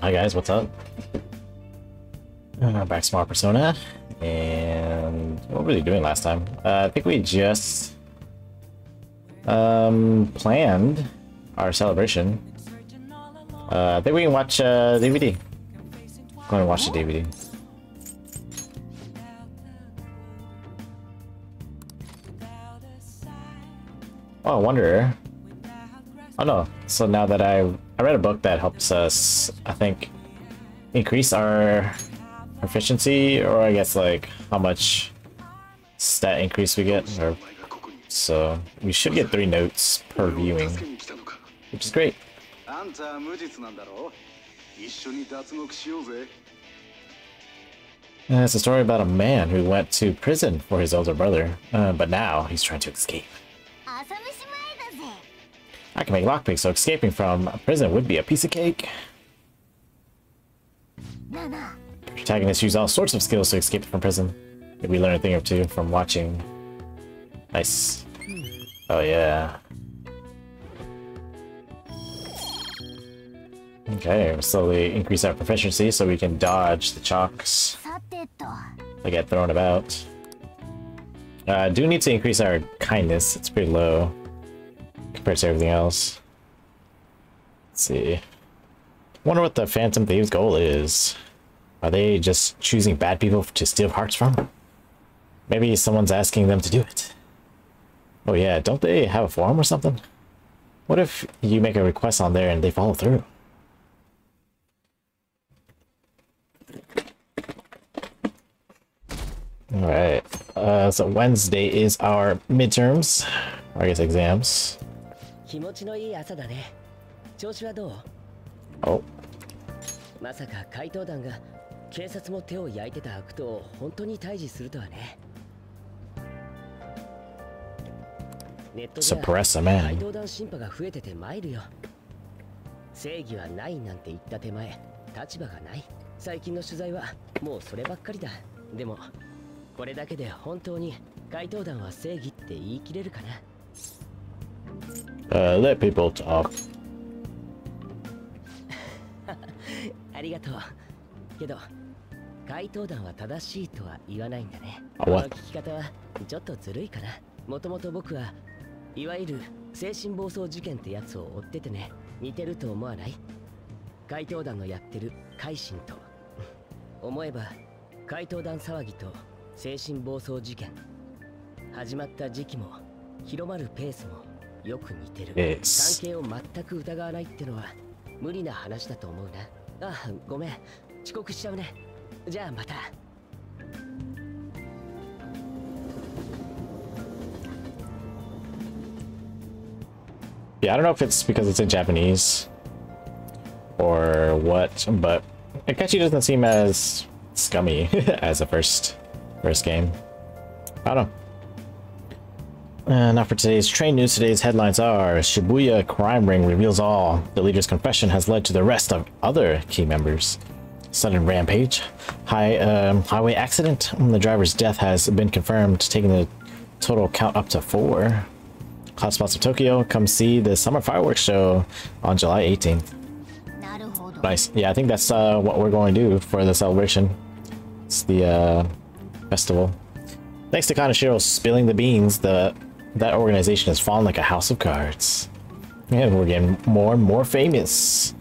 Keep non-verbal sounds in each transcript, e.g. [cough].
Hi guys, what's up? Uh, back to Smart Persona, and what were we doing last time? Uh, I think we just um, planned our celebration. Uh, I think we can watch uh, DVD. Go and watch the DVD. Oh, I wonder. Oh no. So now that I I read a book that helps us, I think, increase our proficiency, or I guess like how much stat increase we get. Or, so we should get three notes per viewing, which is great. And it's a story about a man who went to prison for his older brother, uh, but now he's trying to escape. I can make lockpicks, so escaping from prison would be a piece of cake. Protagonists use all sorts of skills to escape from prison. Maybe learn a thing or two from watching. Nice. Oh yeah. Okay, we'll slowly increase our proficiency so we can dodge the chocks they get thrown about. Uh, I do need to increase our kindness, it's pretty low compared to everything else. Let's see. Wonder what the Phantom Thieves' goal is. Are they just choosing bad people to steal hearts from? Maybe someone's asking them to do it. Oh yeah, don't they have a forum or something? What if you make a request on there and they follow through? Alright, uh, so Wednesday is our midterms, or I guess exams. 気持ちのいい朝だね。調子はどう？Oh, まさか怪盗団が警察も手を焼いてた悪党を本当に退治するとはね。ネットじゃ suppress a 怪.盗団審判が増えてて参るよ。正義はないなんて言った手前立場がない。最近の取材はもうそればっかりだ。でもこれだけで本当に怪盗団は正義って言い切れるかな Uh, let people talk. [laughs] ありがとう。けど怪盗団は正しいとは言わないんだね。あこの？聞き方はちょっとずるいかな。もともと僕はいわゆる精神暴走事件ってやつを追っててね。似てると思わない？怪盗団のやってる改心と。思えば怪盗団騒ぎと精神暴走事件。始まった時期も広まるペースもよく似てる Yes. 関係を全く疑わないってのは無理な話だと思うなあごめん遅刻しちゃうねじゃあまた Yeah, I don't know if it's because it's in Japanese or what, but Ikachi doesn't seem as scummy as the first first game. I don't know. Uh, not for today's train news. Today's headlines are Shibuya crime ring reveals all. The leader's confession has led to the arrest of other key members. Sudden rampage. High, um, highway accident. The driver's death has been confirmed, taking the total count up to four. Hotspots of Tokyo. Come see the summer fireworks show on July 18th. Nice. Yeah, I think that's uh, what we're going to do for the celebration. It's the uh, festival. Thanks to Kaneshiro spilling the beans, the that organization has fallen like a house of cards. And we're getting more and more famous.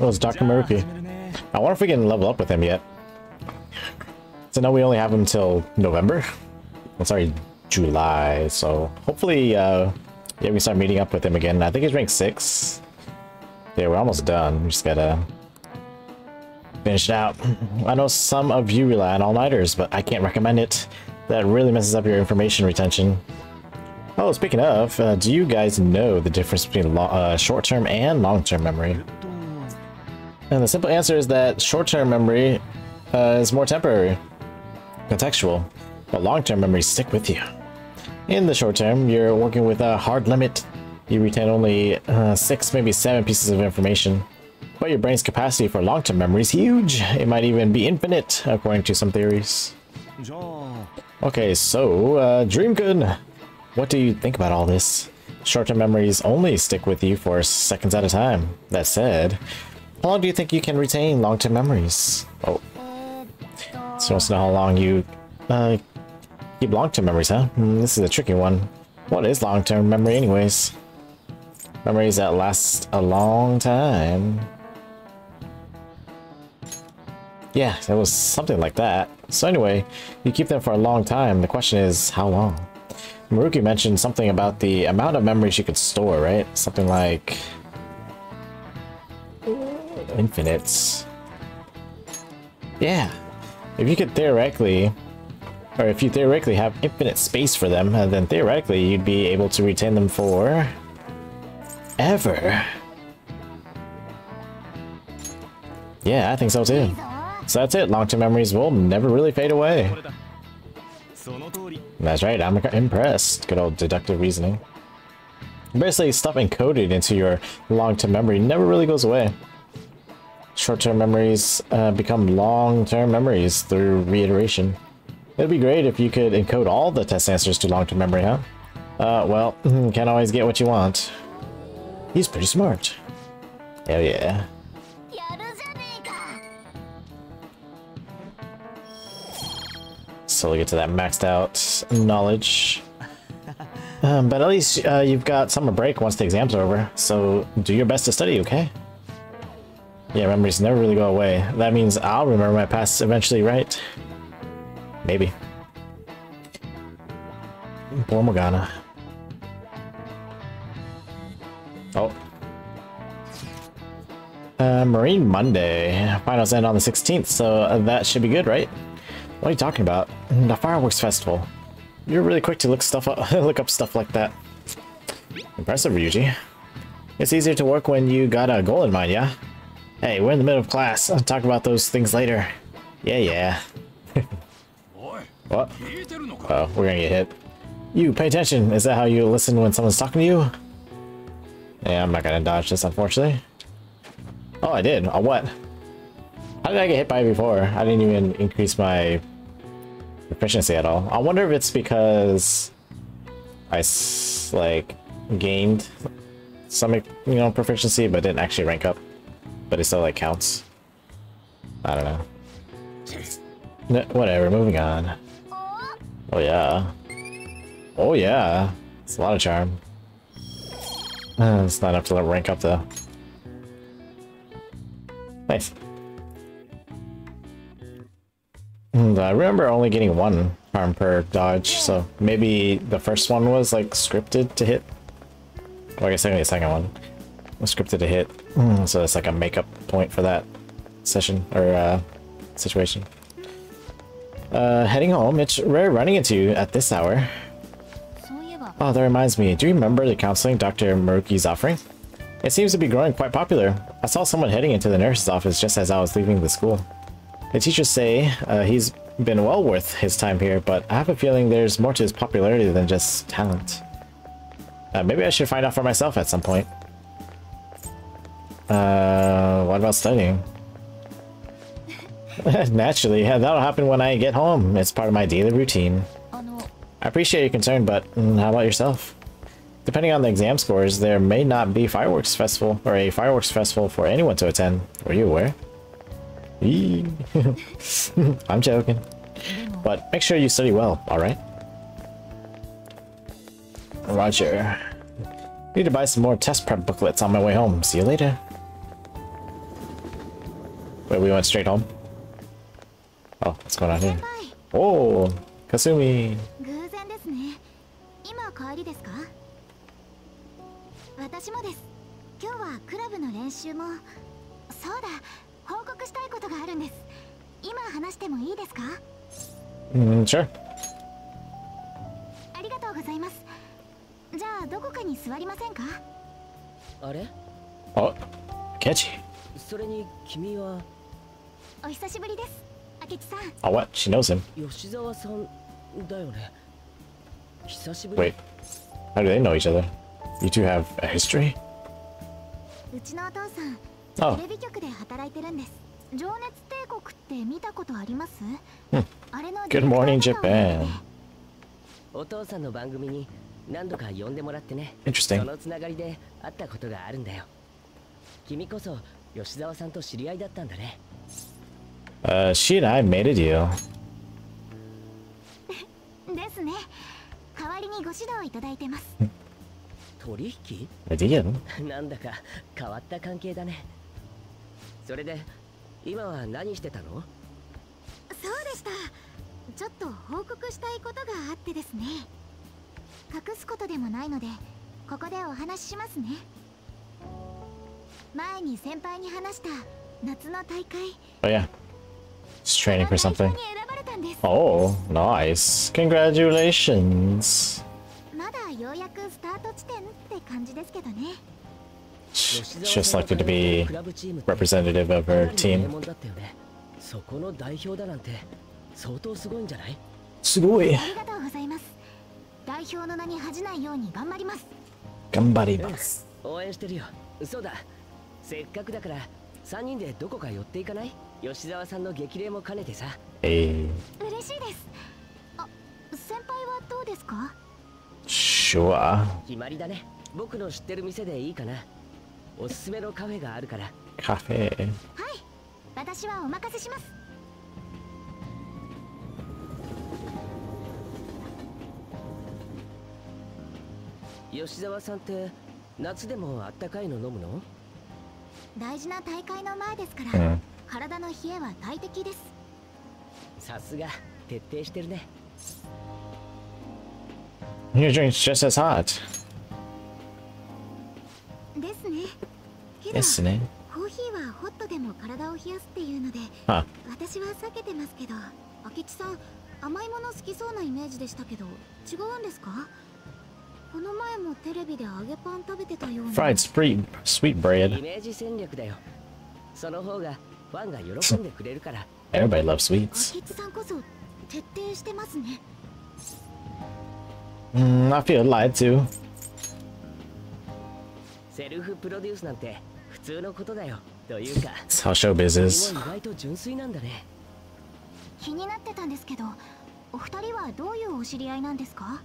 Oh, it's Dr. Maruki. I wonder if we can level up with him yet. So now we only have him until November. I'm sorry, July. So hopefully, uh, yeah, we start meeting up with him again. I think he's rank six. Yeah, we're almost done. We just gotta finish it out. I know some of you rely on all-nighters, but I can't recommend it. That really messes up your information retention. Oh, speaking of, uh, do you guys know the difference between uh, short-term and long-term memory? And the simple answer is that short-term memory uh, is more temporary, contextual, but long-term memories stick with you. In the short term, you're working with a hard limit. You retain only uh, six, maybe seven pieces of information. But your brain's capacity for long-term memory is huge. It might even be infinite, according to some theories. Okay, so, uh, what do you think about all this? Short-term memories only stick with you for seconds at a time. That said, how long do you think you can retain long-term memories? Oh. So wants to know how long you uh, keep long-term memories, huh? Mm, this is a tricky one. What is long-term memory anyways? Memories that last a long time. Yeah, it was something like that. So anyway, you keep them for a long time. The question is, how long? Maruki mentioned something about the amount of memories you could store, right? Something like... Infinite. Yeah. If you could theoretically... Or if you theoretically have infinite space for them, uh, then theoretically you'd be able to retain them for ever. Yeah, I think so too. So that's it, long-term memories will never really fade away. That's right, I'm impressed. Good old deductive reasoning. Basically, stuff encoded into your long-term memory never really goes away. Short-term memories uh, become long-term memories through reiteration. It'd be great if you could encode all the test answers to long-term memory, huh? Uh, well, [laughs] can't always get what you want. He's pretty smart. Hell yeah. So we get to that maxed out knowledge. [laughs] Um, but at least uh, you've got summer break once the exams are over, so do your best to study, okay? Yeah, memories never really go away. That means I'll remember my past eventually, right? Maybe. Poor Morgana. Oh. Uh, Marine Monday. Finals end on the 16th, so that should be good, right? What are you talking about? The fireworks festival. You're really quick to look stuff up, [laughs] look up stuff like that. Impressive, Ryuji. It's easier to work when you got a goal in mind, yeah? Hey, we're in the middle of class. I'll talk about those things later. Yeah, yeah. [laughs] what? Oh, we're gonna get hit. You, pay attention. Is that how you listen when someone's talking to you? Yeah, I'm not gonna dodge this, unfortunately. Oh, I did. Oh, what? How did I get hit by it before? I didn't even increase my proficiency at all. I wonder if it's because I, like, gained some, you know, proficiency, but didn't actually rank up. But it still, like, counts. I don't know. Whatever, moving on. Oh yeah. Oh yeah. It's a lot of charm. Uh, it's not enough to let rank up though. Nice. And I remember only getting one charm per dodge, so maybe the first one was like scripted to hit. Well, I guess maybe the second one was scripted to hit. Mm, So it's like a makeup point for that session or uh, situation. Uh, heading home, it's rare running into you at this hour. Oh, that reminds me. Do you remember the counseling Dr. Maruki's offering? It seems to be growing quite popular. I saw someone heading into the nurse's office just as I was leaving the school. The teachers say uh, he's been well worth his time here, but I have a feeling there's more to his popularity than just talent. Uh, maybe I should find out for myself at some point. Uh, what about studying? [laughs] Naturally, yeah, that'll happen when I get home. It's part of my daily routine. I appreciate your concern, but mm, how about yourself? Depending on the exam scores, there may not be fireworks festival or a fireworks festival for anyone to attend. Were you aware? [laughs] I'm joking. But make sure you study well, alright? Roger. Need to buy some more test prep booklets on my way home. See you later. Wait, we went straight home? Oh, what's going on here? Oh, Kasumi! 私もです。今日はクラブの練習も。そうだ。報告したいことがあるんです。今話してもいいですか？Mm, sure. ありがとうございます。じゃあどこかに座りませんか？あれ？Oh, Kechi. それに君は？お久しぶりです。明智さん。Oh, what? She knows him. 吉沢さんだよね。久しぶり。Wait, how do they know each other? You two have a history? うちのお父さん Oh, テレビ局で働いてるんです情熱帝国っ って見たことあります、あれの Good morning, ディレクター Japan. が多いのでお父さんの番組に何度か呼んでもらってね Interesting. そのつながりで会ったことがあるんだよ君こそ吉沢さんと知り合いだったんだね Uh, she and I made a deal. ですね代わりにご指導いただいてます 取引？A [laughs] deal? なんだか変わった関係だねそれで今は何してたの？そうでしたちょっと報告したいことがあってですね隠すことでもないのでここでお話ししますね前に先輩に話した夏の大会 Oh yeah. Just training for 代 something. Oh, nice. Congratulations. ようやくスタート地点って感じですけどね。の to be representative of か her team. そこの代表だなんて相当すごいんじゃない？すごい。ありがとうございます。代表の名に恥じないように頑張ります。頑張ります。応援してるよ。そうだ。せっかくだから3人でどこか寄っていかない？吉沢さんの激励も兼ねてさ。え嬉しいです。あ先輩はどうですか？ー、sure. 決まりだね。僕の知ってる店でいいかな。おすすめのカフェがあるから。カフェ。はい。私はお任せします。吉沢さんって夏でもあったかいの飲むの？大事な大会の前ですから、うん。体の冷えは大敵です。さすが。徹底してるね Your drink's just as hot. Yes, sweet, sweet loves sweets. Mm, I feel lied to. セルフプロデュースなんて普通のことだよ。というか That's how 意外と純粋なんだね。気になってたんですけどお二人はどういうお知り合いなんですか？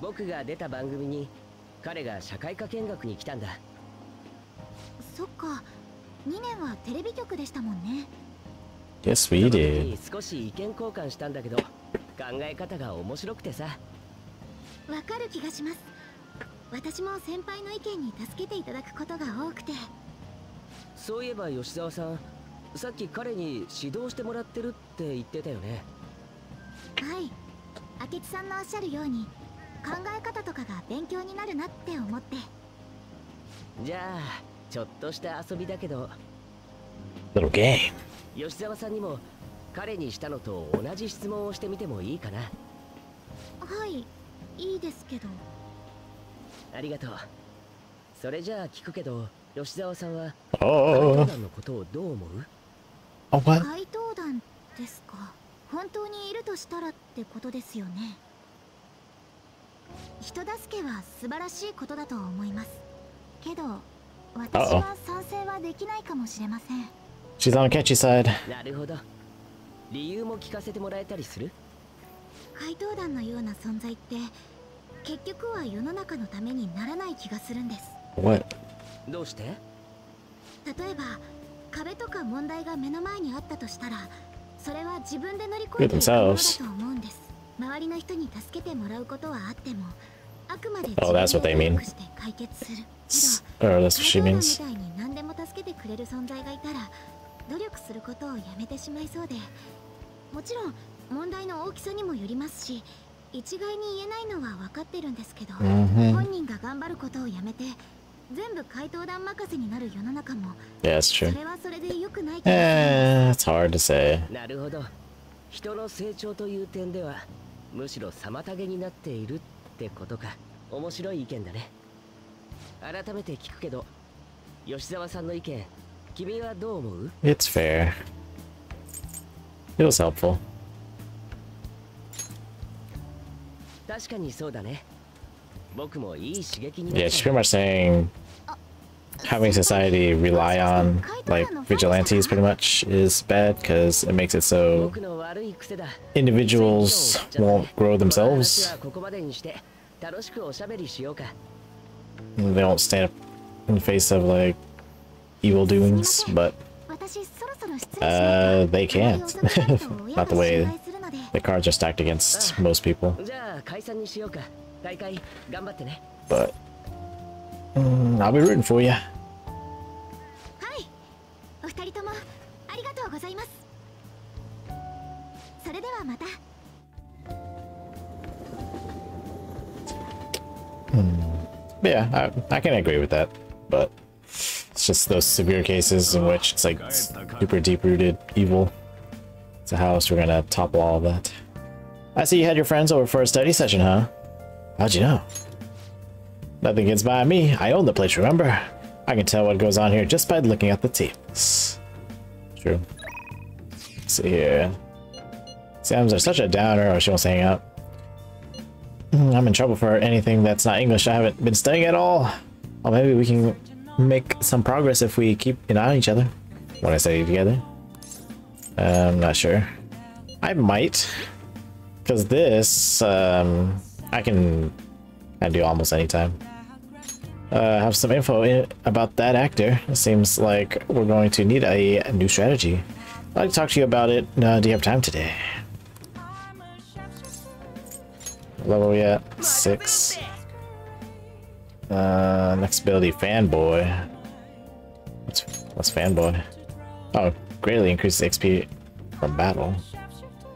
僕が出た番組に彼が社会科見学に来たんだ。そっか2年はテレビ局でしたもんね。Yes, we did. に少し意見交換したんだけど考え方が面白くてさわかる気がします。私も先輩の意見に助けていただくことが多くて。そういえば吉沢さんさっき彼に指導してもらってるって言ってたよね。はい。明智さんのおっしゃるように考え方とかが勉強になるなって思って。じゃあちょっとした遊びだけど。Little game. 吉沢さんにも彼にしたのと同じ質問をしてみてもいいかな。はいいいですけど。ありがとう。それじゃあ聞くけど吉沢さんは Oh. 怪談のことをどう思う？Oh? 怪盗団ですか？本当にいるとしたらってことですよね。人助けは素晴らしいことだと思います。けど私は賛成はできないかもしれません。She's on catchy side. なるほど。理由も聞かせてもらえたりする？怪盗団のような存在って結局は世の中のためにならない気がするんです?どうして？例えば壁とか問題が目の前にあったとしたらそれは自分で乗り越えていくものだと思うんです周りの人に助けてもらうことはあってもあくまで Oh, that's what they 努.力して解決するけど怪盗団.みたいに何でも助けてくれる存在がいたら努力することをやめてしまいそうでもちろん問題の大きさにもよりますし一概に言えないのは分かってるんですけど、うん、本人が頑張ることをやめて全部怪盗団任せになる世の中も Yeah, that's true. それはそれで良くない Yeah, hard to say. なるほど。人の成長という点ではむしろ妨げになっているってことか。面白い意見だね。改めて聞くけど、吉沢さんの意見、君はどう思う It's fair. It was helpful. Yeah, she's pretty much saying having society rely on like vigilantes pretty much is bad because it makes it so individuals won't grow themselves. They won't stand up in the face of like evil doings, but uh, they can't. [laughs] Not the way the cards are stacked against most people. But mm, I'll be rooting for you. Hmm. Yeah, I, I can agree with that, but it's just those severe cases in which it's like super deep-rooted evil. A house, we're gonna topple all of that. I see you had your friends over for a study session, huh? How'd you know? Nothing gets by me. I own the place, remember? I can tell what goes on here just by looking at the tables. True. Let's see here. Sam's are such a downer. Oh, she wants to hang out. Hmm, I'm in trouble for anything that's not English. I haven't been studying at all. Well, maybe we can make some progress if we keep an eye on each other. Want to study together? Uh, I'm not sure. I might. Because this, um, I can I do almost anytime. Uh, have some info in, about that actor. It seems like we're going to need a, a new strategy. I'd like to talk to you about it. Uh, do you have time today? level we at? Six. Uh, next ability, fanboy. What's what's fanboy? Oh, greatly increases XP from battle.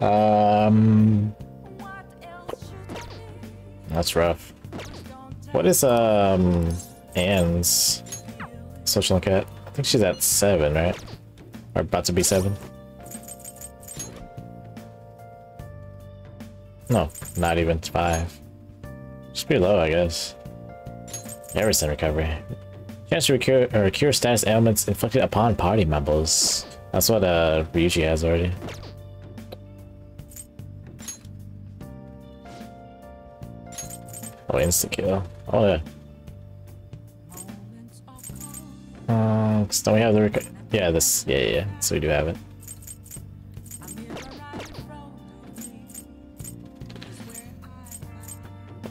Um, that's rough. What is um Anne's social cat? I think she's at seven, right? Or about to be seven. No, not even five. Just pretty low, I guess. Everson recovery. Chance to cure or cure status ailments inflicted upon party members. That's what uh Ryuji has already. Oh, insta kill. Oh yeah. So don't we have the rec yeah this yeah yeah so we do have it.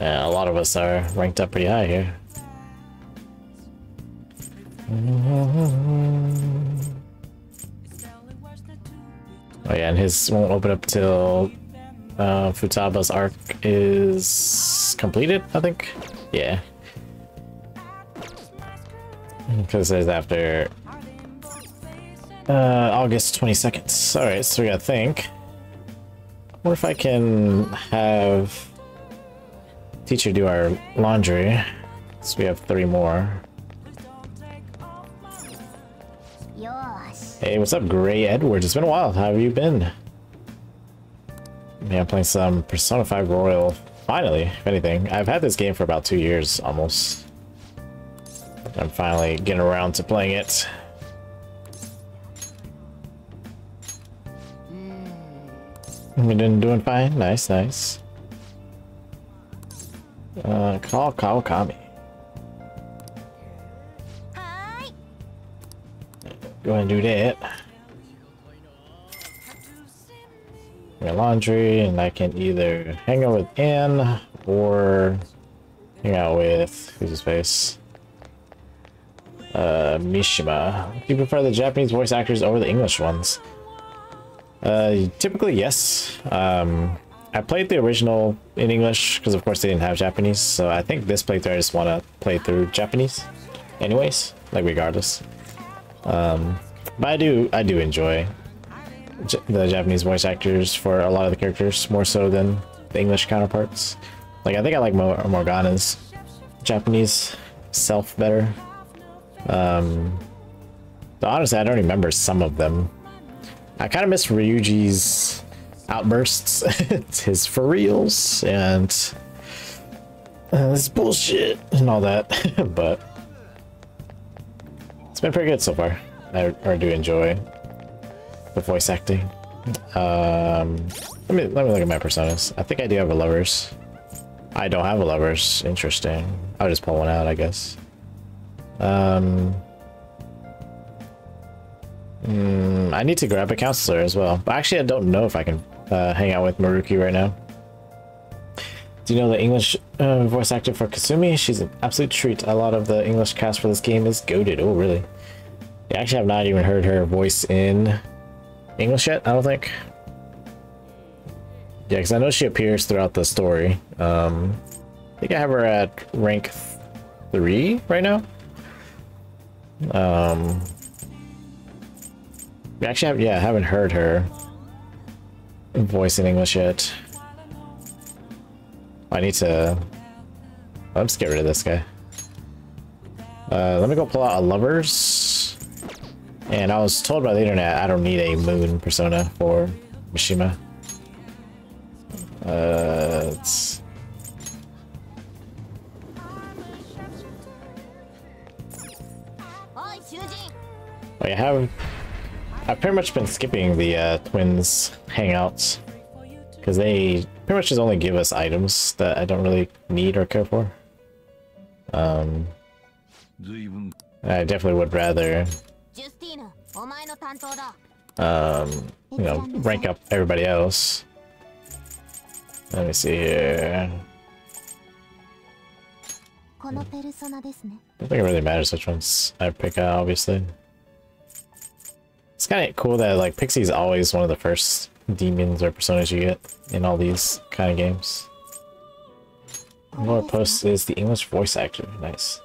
Yeah, a lot of us are ranked up pretty high here. Oh yeah, and his won't open up till uh, Futaba's arc is completed, I think. Yeah. Because it's after uh, August 22nd. Alright, so we gotta think. What if I can have teacher do our laundry? So we have three more. Hey, what's up, Gray Edwards? It's been a while. How have you been? Yeah, I'm playing some Persona 5 Royal. Finally, if anything. I've had this game for about two years, almost. I'm finally getting around to playing it. We been doing fine. Nice, nice. Uh, call Kawakami. Go ahead and do that. My laundry, and I can either hang out with Anne or hang out with who's his face? Uh, Mishima. Do you prefer the Japanese voice actors over the English ones? Uh, typically yes. Um, I played the original in English because, of course, they didn't have Japanese. So I think this playthrough I just want to play through Japanese, anyways. Like regardless. Um, but I do I do enjoy the Japanese voice actors for a lot of the characters more so than the English counterparts. Like I think I like Mo Morgana's Japanese self better. Um, honestly, I don't remember some of them. I kind of miss Ryuji's outbursts, [laughs] his for reals, and uh, this bullshit and all that. [laughs] but it's been pretty good so far. I, I do enjoy the voice acting. Um, let me let me look at my personas. I think I do have a lovers. I don't have a lovers. Interesting. I'll just pull one out, I guess. Um. Mm, I need to grab a counselor as well. But actually, I don't know if I can uh, hang out with Maruki right now. Do you know the English uh, voice actor for Kasumi? She's an absolute treat. A lot of the English cast for this game is goaded. Oh, really? Yeah, actually, I've not even heard her voice in English yet, I don't think. Yeah, because I know she appears throughout the story. Um, I think I have her at rank 3 right now. Um, We actually, have, yeah, I haven't heard her voice in English yet. I need to... Let's get rid of this guy. Uh, let me go pull out a Lovers. And I was told by the internet I don't need a Moon persona for Mishima. Uh, it's... I have... I've pretty much been skipping the uh, twins hangouts. Because they pretty much just only give us items that I don't really need or care for. Um, I definitely would rather, um, you know, rank up everybody else. Let me see here. I don't think it really matters which ones I pick out, obviously. It's kind of cool that, like, Pixie's always one of the first demons or personas you get in all these kind of games. What post is the English voice actor. Nice.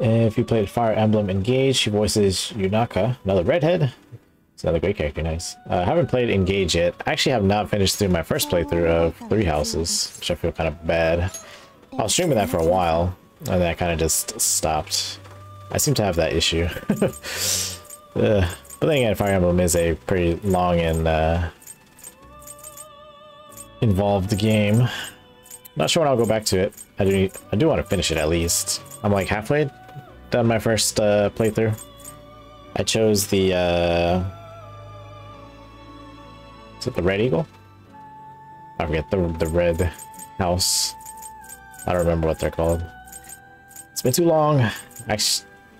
If you played Fire Emblem Engage, she voices Yunaka, another redhead. It's another great character, nice. Uh, I haven't played Engage yet. I actually have not finished through my first playthrough of Three Houses, which I feel kind of bad. I was streaming that for a while, and then I kind of just stopped. I seem to have that issue. [laughs] uh, but then again, Fire Emblem is a pretty long and uh, involved the game. Not sure when I'll go back to it. I do need, I do want to finish it at least. I'm like halfway done my first uh, playthrough. I chose the uh, is it the Red Eagle? I forget the the Red House. I don't remember what they're called. It's been too long. I'm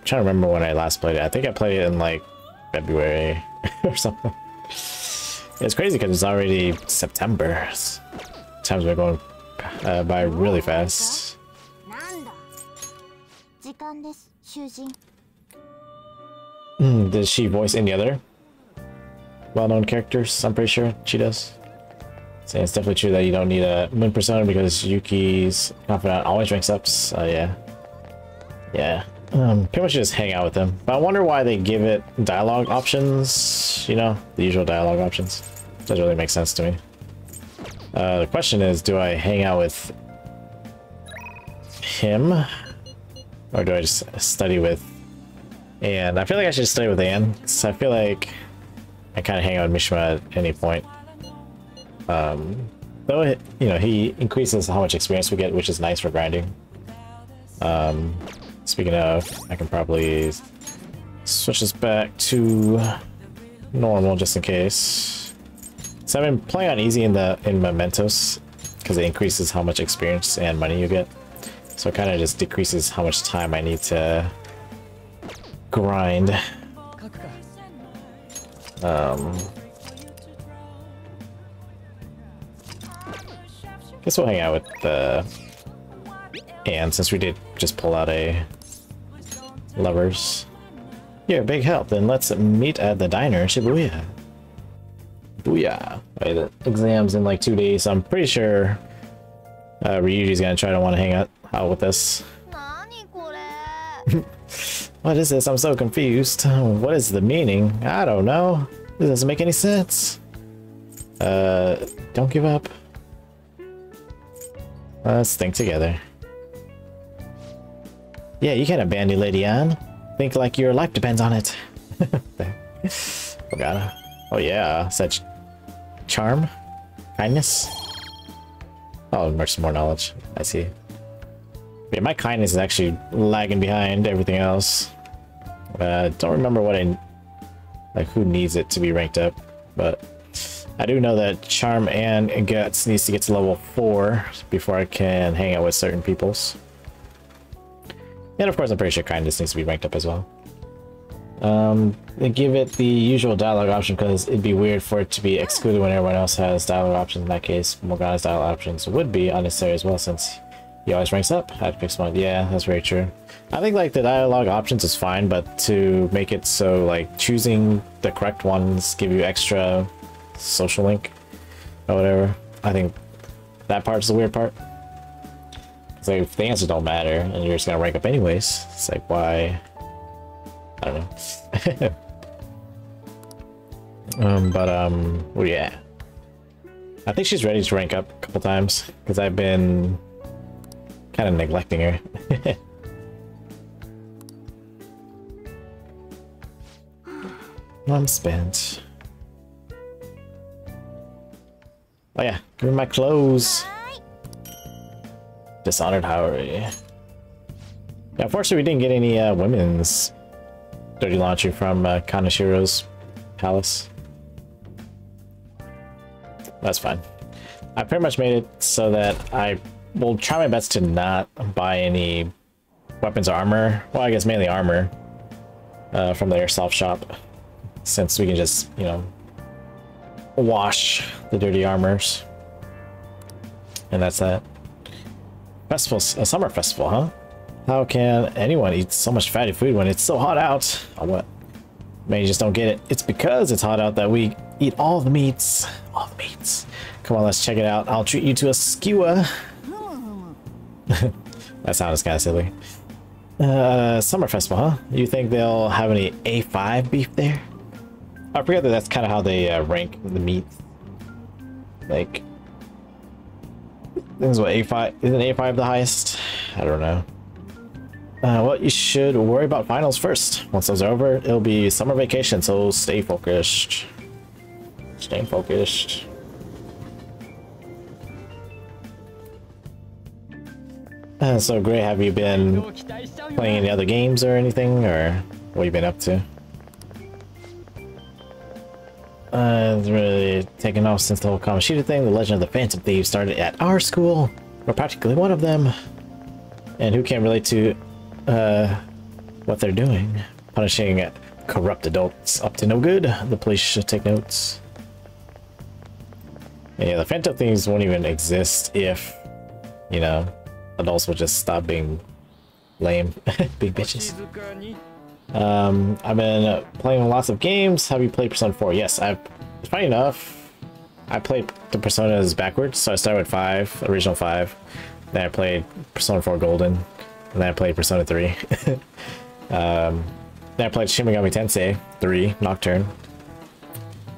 trying to remember when I last played it. I think I played it in like February [laughs] or something. It's crazy because it's already September. Times are going uh, by really fast. Mm, does she voice any other well-known characters? I'm pretty sure she does. So it's definitely true that you don't need a Moon Persona because Yuki's confidant always ranks up. So yeah. Yeah. Um, pretty much just hang out with them. But I wonder why they give it dialogue options, you know, the usual dialogue options. Doesn't really make sense to me. Uh, the question is, do I hang out with him? Or do I just study with and I feel like I should study with Anne, because I feel like I kind of hang out with Mishima at any point. Um, though, it, you know, he increases how much experience we get, which is nice for grinding. Um, speaking of, I can probably switch this back to normal just in case. So I've been playing on easy in the in Mementos because it increases how much experience and money you get. So it kind of just decreases how much time I need to grind. Um, guess we'll hang out with uh, and since we did just pull out a lovers. You're a big help. Then let's meet at the diner in Shibuya. Booyah. Wait, the exam's in like two days. So I'm pretty sure uh, Ryuji's gonna try to want to hang out, out with us. [laughs] What is this? I'm so confused. What is the meaning? I don't know. This doesn't make any sense. Uh, don't give up. Let's think together. Yeah, you can't abandon Lady Anne. Think like your life depends on it. [laughs] Oh yeah, such charm, kindness. Oh, much more knowledge. I see. Yeah, my kindness is actually lagging behind everything else. Uh, don't remember what I... Like, who needs it to be ranked up, but... I do know that Charm and Guts needs to get to level 4 before I can hang out with certain peoples. And of course, I'm pretty sure Kindness needs to be ranked up as well. Um, they give it the usual dialogue option because it'd be weird for it to be excluded when everyone else has dialogue options. In that case, Morgana's dialogue options would be unnecessary as well since he always ranks up at fixed mode. Yeah, that's very true. I think like the dialogue options is fine, but to make it so like choosing the correct ones give you extra social link or whatever, I think that part's the weird part. It's like if the answers don't matter and you're just gonna rank up anyways, it's like why I don't know. [laughs] um, but um, well, yeah. I think she's ready to rank up a couple times because I've been kind of neglecting her. [laughs] I'm spent. Oh yeah, give me my clothes. Dishonored Howery. Yeah, unfortunately we didn't get any uh, women's dirty laundry from uh, Kaneshiro's palace. That's fine. I pretty much made it so that I will try my best to not buy any weapons or armor. Well, I guess mainly armor uh, from the airsoft shop, since we can just, you know, wash the dirty armors. And that's that. Festival, a summer festival, huh? How can anyone eat so much fatty food when it's so hot out? Or what? Man, you just don't get it. It's because it's hot out that we eat all the meats. All the meats. Come on, let's check it out. I'll treat you to a skewer. [laughs] that sounds kind of silly. Uh, summer festival, huh? You think they'll have any A5 beef there? I forget that that's kind of how they uh, rank the meat. Like, this is what A5 isn't A5 the highest? I don't know. Uh, well, you should worry about finals first. Once those are over, it'll be summer vacation, so stay focused. Stay focused. Uh, so, Gray, have you been playing any other games or anything, or what have you been up to? Uh, it's really taken off since the whole Kamoshida thing. The Legend of the Phantom Thieves started at our school. We're practically one of them. And who can relate to uh, what they're doing. Punishing corrupt adults up to no good. The police should take notes. Yeah, the phantom Thieves won't even exist if, you know, adults will just stop being lame, [laughs] big bitches. Um, I've been playing lots of games. Have you played Persona 4? Yes, I've. Funny enough, I played the Personas backwards. So I started with 5, original 5. Then I played Persona 4 Golden. And then I played Persona 3. [laughs] um, then I played Shin Megami Tensei 3 Nocturne.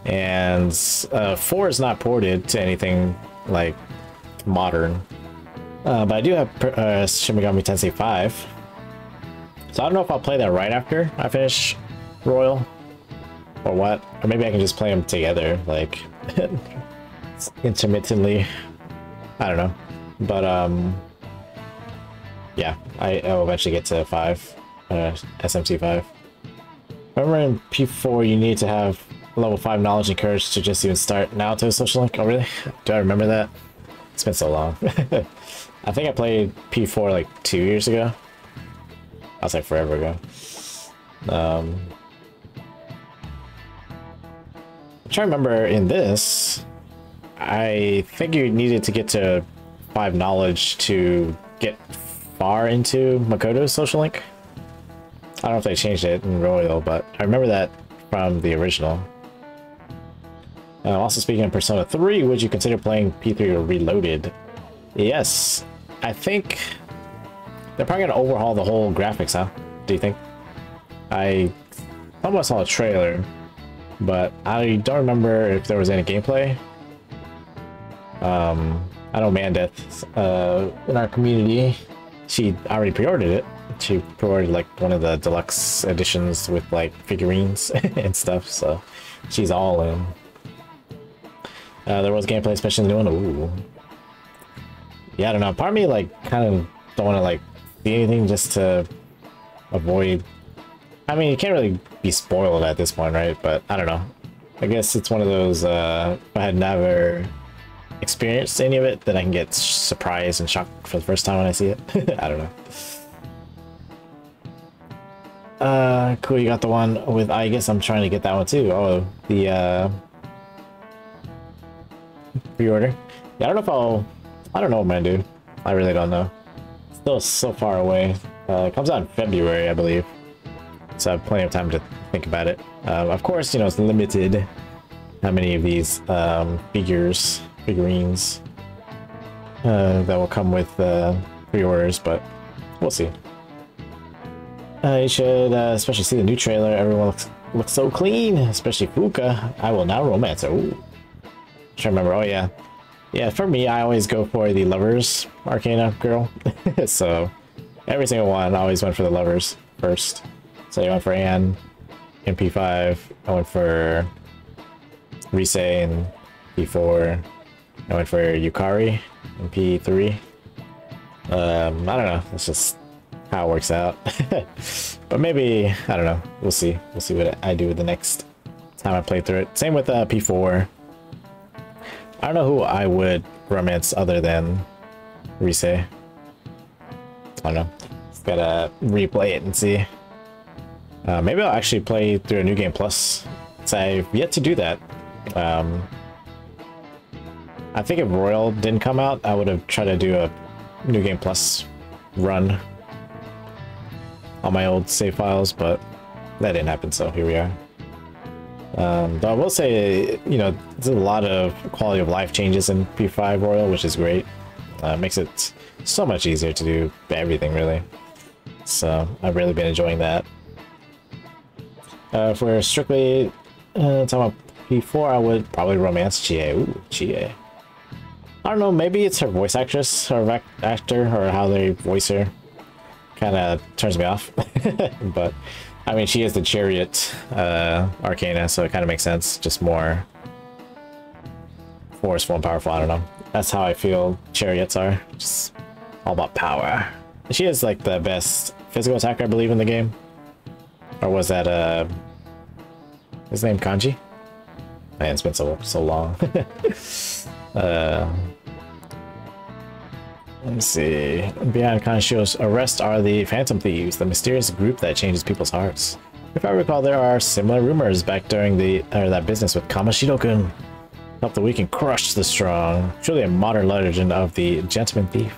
And uh, 4 is not ported to anything like modern. Uh, but I do have uh, Shin Megami Tensei 5. So I don't know if I'll play that right after I finish Royal. Or what. Or maybe I can just play them together, like, [laughs] intermittently. I don't know. But, um, yeah, I, I will eventually get to 5, uh, SMT 5. Remember in P4 you need to have level 5 knowledge and courage to just even start Now Naoto Social Link? Oh really? [laughs] Do I remember that? It's been so long. [laughs] I think I played P4 like two years ago. Was like forever ago. Um, I'm trying to remember in this, I think you needed to get to 5 knowledge to get far into Makoto's social link. I don't know if they changed it in Royal, but I remember that from the original. Uh, also speaking of Persona 3, would you consider playing P3 Reloaded? Yes. I think they're probably to overhaul the whole graphics, huh? Do you think? I almost saw a trailer, but I don't remember if there was any gameplay. Um, I know Mandeth uh, in our community she already pre-ordered it. She pre-ordered like one of the deluxe editions with like figurines [laughs] and stuff, so she's all in. Uh, there was gameplay, especially in the new one. Ooh. Yeah, I don't know. Part of me like kind of don't want to like anything just to avoid. I mean, you can't really be spoiled at this point, right? But I don't know. I guess it's one of those. Uh, if I had never experienced any of it, then I can get surprised and shocked for the first time when I see it. [laughs] I don't know. Uh, cool, you got the one with, I guess I'm trying to get that one too. Oh, the, uh, pre-order. Yeah, I don't know if I'll, I don't know what I'm gonna do. I really don't know. Still so far away. Uh, it comes out in February, I believe. So I have plenty of time to think about it. Uh, of course, you know, it's limited how many of these um, figures, figurines uh, that will come with uh, pre-orders, but we'll see. Uh, you should uh, especially see the new trailer. Everyone looks looks so clean, especially Fuka. I will now romance her. Ooh. Trying to remember. Oh yeah, yeah. For me, I always go for the lovers Arcana girl. [laughs] so every single one, I always went for the lovers first. So I went for Ann in P5. I went for Rise in P4. I went for Yukari in P3. Um, I don't know. It's just how it works out. [laughs] but maybe, I don't know. We'll see. We'll see what I do the next time I play through it. Same with uh, P4. I don't know who I would romance other than Rise. I don't know. Gotta replay it and see. Uh, maybe I'll actually play through a New Game Plus. So I've yet to do that. Um, I think if Royal didn't come out, I would have tried to do a New Game Plus run on my old save files, but that didn't happen, so here we are. Um, though I will say, you know, there's a lot of quality of life changes in P5 Royal, which is great. Uh, makes it so much easier to do everything, really. So I've really been enjoying that. Uh, if we're strictly uh, talking about P4, I would probably romance Chie. Ooh, Chie. I don't know, maybe it's her voice actress or actor or how they voice her. Kind of turns me off. [laughs] but, I mean, she is the chariot uh, arcana, so it kind of makes sense. Just more forceful and powerful. I don't know. That's how I feel chariots are. Just all about power. She is like the best physical attacker, I believe, in the game. Or was that, uh... His name Kanji? Man, it's been so, so long. [laughs] uh... Let's see. Behind Kaneshiro's arrest are the Phantom Thieves, the mysterious group that changes people's hearts. If I recall, there are similar rumors back during the or that business with Kamoshida-kun. Help the weak and crush the strong. Truly a modern legend of the Gentleman Thief.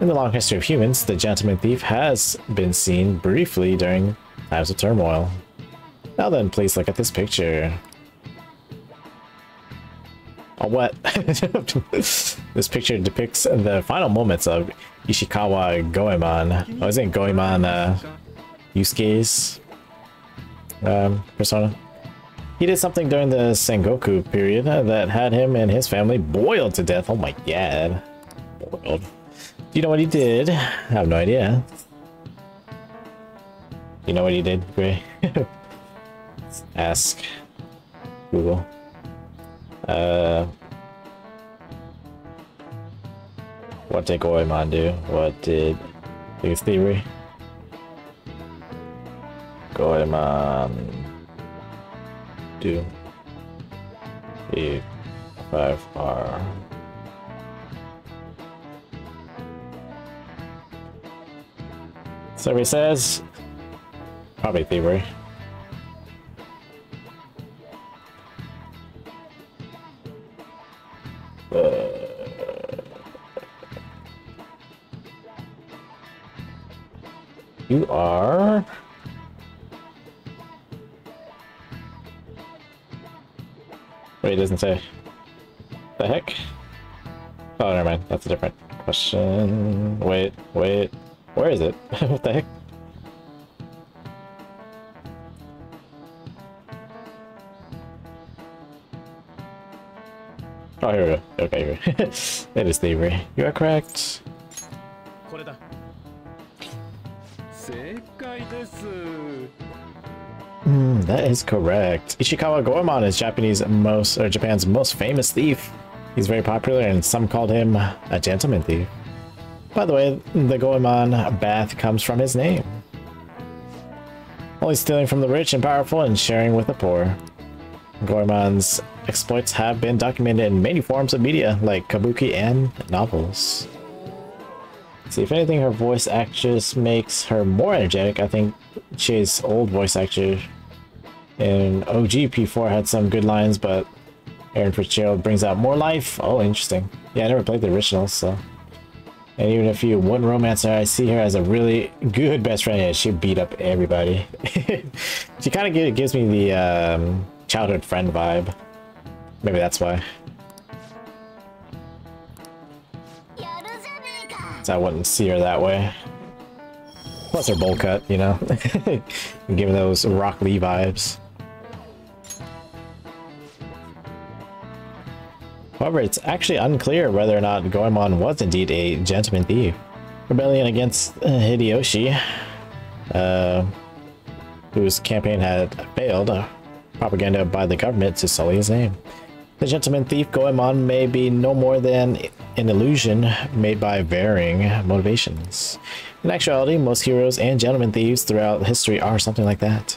In the long history of humans, the Gentleman Thief has been seen briefly during times of turmoil. Now then, please look at this picture. Oh, what? [laughs] this picture depicts the final moments of Ishikawa Goemon. Oh, isn't Goemon uh, Yusuke's um, persona? He did something during the Sengoku period that had him and his family boiled to death. Oh my god. Boiled. Do you know what he did? I have no idea. You know what he did, Gray? [laughs] Ask Google. Uh, what did Goemon do? What did his theory? Goemon do? E five R. Survey says probably thievery. Uh, you are... Wait, it doesn't say. The heck? Oh, never mind. That's a different question. Wait, wait. Where is it? [laughs] what the heck? Oh, here we go. Okay, here. it [laughs] is thievery. You are correct. Mm, that is correct. Ishikawa Goemon is Japanese most or Japan's most famous thief. He's very popular and some called him a gentleman thief. By the way, the Goemon bath comes from his name. Only stealing from the rich and powerful and sharing with the poor. Goemon's exploits have been documented in many forms of media, like kabuki and novels. See, if anything, her voice actress makes her more energetic. I think Chie's old voice actor. And OG P4 had some good lines, but Erin Fitzgerald brings out more life. Oh, interesting. Yeah, I never played the original, so. And even if you wouldn't romance her, I see her as a really good best friend. She beat up everybody. [laughs] she kind of gives me the um, childhood friend vibe. Maybe that's why. So I wouldn't see her that way. Plus her bowl cut, you know? [laughs] Giving those Rock Lee vibes. However, it's actually unclear whether or not Goemon was indeed a gentleman thief. Rebellion against uh, Hideyoshi, uh, whose campaign had failed, uh, propaganda by the government to sully his name. The gentleman thief Goemon may be no more than an illusion made by varying motivations. In actuality, most heroes and gentleman thieves throughout history are something like that.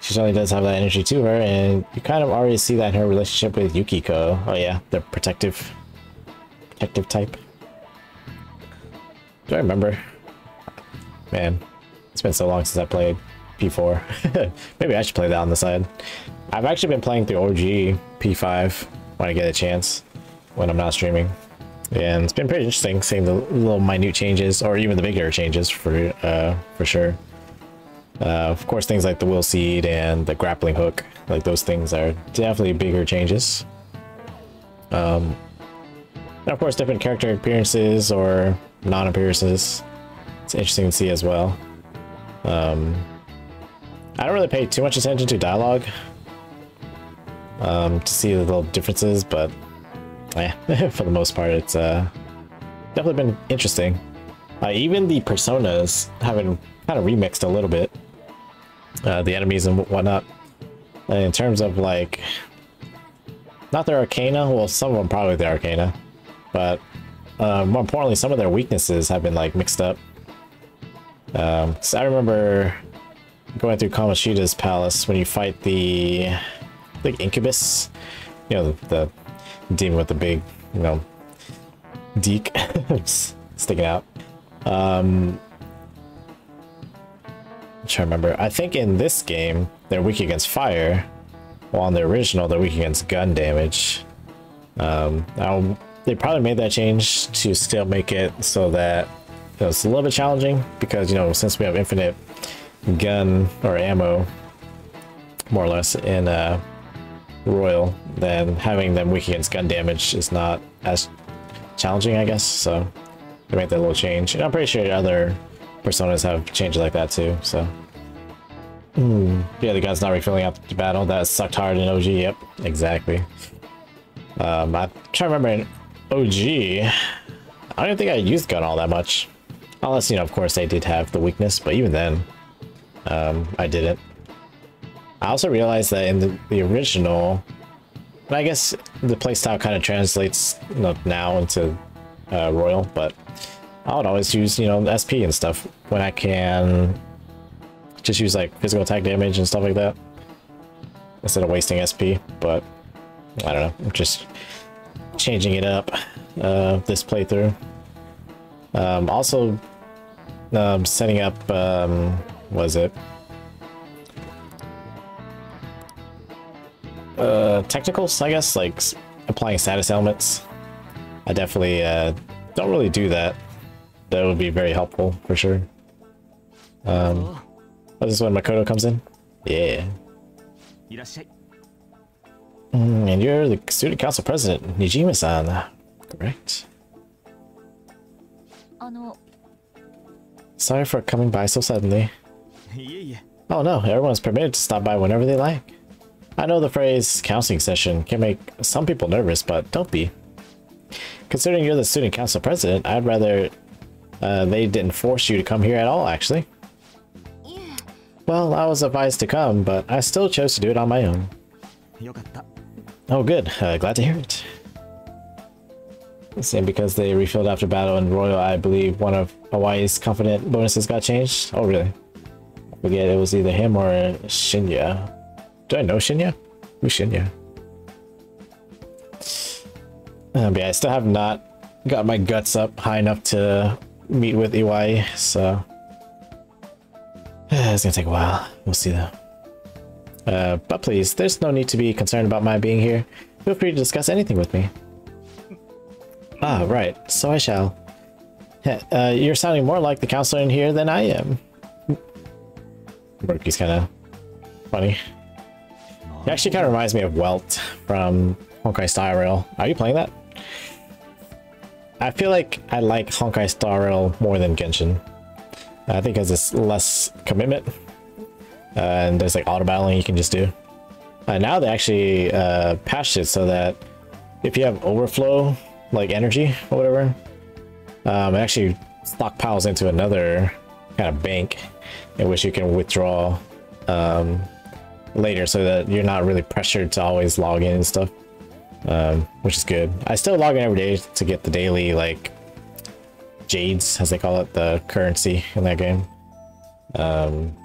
She certainly does have that energy to her, and you kind of already see that in her relationship with Yukiko. Oh yeah, the protective, protective type. Do I remember? Man, it's been so long since I played P4. [laughs] Maybe I should play that on the side. I've actually been playing through OG P5 when I get a chance, when I'm not streaming. And it's been pretty interesting seeing the little minute changes, or even the bigger changes for uh, for sure. Uh, of course, things like the will seed and the grappling hook, like those things are definitely bigger changes. Um, and of course, different character appearances or non-appearances. It's interesting to see as well. Um, I don't really pay too much attention to dialogue um, to see the little differences, but yeah, [laughs] for the most part, it's uh, definitely been interesting. Uh, even the personas have been kind of remixed a little bit uh, the enemies and whatnot. And in terms of like, not their arcana, well, some of them probably the arcana, but uh, more importantly, some of their weaknesses have been like mixed up. Um, so I remember going through Kamoshida's palace when you fight the like incubus, you know, the, the demon with the big, you know, deek [laughs] sticking out. Um, I'm trying to remember. I think in this game, they're weak against fire, while on the original, they're weak against gun damage. Um, they probably made that change to still make it so that you know, it's a little bit challenging because, you know, since we have infinite gun or ammo, more or less, in uh, Royal, then having them weak against gun damage is not as challenging, I guess. So they made that little change. And I'm pretty sure other personas have changes like that too, so. Mm. Yeah, the gun's not refilling after the battle. That sucked hard in OG, yep, exactly. Um, I'm trying to remember in OG, I don't think I used gun all that much. Unless, you know, of course they did have the weakness, but even then, um, I didn't. I also realized that in the, the original, I guess the playstyle kind of translates you know, now into uh, Royal, but I would always use, you know, SP and stuff when I can just use like physical attack damage and stuff like that instead of wasting SP, but I don't know, I'm just changing it up uh, this playthrough. Um, also, um, setting up, um, was it? Uh, technicals, I guess, like applying status elements. I definitely uh, don't really do that that would be very helpful for sure. Um, oh, this is when Makoto comes in? Yeah. Mm, and you're the student council president, Nijima-san, correct? Sorry for coming by so suddenly. [laughs] Oh no, everyone's permitted to stop by whenever they like. I know the phrase counseling session can make some people nervous, but don't be. Considering you're the student council president, I'd rather uh, they didn't force you to come here at all, actually. Yeah. Well, I was advised to come, but I still chose to do it on my own. Oh, good. Uh, glad to hear it. Same because they refilled after battle in Royal, I believe one of Iwai's confidant bonuses got changed. Oh, really? I forget, it was either him or Shinya. Do I know Shinya? Who's Shinya? But yeah, I still have not got my guts up high enough to meet with Iwai, so [sighs] it's gonna take a while. We'll see though. Uh, but please, there's no need to be concerned about my being here. Feel free to discuss anything with me. Ah, right. So I shall. Uh, you're sounding more like the counselor in here than I am. Maruki's kind of funny. He actually kind of reminds me of Welt from Honkai Star Rail. Are you playing that? I feel like I like Honkai Star Rail more than Genshin. I think because it's less commitment. Uh, and there's like auto battling you can just do. Uh, now they actually uh, patched it so that if you have overflow, like energy or whatever, um, it actually stockpiles into another kind of bank in which you can withdraw um, later so that you're not really pressured to always log in and stuff, um, which is good. I still log in every day to get the daily, like, jades, as they call it, the currency in that game. Um,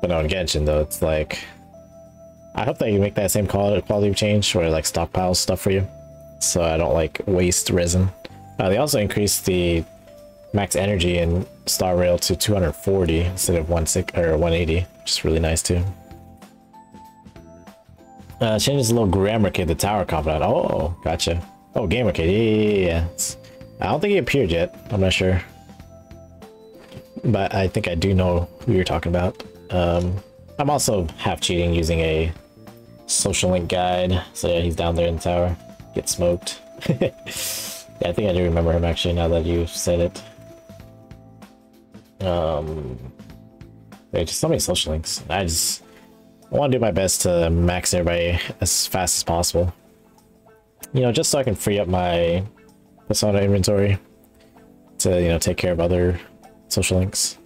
but no, in Genshin, though, it's like... I hope that you make that same quality of change where like stockpiles stuff for you. So I don't like waste resin. Uh, they also increased the max energy in Star Rail to 240 instead of 16 or 180, which is really nice too. Uh, changes a little grammar kid, the tower confidant. Oh, gotcha. Oh, gamer kid. Yeah, yeah, yeah. I don't think he appeared yet. I'm not sure. But I think I do know who you're talking about. Um, I'm also half cheating using a social link guide. So yeah, he's down there in the tower. Get smoked. [laughs] yeah, I think I do remember him actually now that you said it. Um, there's just so many social links. I just I want to do my best to max everybody as fast as possible. You know, just so I can free up my persona inventory to, you know, take care of other social links.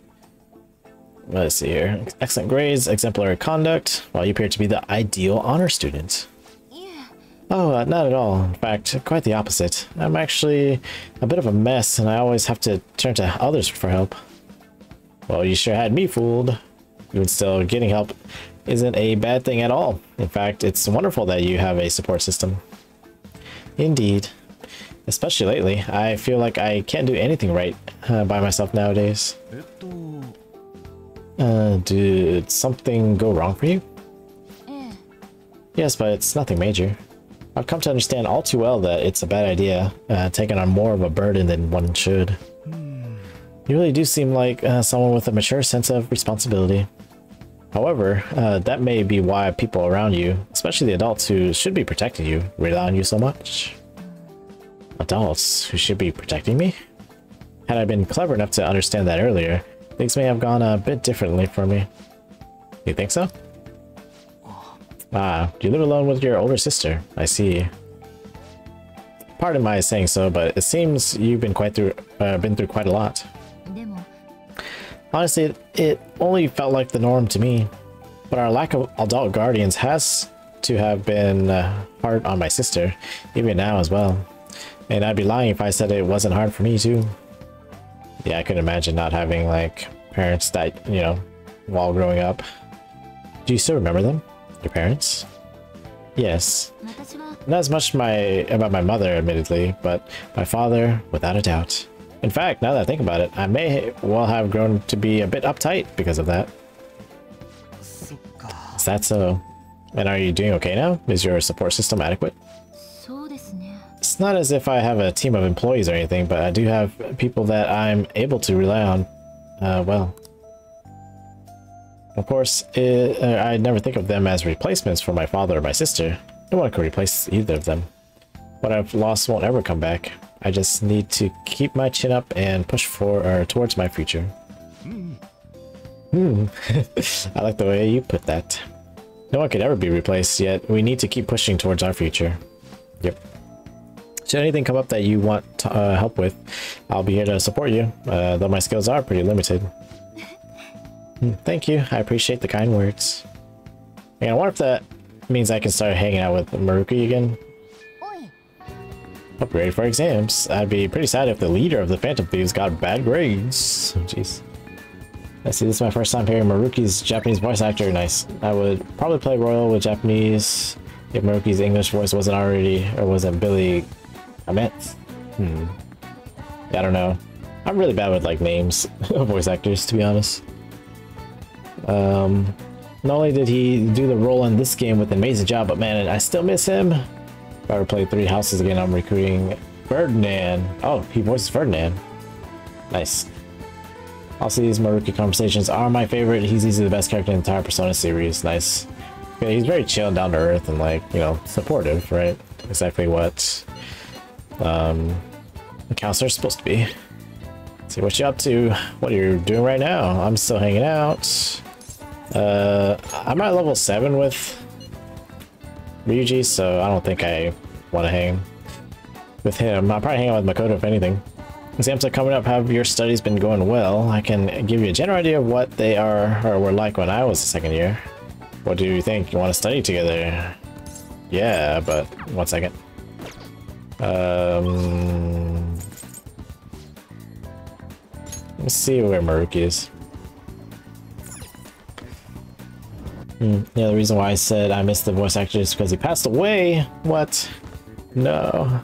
Let's see here. Excellent grades, exemplary conduct. Well, you appear to be the ideal honor student. Yeah. Oh, uh, not at all. In fact, quite the opposite. I'm actually a bit of a mess, and I always have to turn to others for help. Well, you sure had me fooled. Even still, getting help isn't a bad thing at all. In fact, it's wonderful that you have a support system. Indeed. Especially lately, I feel like I can't do anything right uh, by myself nowadays. Uh, did something go wrong for you? Yes, but it's nothing major. I've come to understand all too well that it's a bad idea, uh, taking on more of a burden than one should. You really do seem like uh, someone with a mature sense of responsibility. However, uh, that may be why people around you, especially the adults who should be protecting you, rely on you so much. Adults who should be protecting me? Had I been clever enough to understand that earlier, things may have gone a bit differently for me. You think so? Ah, you live alone with your older sister. I see. Pardon my saying so, but it seems you've been quite through, uh, been through quite a lot. Honestly, it, it only felt like the norm to me. But our lack of adult guardians has to have been uh, hard on my sister, even now as well. And I'd be lying if I said it wasn't hard for me too. Yeah, I could imagine not having like parents that, you know, while growing up. Do you still remember them? Your parents? Yes. Not as much my about my mother, admittedly, but my father, without a doubt. In fact, now that I think about it, I may well have grown to be a bit uptight because of that. Is that so? And are you doing okay now? Is your support system adequate? It's not as if I have a team of employees or anything, but I do have people that I'm able to rely on. Uh, well. Of course, it, uh, I never think of them as replacements for my father or my sister. No one could replace either of them. What I've lost won't ever come back. I just need to keep my chin up and push for or towards my future. Hmm. [laughs] I like the way you put that. No one could ever be replaced, yet we need to keep pushing towards our future. Yep. Should anything come up that you want uh, help with, I'll be here to support you, uh, though my skills are pretty limited. Hmm, thank you, I appreciate the kind words. And I wonder if that means I can start hanging out with Maruki again. Hope for exams. I'd be pretty sad if the leader of the Phantom Thieves got bad grades. Oh, jeez. I see this is my first time hearing Maruki's Japanese voice actor. Nice. I would probably play Royal with Japanese if Maruki's English voice wasn't already, or wasn't Billy Kametz. Hmm. I don't know. I'm really bad with like names [laughs] of voice actors, to be honest. Um, not only did he do the role in this game with an amazing job, but man, I still miss him. If I ever play Three Houses again, I'm recruiting Ferdinand. Oh, he voices Ferdinand. Nice. Also, these Maruki conversations are my favorite. He's easily the best character in the entire Persona series. Nice. Yeah, he's very chill and down to earth and like, you know, supportive, right? Exactly what um, a counselor's supposed to be. Let's see what you up to, what are you're doing right now. I'm still hanging out. Uh, I'm at level 7 with Ryuji, so I don't think I want to hang with him. I'll probably hang out with Makoto if anything. Exams are coming up. Have your studies been going well? I can give you a general idea of what they are or were like when I was a second year. What do you think? You want to study together? Yeah, but one second. Um, let's see where Maruki is. Hmm, yeah, the reason why I said I missed the voice actor is because he passed away. What? No.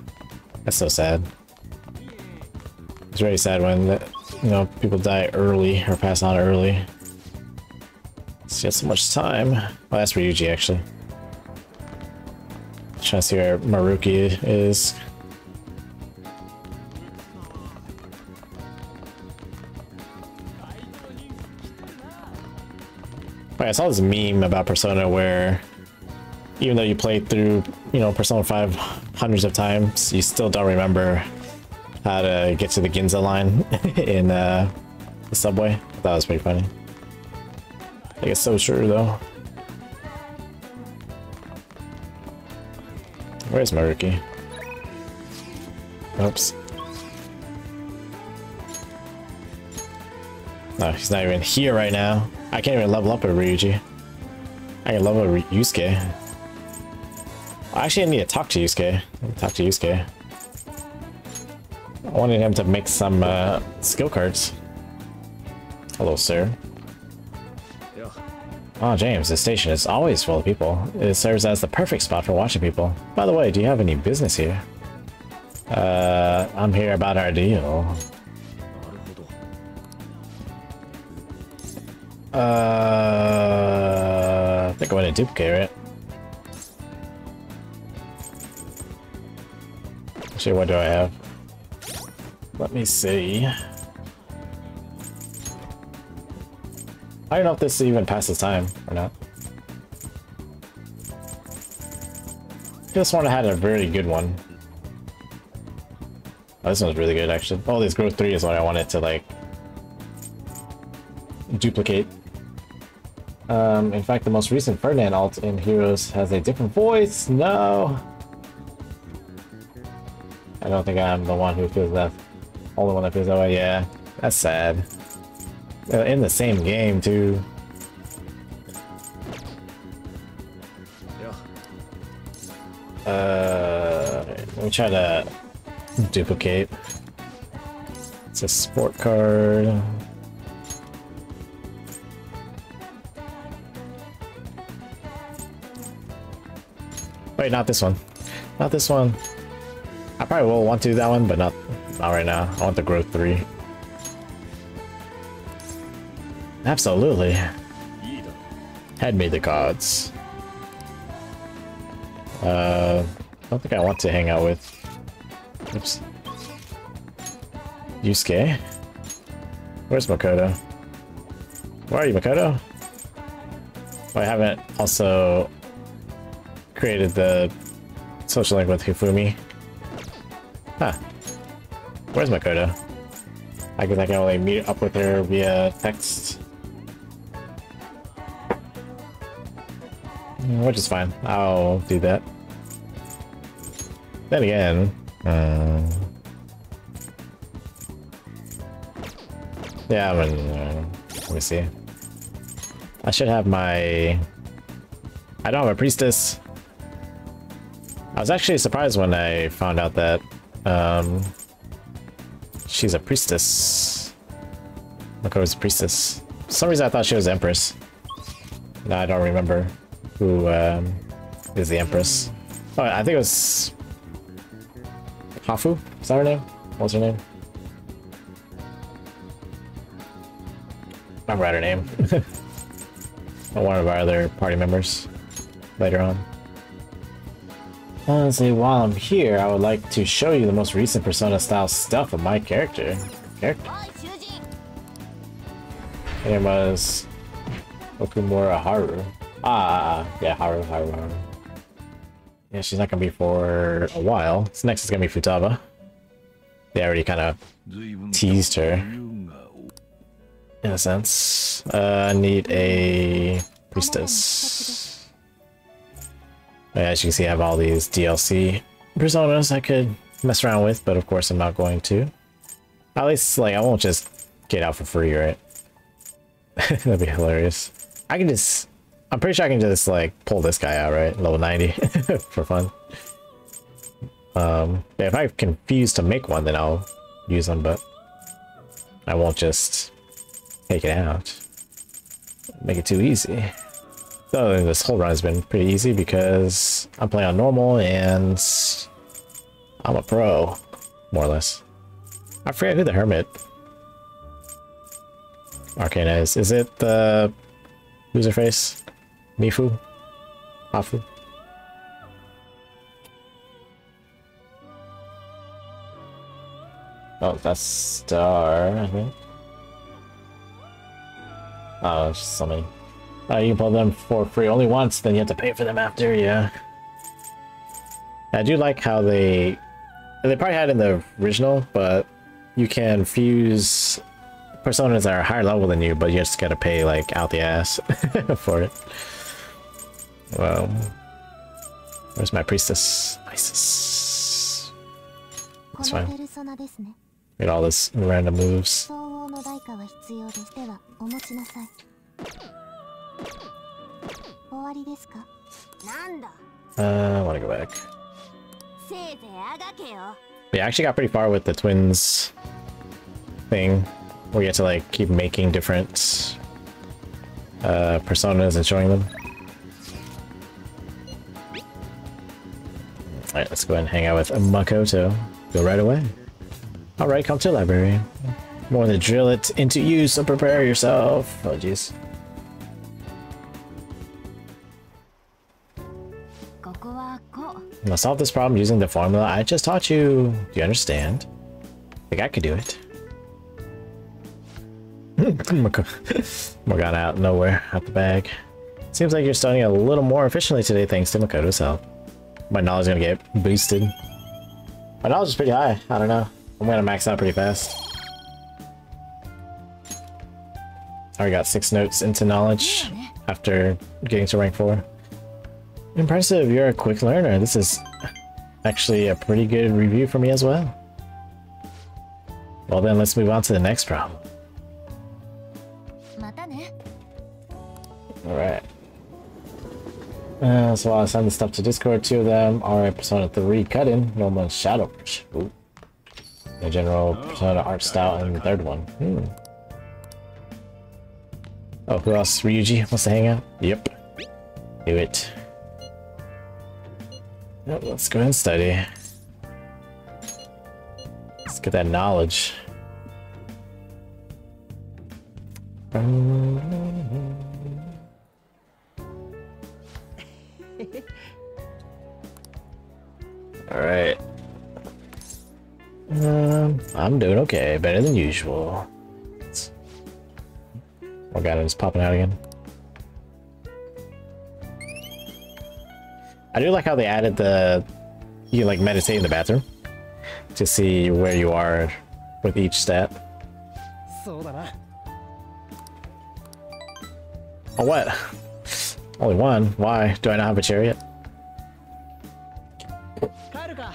That's so sad. It's very sad when, you know, people die early or pass on early. It's just so much time. Well, that's Ryuji, actually. Trying to see where Maruki is. I saw this meme about Persona where even though you played through, you know, Persona 5 hundreds of times, you still don't remember how to get to the Ginza line [laughs] in uh, the subway. That was pretty funny. I it's so true though. Where's Maruki? Oops. No, he's not even here right now. I can't even level up a Ryuji. I can level up Yusuke. Actually, I need to talk to Yusuke. Talk to Yusuke. I wanted him to make some uh, skill cards. Hello, sir. Oh, James, the station is always full of people. It serves as the perfect spot for watching people. By the way, do you have any business here? Uh, I'm here about our deal. Uh, I think I want to duplicate it. Actually, what do I have? Let me see. I don't know if this even passes time or not. This one had a very good one. Oh, this one's really good, actually. Oh, this growth 3 is what I wanted to, like, duplicate. Um, in fact, the most recent Ferdinand alt in Heroes has a different voice. No! I don't think I'm the one who feels that. Only one that feels that way. Yeah, that's sad. In the same game, too. Uh, let me try to duplicate. It's a sport card. Wait, not this one. Not this one. I probably will want to do that one, but not, not right now. I want the growth 3. Absolutely. Had made the cards. Uh, I don't think I want to hang out with... Oops. Yusuke? Where's Makoto? Where are you, Makoto? Oh, I haven't also created the social link with Hifumi. Huh. Where's Makoto? I guess I can only meet up with her via text. Which is fine. I'll do that. Then again... Uh, yeah, I mean... Uh, let me see. I should have my... I don't have a priestess. I was actually surprised when I found out that um, she's a priestess. Makoto's a priestess. For some reason I thought she was Empress. No, I don't remember who um, is the Empress. Oh, I think it was Hafu? Is that her name? What's her name? I forgot her name. one of our other party members later on. Honestly, while I'm here, I would like to show you the most recent Persona style stuff of my character. Character. Name was Okumura Haru. Ah, yeah, Haru, Haru, Haru. Yeah, she's not gonna be for a while. So next is gonna be Futaba. They already kind of teased her. In a sense. Uh, I need a priestess. Yeah, as you can see, I have all these DLC personas I could mess around with, but of course I'm not going to. At least, like, I won't just get out for free, right? [laughs] That'd be hilarious. I can just... I'm pretty sure I can just, like, pull this guy out, right? Level 90 [laughs] for fun. Um, if I confuse to make one, then I'll use them, but I won't just take it out. Make it too easy. So this whole run has been pretty easy because I'm playing on normal and I'm a pro, more or less. I forget who the Hermit Arcana is. Is it the loser face? Mifu? Afu? Oh, that's Star, I think. Oh, it's just something. Uh, you can pull them for free only once, then you have to pay for them after, yeah. I do like how they... They probably had in the original, but you can fuse personas that are higher level than you, but you just gotta pay, like, out the ass [laughs] for it. Well... Where's my priestess? Isis. That's fine. Get all this random moves. Uh, I want to go back. Yeah, I actually got pretty far with the twins thing, We you have to like keep making different uh, personas and showing them. Alright, let's go ahead and hang out with Makoto. Go right away. Alright, come to the library. More to drill it into you, so prepare yourself. Oh, jeez. Now solve this problem using the formula I just taught you. Do you understand? I think I could do it. [laughs] Morgana [laughs] out nowhere, out the bag. Seems like you're studying a little more efficiently today thanks to Makoto's help. My knowledge is gonna get boosted. My knowledge is pretty high. I don't know. I'm gonna max out pretty fast. I already got six notes into knowledge after getting to rank four. Impressive, you're a quick learner. This is actually a pretty good review for me as well. Well then, let's move on to the next problem. Alright. Uh, so I'll send the stuff to Discord. Two of them are Persona 3 Cut-In, normal Shadow Bridge. Ooh. The general Persona art style and the third one. Hmm. Oh, who else? Ryuji wants to hang out? Yep. Do it. Yep, let's go and study. Let's get that knowledge. [laughs] Alright. Um, I'm doing okay. Better than usual. Morgana is popping out again. I do like how they added the... You like meditate in the bathroom. To see where you are with each stat. Oh, what? Only one? Why? Do I not have a chariot?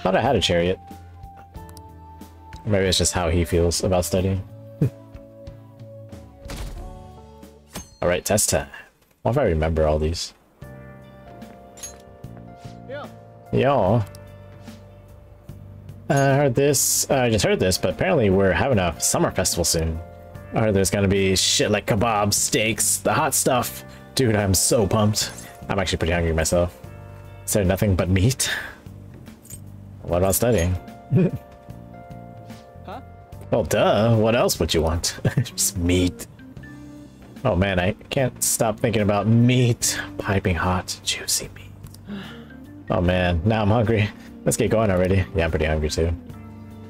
thought I had a chariot. maybe it's just how he feels about studying. [laughs] Alright, test time. What if I remember all these? Yo. I heard this, I just heard this, but apparently we're having a summer festival soon. I heard there's gonna be shit like kebabs, steaks, the hot stuff. Dude, I'm so pumped. I'm actually pretty hungry myself. Is there nothing but meat? What about studying? [laughs] huh? Well, duh. What else would you want? [laughs] Just meat. Oh man, I can't stop thinking about meat. Piping hot, juicy meat. Oh man, now I'm hungry. Let's get going already. Yeah, I'm pretty hungry too.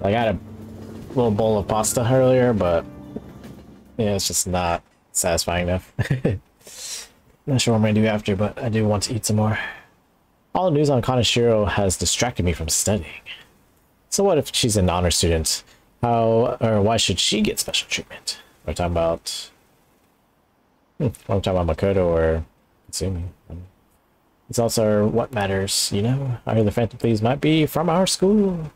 I had a little bowl of pasta earlier, but yeah, it's just not satisfying enough. [laughs] not sure what I'm gonna do after, but I do want to eat some more. All the news on Kaneshiro has distracted me from studying. So what if she's an honor student? How or why should she get special treatment? We're talking about Hmm, I'm talking about Makoto or Kasumi. It's also what matters, you know? Our the Phantom Thieves might be from our school.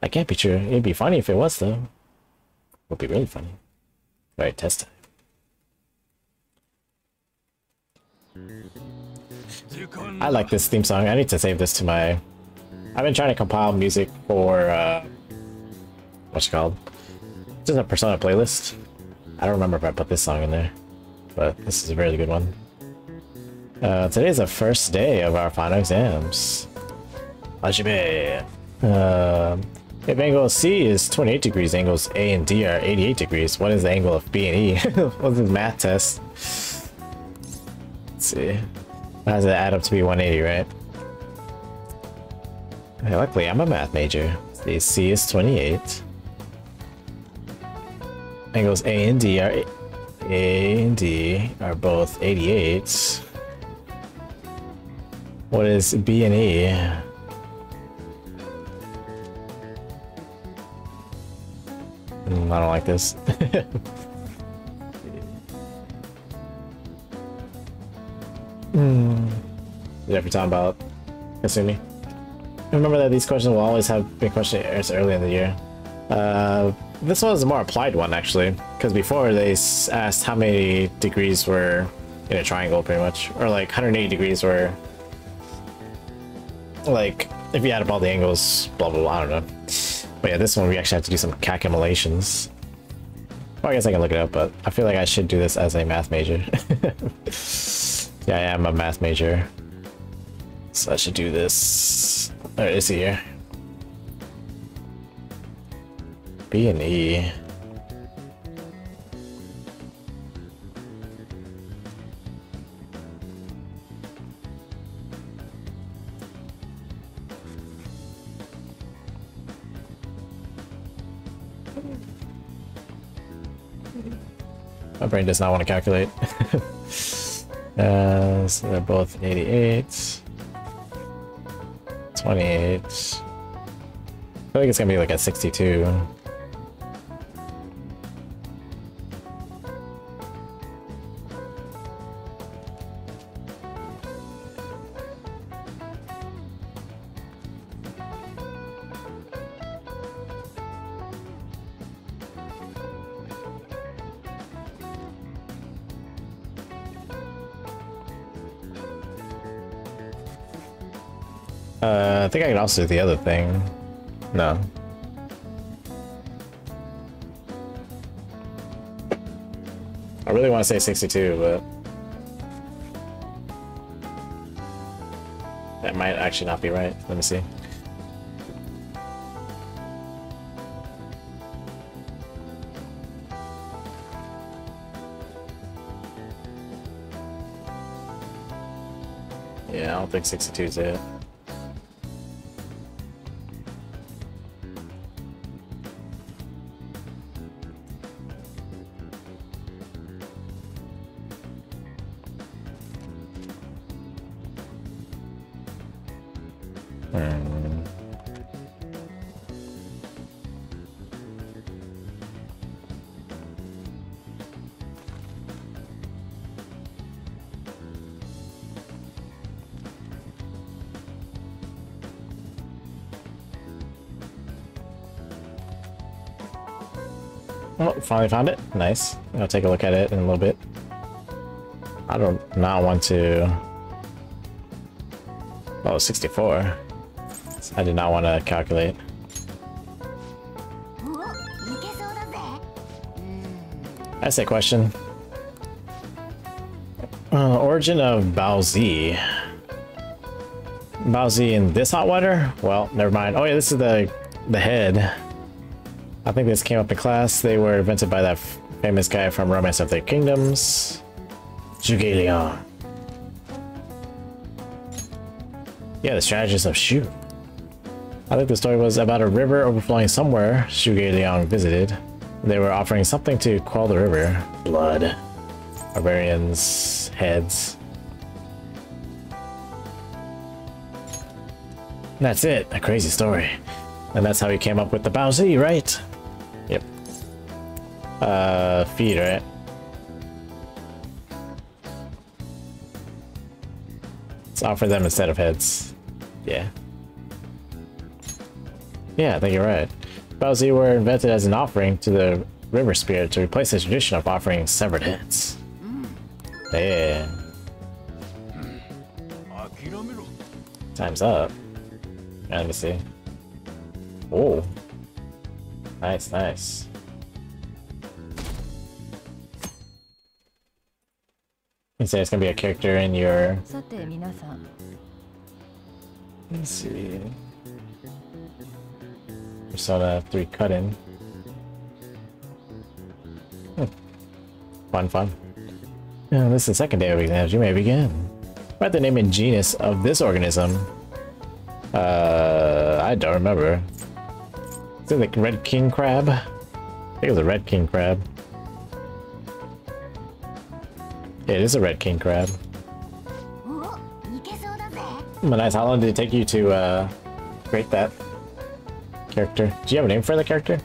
That can't be true. It'd be funny if it was, though. It would be really funny. Alright, test time. I like this theme song. I need to save this to my... I've been trying to compile music for, uh... What's it called? Just a Persona playlist. I don't remember if I put this song in there but this is a really good one. Uh, today is the first day of our final exams. Hajime. Uh, if angle C is 28 degrees, angles A and D are 88 degrees. What is the angle of B and E? [laughs] What's the math test? Let's see. How does it add up to be 180, right? Luckily, I'm a math major. The C is 28. Angles A and D are a and D are both 88s. What is B and E? Mm, I don't like this. [laughs] Hmm. Yeah, we're talking about Kasumi. Remember that these questions will always have been questions early in the year. Uh, this one is a more applied one, actually. Because before, they asked how many degrees were in a triangle, pretty much. Or like 180 degrees were... Like, if you add up all the angles, blah, blah, blah, I don't know. But yeah, this one we actually have to do some calculations. Well, I guess I can look it up, but I feel like I should do this as a math major. [laughs] yeah, I am a math major. So I should do this. Oh, is he here? B and E. My brain does not want to calculate. [laughs] uh, so they're both 88. 28. I think it's gonna be like a 62. I think I can also do the other thing. No. I really want to say 62, but... That might actually not be right. Let me see. Yeah, I don't think 62 is it. Finally found it. Nice. I'll take a look at it in a little bit. I don't not want to... Oh, 64. I did not want to calculate. That's a question. Uh, origin of Baozi. Baozi in this hot water? Well, never mind. Oh yeah, this is the the head. I think this came up in class. They were invented by that famous guy from Romance of the Kingdoms. Zhuge Liang. Yeah, the strategist of Shu. I think the story was about a river overflowing somewhere Zhuge Liang visited. They were offering something to quell the river. Blood. Barbarians' heads. That's it. A crazy story. And that's how he came up with the Baozi, right? Uh, feet, right? Let's offer them instead of heads. Yeah. Yeah, I think you're right. Baozi were invented as an offering to the river spirit to replace the tradition of offering severed heads. Yeah. Time's up. Let me see. Oh. Nice, nice. say it's gonna be a character in your... Let's see... Persona 3 cut-in. Hmm. Fun, fun. Now, this is the second day of exams. You may begin. Write the name and genus of this organism. Uh, I don't remember. Is it the red king crab? I think it was a red king crab. it is a red king crab. Nice. how long did it take you to uh, create that character? Do you have a name for the character?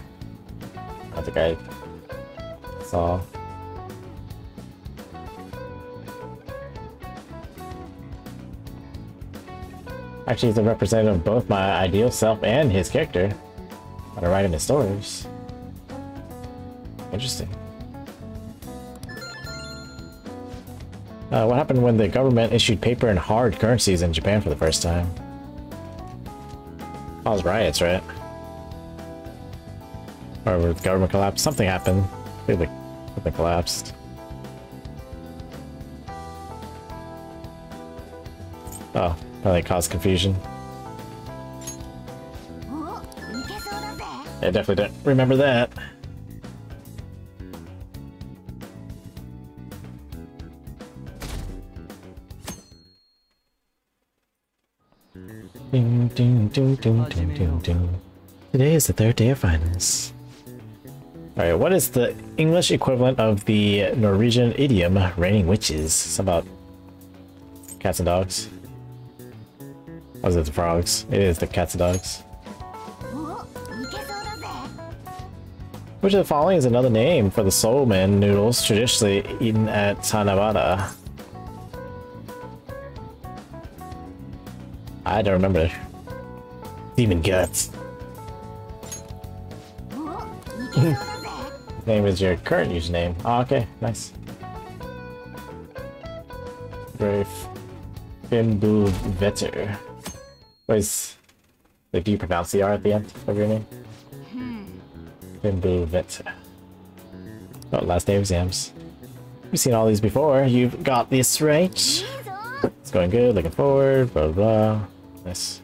I think I saw. Actually, he's a representative of both my ideal self and his character. Gotta write him his stories. Interesting. Uh, what happened when the government issued paper and hard currencies in Japan for the first time? Caused riots, right? Or the government collapsed? Something happened. Something collapsed. Oh, probably caused confusion. I definitely don't remember that. Today is the third day of finals. Alright, what is the English equivalent of the Norwegian idiom, raining witches? About cats and dogs? Oh, Was it the frogs? It is the cats and dogs. Which of the following is another name for the somen noodles traditionally eaten at Tanabata? I don't remember. Demon Guts. [laughs] name is your current username. Oh, okay, nice. Brave Finbu Vetter. What is. like, do you pronounce the R at the end of your name? Finbu Vetter. Oh, last day of exams. You've seen all these before. You've got this right. It's going good, looking forward, blah. blah. Nice.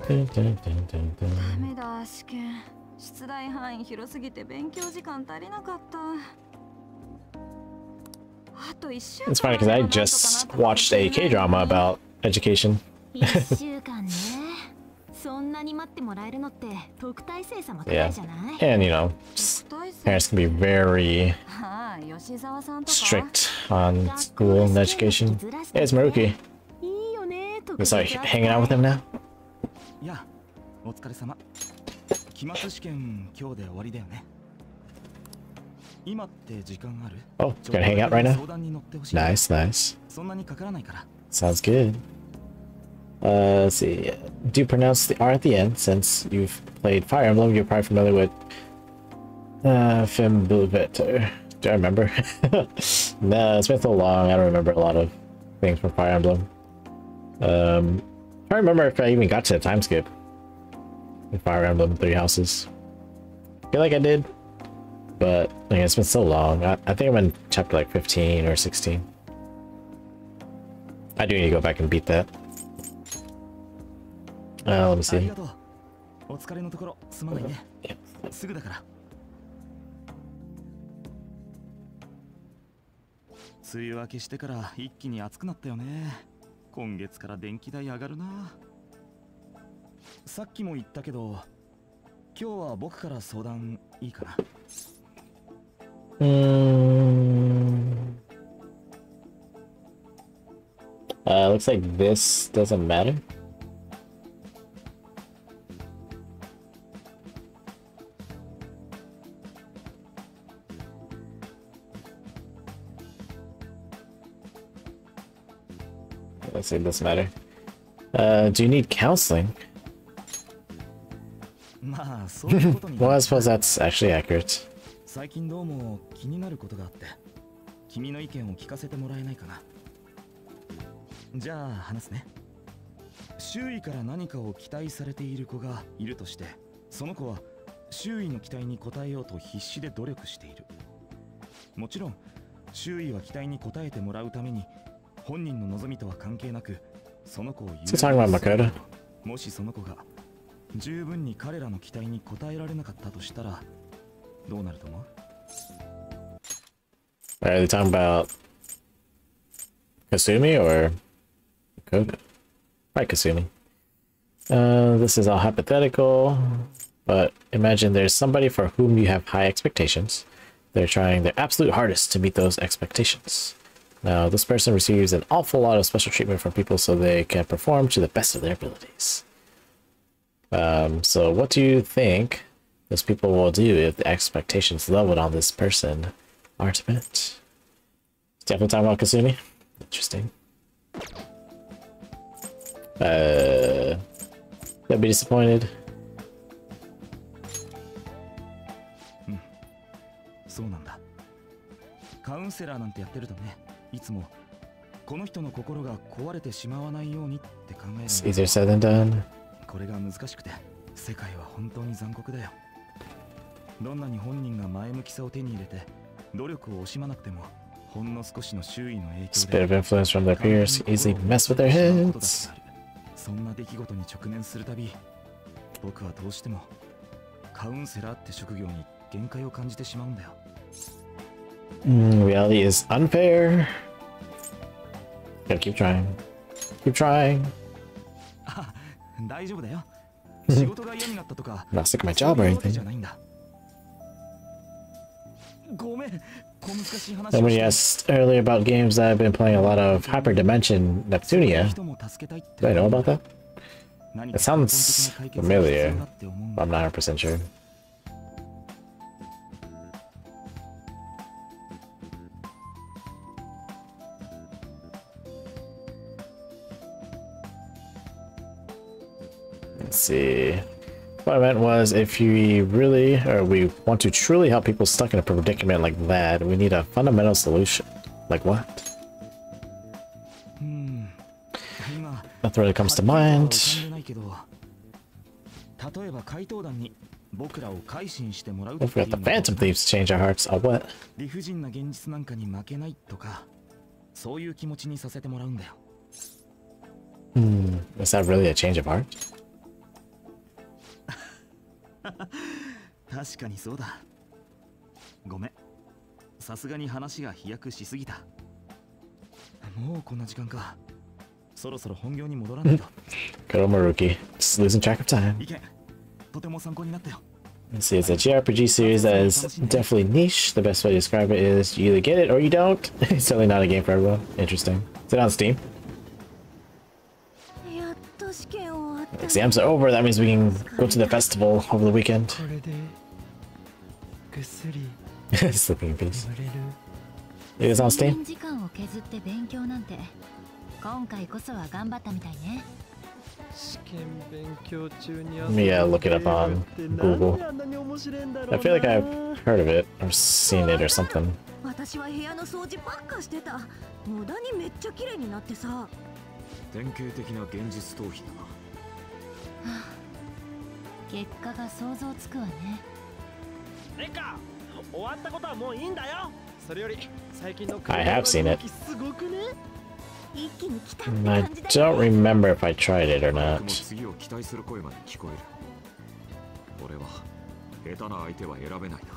ダメだ試験出題範囲広すぎて勉強時間足りなかったあと一週間 It's funny because I あればなんとか just なったかも watched a K drama about education. 一週間ねそんなに待ってもらえるのって特待生様くら Yeah. いじゃない And you know, just 特待生 parents can be very ああ吉沢さんとか strict on school and education. Hey, it's Maruki. いいよねと You start hanging out with him now? いやお疲れ様期末試験今日で終わりだよね今って時間ある Oh, gonna hang out right now? 相談に乗ってほしい Nice, nice. そんなにかからないから Sounds good. Uh, let's see. Do pronounce the R at the end since you've played Fire Emblem. You're probably familiar with uh, Do I remember? no, [laughs] nah, it's been so long, I don't remember a lot of things from Fire Emblem. Um, I remember if I even got to the time skip. In Fire Emblem Three Houses. I feel like I did, but I mean, it's been so long. I, I think I'm in chapter like 15 or 16. I do need to go back and beat that. Uh, let me see. Yeah. 梅雨明けしてから一気に暑くなったよね。今月から電気代上がるな。さっきも言ったけど今日は僕から相談いいかな。うーん。Uh, looks like this doesn't matter. Let's say it doesn't matter. Uh, do you need counseling? [laughs] Well, I suppose that's actually accurate. 最近どうも気になることがあって君の意見を聞かせてもらえないかなじゃあ話すね周囲から何かを期待されている子がいるとしてその子は周囲の期待に応えようと必死で努力しているもちろん周囲は期待に応えてもらうために本人の望みとは関係なくその子を許 So talking about Makoto. もしその子が十分に彼らの期待に応えられなかったとしたらどうなると思う Are they talking about Kasumi or Makoto? Probably Kasumi. Uh, this is all hypothetical, but imagine there's somebody for whom you have high expectations. They're trying their absolute hardest to meet those expectations. Now, this person receives an awful lot of special treatment from people so they can perform to the best of their abilities. Um, so what do you think those people will do if the expectations leveled on this person aren't met? Definitely talking about Kasumi. Interesting. Uh, they'll be disappointed. そうなんだカウンセラーなんてやってるとね いつもこの人の心が壊れてしまわないようにって考える.これが難しくて世界は本当に残酷だよ。どんなに本人が前向きさを手に入れて努力を惜しまなくてもほんの少しの周囲の影響 bit of influence そんな出来事に直面するたび僕はどうしてもカウンセラーって職業に限界を感じてしまうんだよ Mm, reality is unfair. Gotta keep trying. Keep trying. I'm not sick of my job or anything. Somebody asked earlier about games that I've been playing a lot of Hyperdimension Neptunia. Do I know about that? It sounds familiar, I'm not 100% sure. Let's see. What I meant was if we really, or we want to truly help people stuck in a predicament like that, we need a fundamental solution. Like what? うん今 Nothing really comes to はっ mind. きりとは浮かんでないけど例えば怪盗団に僕らを改心してもらう Don't っていう forget の the Phantom Thieves to change our hearts. Oh, what? 理不尽な現実なんかに負けないとかそういう気持ちにさせてもらうんだよ Hmm. Is that really a change of heart? 確かにそうだごめんさすがに話が飛躍しすぎたもうこんな時間かそろそろ本業に戻らないと Good old Maruki. Just losing track of time. Let's see, it's a JRPG series that is definitely niche. The best way to describe it is you either get it or you don't. it's certainly not a game for everyone. Interesting. Is it on Steam? Exams are over. That means we can go to the festival over the weekend. これでぐっすり Sleeping in peace. 眠れる It is on 睡 Steam? 眠時間を削って勉強なんて今回こそは頑張ったみたいね試験勉強中に Let me uh, look it up on Google. I feel like I've heard of it or seen it or something. 私は部屋の掃除ばっかしてた無駄にめっちゃ綺麗になってさ典型的な現実逃避だ 結果が想像つくわねレカ終わったことはもういいんだよそれより最近の I have seen it. すごくね一気に来たって And I 感じだ don't remember if I tried it or 僕 not. も次を期待する声まで聞こえる俺は下手な相手は選べないな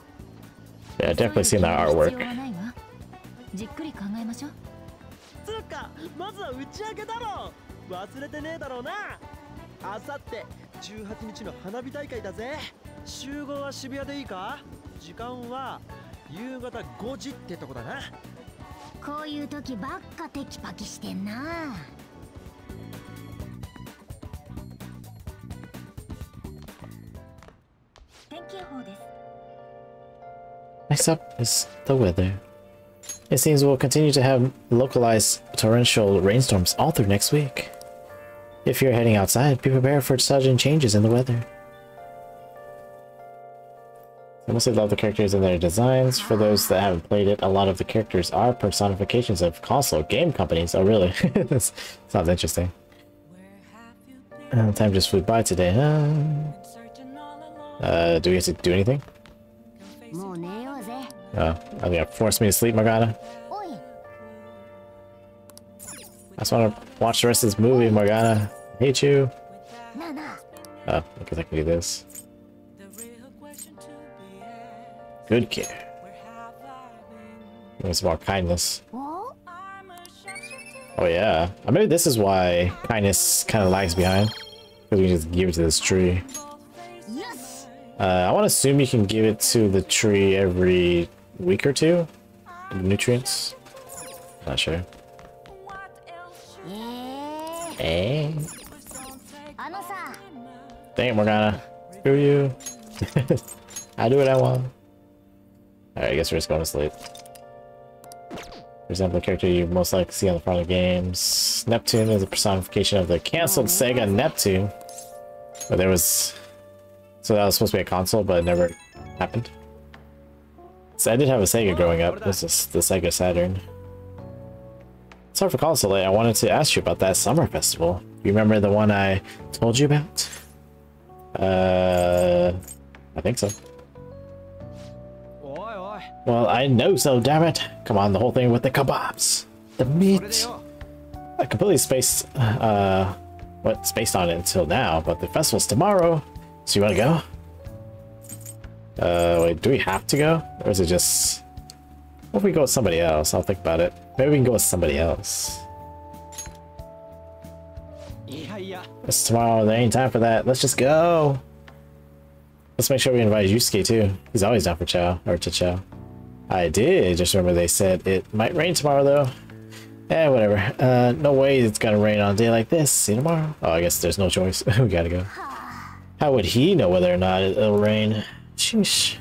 Yeah, I've definitely seen that 急いで決める artwork. 必要はないわ じっくり考えましょうつうかまずは打ち上げだろ忘れてねえだろうな あさって18日の花火大会だぜ集合は渋谷でいいか時間は夕方5時ってとこだなこういう時ばっかテキパキしてんな天気予報です Next up is the weather. It seems we'll continue to have localized torrential rainstorms all through next week. If you're heading outside, be prepared for sudden changes in the weather. I mostly love the characters and their designs. For those that haven't played it, a lot of the characters are personifications of console game companies. Oh, really? [laughs] this sounds interesting. Uh, time just flew by today. Huh? Uh, do we have to do anything? Oh, oh I think I forced me to sleep, Morgana. I just want to watch the rest of this movie, Morgana. I hate you. Uh, oh, because I can do this. Good care. It's about kindness. Oh yeah. I maybe mean, this is why kindness kind of lags behind. Because we just give it to this tree. Uh, I want to assume you can give it to the tree every week or two. Nutrients. Not sure. Hey. Dang Morgana. Screw you. [laughs] I do what I want. Alright, I guess we're just going to sleep. Resemble a character you most likely see on the front of games. Neptune is a personification of the cancelled oh. Sega Neptune. But there was... So that was supposed to be a console, but it never happened. So I did have a Sega growing up. This is the Sega Saturn. Sorry for calling so late. I wanted to ask you about that summer festival. You remember the one I told you about? Uh, I think so. Well, I know so, damn it. Come on, the whole thing with the kebabs. The meat. I completely spaced, uh, what, spaced on it until now, but the festival's tomorrow. So you want to go? Uh, wait, do we have to go? Or is it just... What if we go with somebody else? I'll think about it. Maybe we can go with somebody else. It's tomorrow, there ain't time for that. Let's just go! Let's make sure we invite Yusuke too. He's always down for chow, or to chow. I did just remember they said it might rain tomorrow though. Eh, whatever. Uh, no way it's gonna rain on a day like this. See you tomorrow. Oh, I guess there's no choice. [laughs] we gotta go. How would he know whether or not it'll rain? Sheesh.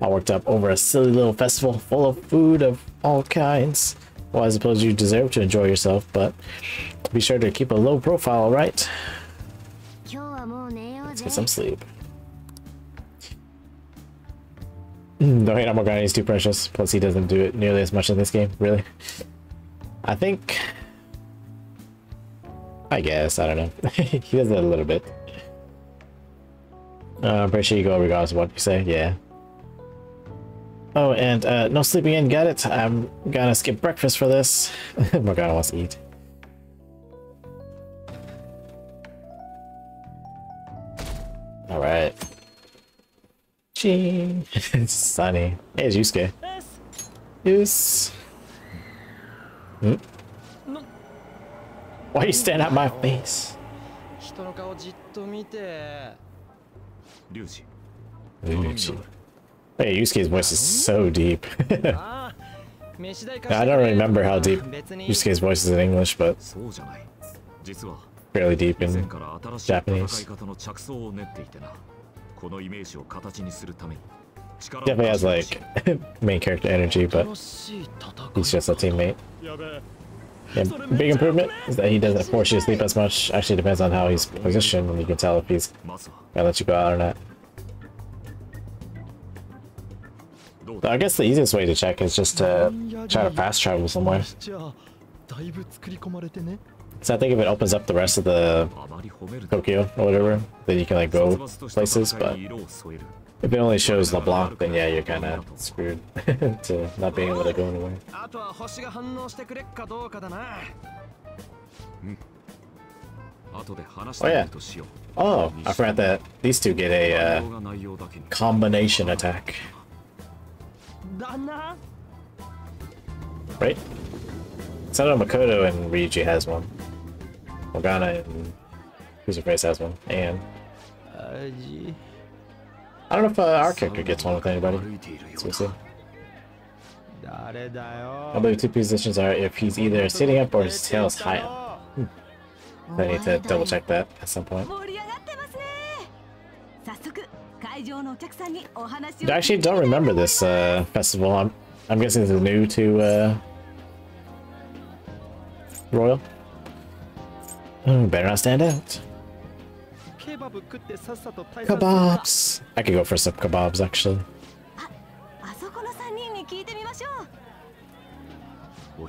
I worked up over a silly little festival full of food of all kinds. Well, I suppose you deserve to enjoy yourself, but be sure to keep a low profile, right? Let's get some sleep. Mm, no, hate Amogani is too precious. Plus, he doesn't do it nearly as much in this game, really. I think... I guess, I don't know. [laughs] he does it a little bit. Uh, I'm pretty sure you go regardless of what you say, yeah. Oh, and uh, no sleeping in, got it? I'm gonna skip breakfast for this. [laughs] Morgana wants to eat. Alright. Ching! [laughs] it's sunny. Hey, Yusuke. Yus. Hmm? Why you staring at my face? Ryuji. Hey, Yusuke's voice is so deep. [laughs] I don't remember how deep Yusuke's voice is in English, but fairly deep in Japanese. Definitely has like [laughs] main character energy, but he's just a teammate. Yeah, big improvement is that he doesn't force you to sleep as much. Actually, depends on how he's positioned, and you can tell if he's gonna let you go out or not. I guess the easiest way to check is just to try to fast travel somewhere. So I think if it opens up the rest of the Tokyo or whatever, then you can like go places, but if it only shows LeBlanc, then yeah, you're kind of screwed [laughs] to not being able to go anywhere. Hmm. Oh yeah. Oh, I forgot that these two get a uh, combination attack. Right? Know Makoto and Ryuji has one. Morgana and Who's Your Face has one. And I don't know if uh, our character gets one with anybody. See. I believe two positions are if he's either sitting up or his tail is high up. Hmm. I need to double check that at some point. I actually don't remember this uh, festival. I'm, I'm guessing this is new to uh, Royal. Hmm, better not stand out. Kebabs! I could go for some kebabs, actually.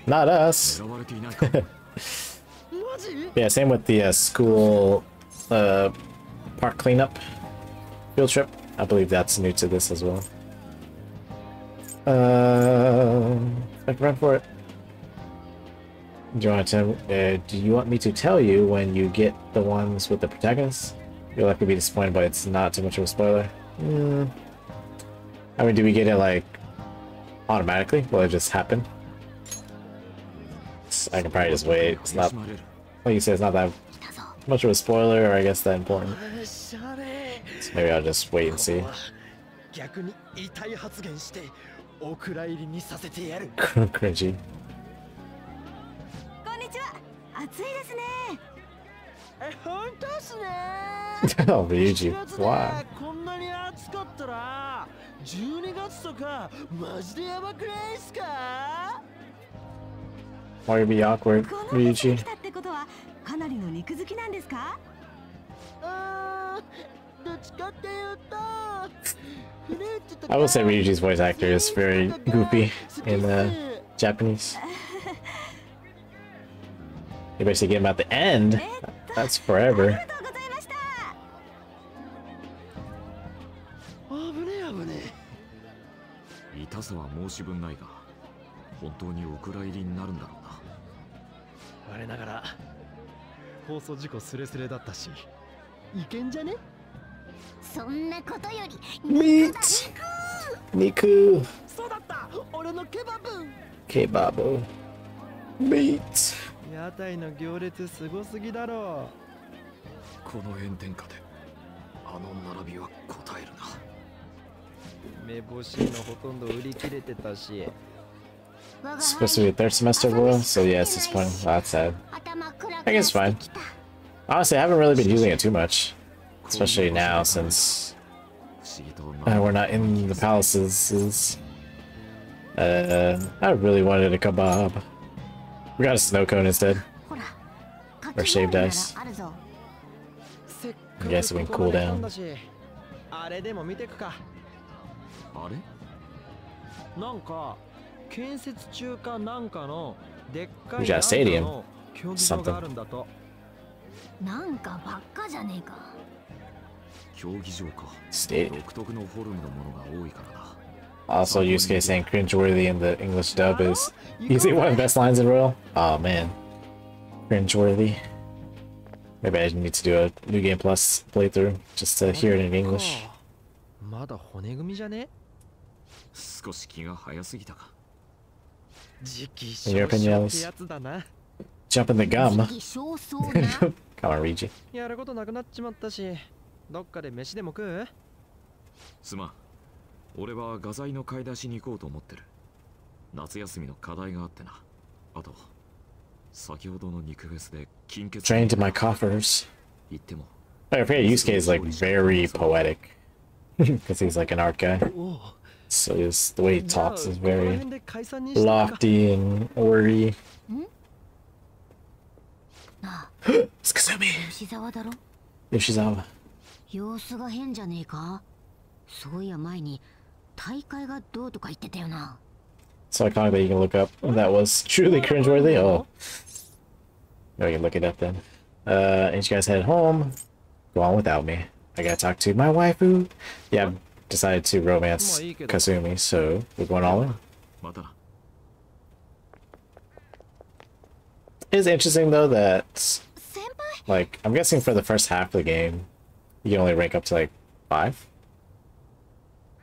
Not us! [laughs] yeah, same with the uh, school uh, park cleanup field trip. I believe that's new to this as well. Uh, I can run for it. Do you want to? Uh, do you want me to tell you when you get the ones with the protagonists? You'll likely be disappointed, but it's not too much of a spoiler. Mm. I mean, do we get it like automatically? Will it just happen? I can probably just wait. It's not. Like you say, it's not that much of a spoiler, or I guess that important. しゃれ So maybe I'll just wait and see. 逆に痛い発言してお蔵入りにさせてやる Cringy. こんにちは暑いですねえ本当っすね oh, Ryuji. 1月で Why? こんなに暑かったら12月とかマジでやばくないっすか Why you be awkward, こ[laughs] のフェスに Ryuji? 来たってことはかなりの肉好きなんですかあーどっちかっていうとフルーツとか I will say Ryuji's voice actor is very goofy in uh, Japanese. You basically get him at the end. That's あ forever. そんなことより Meat! Niku! そうだった俺のケバブ Kebabo. Meat! 屋台の行列すごすぎだろこの炎天下であの並びは答えるなめぼしいのほとんど売り切れてたし supposed to be a third semester Royal, so yeah, it's disappointing. Well, that's sad. I guess it's fine. Honestly, I haven't really been using it too much. Especially now, since 不思議と uh, we're not in the palaces. Is, uh, I really wanted a kebab. We got a snow cone instead. ほら Or shaved ice. あるぞせっか I guess we can cool down. だしあれでも見てくかあれなんか建設中かなんかのでっか We い got a stadium. の競技場があるんだとなんかばっかじゃねえか 競技場か Stadium. 独特のフォルムのものが多いからな Also, Yusuke saying cringeworthy in the English dub is easily one of the best lines in Royal. Oh man. Cringeworthy. Maybe I need to do a New Game Plus playthrough just to hear it in English. まだ骨組みじゃね少し気が早すぎたか時期 In your 尚 opinion, 早っ Alice? てやつだな Jump in the gum. [laughs] 時期尚早な Come on, Ryuji. やることなくなっちまったし どっかで飯でも食うすまん俺は画材の買い出しに行こうと思ってる夏休みの課題があってなあと先ほどの肉フェスで金欠 Drained in my coffers. 言っても I forget Yusuke is like very poetic. Because he's like an art guy. So his, the way he talks is very lofty and wordy. Tsukasumi! Yoshizawa. 様子が変じゃねえかそういや前に大会がどうとか言ってたよな So iconic that you can look up. That was truly cringeworthy. Oh. No, you can look it up then. Uh, and you guys head home. Go on without me. I gotta talk to my waifu. Yeah, I've decided to romance Kasumi, so we're going all in. またな It is interesting though that, 先輩 like, I'm guessing for the first half of the game, you can only rank up to like five.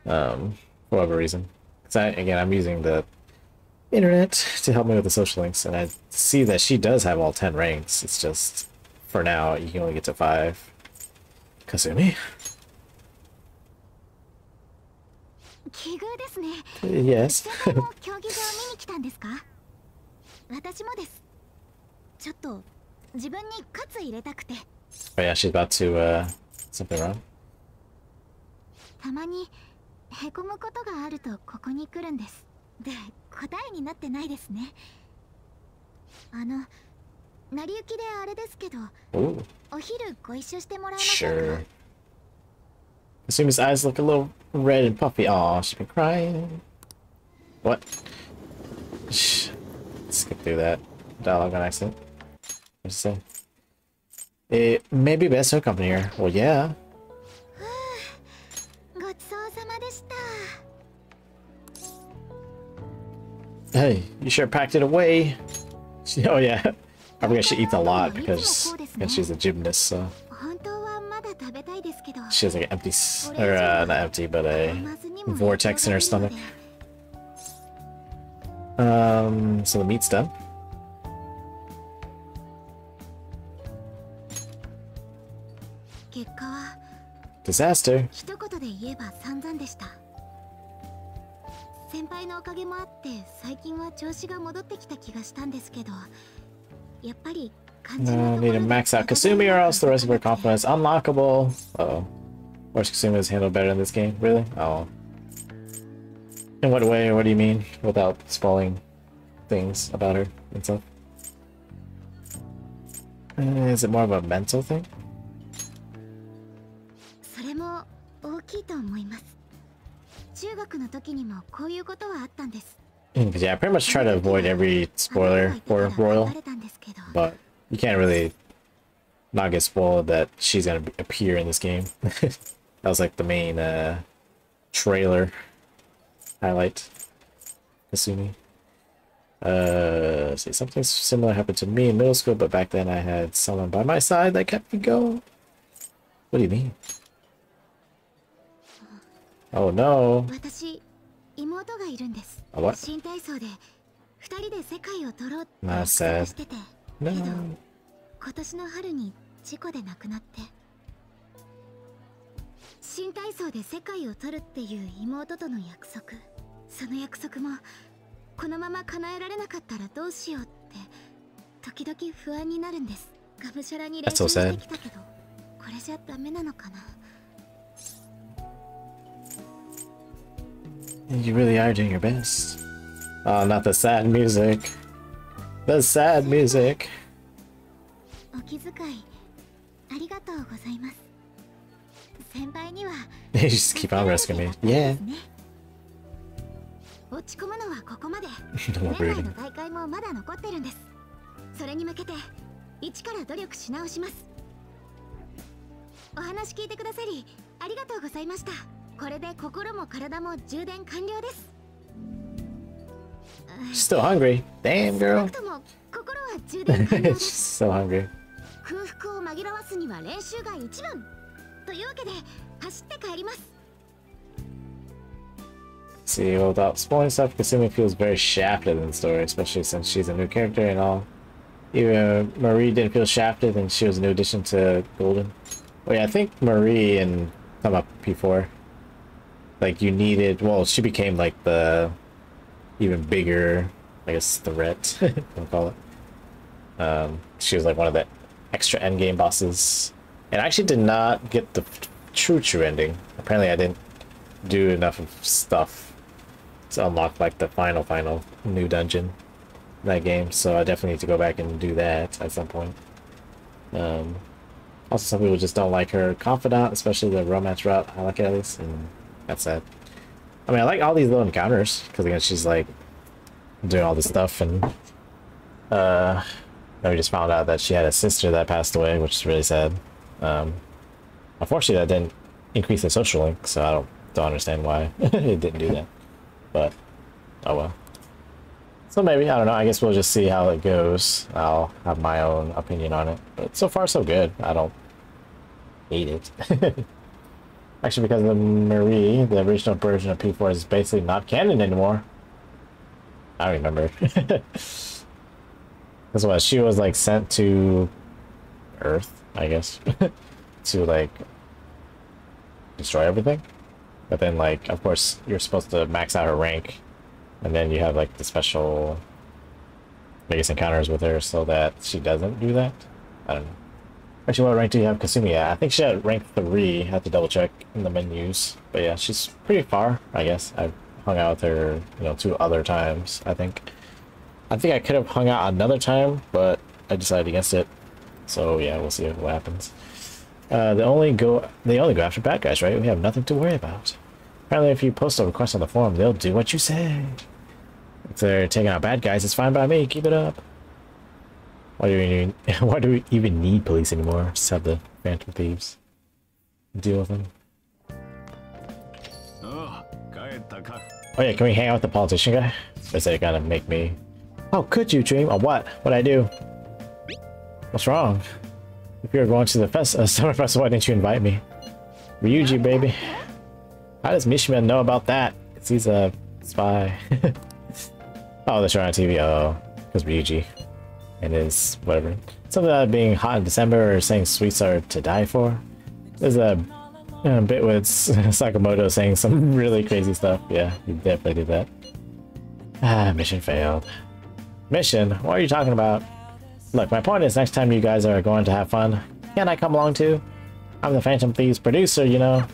Um, for whatever reason. Cause I, again, I'm using the internet to help me with the social links, and I see that she does have all 10 ranks. It's just, for now, you can only get to 5. Kasumi? Yes. [laughs] oh yeah, she's about to uh, something wrong? たまにへこむことがあるとここに来るんですで答えになってないですねあの成り行きであれですけど Ooh, お昼ご一緒してもらえませんか sure. Kasumi's eyes look a little red and puffy. Aw, she's been crying. What? Shh. Skip through that dialogue on accident. What's it say? It may be best to accompany her. Well, yeah. Hey, you sure packed it away. She, [laughs] oh yeah. I forget she eats a lot because and she's a gymnast, so. She has like an empty, or uh, not empty, but a vortex in her stomach. Um, so the meat's done. Disaster. 一言で言えば散々でした。先輩のおかげもあって最近は調子が戻ってきた気がしたんですけど、やっぱり need to max out Kasumi or else the rest of her confidant is unlockable. Uh oh. Of course, Kasumi is handled better in this game. Really? Oh. In what way? What do you mean? Without spoiling things about her and stuff? Uh, is it more of a mental thing? 思います中学の時にもこういうことはあったんです Mm, 'cause yeah, I pretty much try to avoid every spoiler for Royal, バレたんですけど but you can't really not get spoiled that she's gonna be- appear in this game. [laughs] that was like the main uh, trailer highlight. Kasumi. Uh, let's see, something similar happened to me in middle school, but back then I had someone by my side that kept me going. What do you mean? Oh no. 私妹がいるんです A what? 新体操で二人で世界を取ろうってしてて No. けど今年の春に事故で亡くなって新体操で世界を取るっていう妹との約束その約束もこのまま叶えられなかったらどうしようって時々不安になるんですがむしゃらに練習.してきたけどこれじゃダメなのかな You really are doing your best. Oh, not the sad music. The sad music. お気遣いありがとうございます先輩には [laughs] You just keep on asking me. Yeah. 落ち込むのはここまで No more 年内 brooding. の大会もまだ残ってるんですそれに向けて一から努力し直しますお話聞いてくださりありがとうございました これで心も体も充電完了です Still hungry. Damn, 少 girl. なく[laughs] [laughs] とも心は充電完了で She's す so hungry. 空腹を紛らわすには練習が一番というわけで走って帰ります See, well, without spoiling stuff, Kasumi feels very shafted in the story, especially since she's a new character and all. Even Marie didn't feel shafted, and she was a new addition to Golden. Oh yeah, I think Marie and come up P4. Like you needed, well, she became like the even bigger, I guess, threat. [laughs] we'll call it. Um, she was like one of the extra end game bosses, and I actually did not get the true true ending. Apparently, I didn't do enough of stuff to unlock like the final final new dungeon in that game so i definitely need to go back and do that at some point um also some people just don't like her confidant especially the romance route i like it at least and that's sad i mean i like all these little encounters because again she's like doing all this stuff and uh we just found out that she had a sister that passed away which is really sad. Um unfortunately that didn't increase the social link so i don't don't understand why [laughs] it didn't do that. But oh well. So maybe i don't know i guess we'll just see how it goes. I'll have my own opinion on it. But so far so good. I don't hate it [laughs] actually because the marie the original version of p4 is basically not canon anymore I remember. [laughs] That's what she was like sent to Earth, I guess, [laughs] to like destroy everything. But then, like, of course, you're supposed to max out her rank, and then you have like the special, biggest encounters with her so that she doesn't do that. I don't know. Actually, what rank do you have Kasumi? I think she had rank 3. I have to double check in the menus. But yeah, she's pretty far, I guess. I've hung out with her, you know, two other times, I think. I think I could have hung out another time, but I decided against it. So yeah, we'll see what happens. Uh, they only go they only go after bad guys, right? We have nothing to worry about. Apparently, if you post a request on the forum, they'll do what you say. If they're taking out bad guys, it's fine by me. Keep it up. Why do we even, [laughs] why do we even need police anymore? Just have the phantom thieves deal with them. Oh yeah, can we hang out with the politician guy? Is it gonna make me? Oh, could you dream? Of what? What'd I do? What's wrong? If you're going to the fest uh, [laughs] summer festival, why didn't you invite me? Ryuji, baby. How does Mishima know about that? Cause he's a spy. [laughs] oh, they're showing on TV. Oh, because Ryuji and his whatever. Something about being hot in December or saying sweets are to die for. There's a, a bit with [laughs] Sakamoto saying some [laughs] really crazy stuff. Yeah, he definitely did that. Ah, mission failed. Mission? What are you talking about? Look, my point is next time you guys are going to have fun, can I come along too? I'm the Phantom Thieves producer, you know.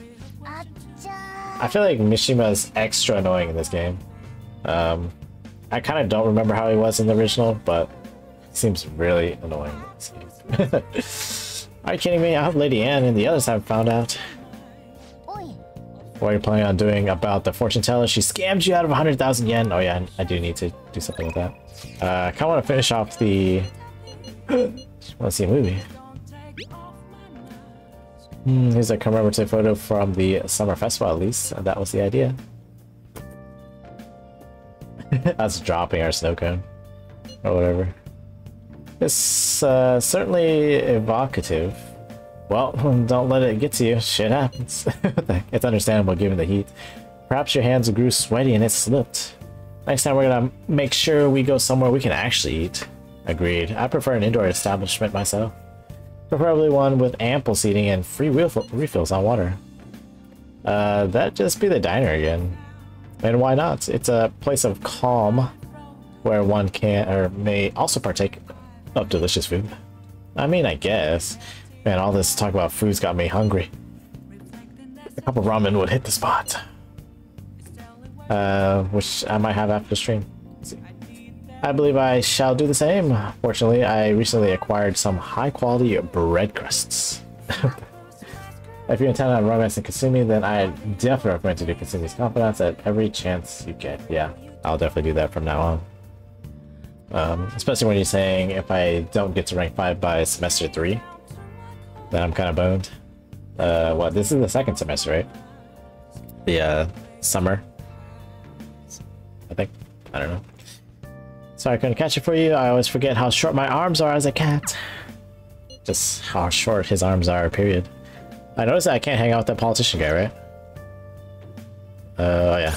I feel like Mishima's extra annoying in this game. Um, I kind of don't remember how he was in the original, but Seems really annoying. Are you kidding me? I hope Lady Ann and the others haven't found out. What are you planning on doing about the fortune teller? She scammed you out of 100,000 yen. Oh yeah, I do need to do something with that. Uh, I kind of want to finish off the... [gasps] want to see a movie. Hmm, here's a commemorative photo from the summer festival at least. That was the idea. [laughs] That's dropping our snow cone. Or whatever. It's uh, certainly evocative. Well, [laughs] don't let it get to you. [laughs] Shit happens. [laughs] it's understandable given the heat. Perhaps your hands grew sweaty and it slipped. Next time we're gonna make sure we go somewhere we can actually eat. Agreed. I prefer an indoor establishment myself. Preferably one with ample seating and free refills on water. Uh, that just be the diner again. And why not? It's a place of calm where one can or may also partake Oh, delicious food. I mean, I guess. Man, all this talk about food's got me hungry. A cup of ramen would hit the spot. Uh, which I might have after the stream. I believe I shall do the same. Fortunately, I recently acquired some high-quality bread crusts. [laughs] if you're intend on romancing Kasumi, then I definitely recommend to do Kasumi's confidants at every chance you get. Yeah, I'll definitely do that from now on. Um, especially when you're saying if I don't get to rank 5 by semester 3, then I'm kind of boned. Uh, what, this is the second semester, right? The, uh, summer. I think. I don't know. Sorry I couldn't catch it for you. I always forget how short my arms are as a cat. Just how short his arms are, period. I noticed that I can't hang out with that politician guy, right? Uh, oh yeah.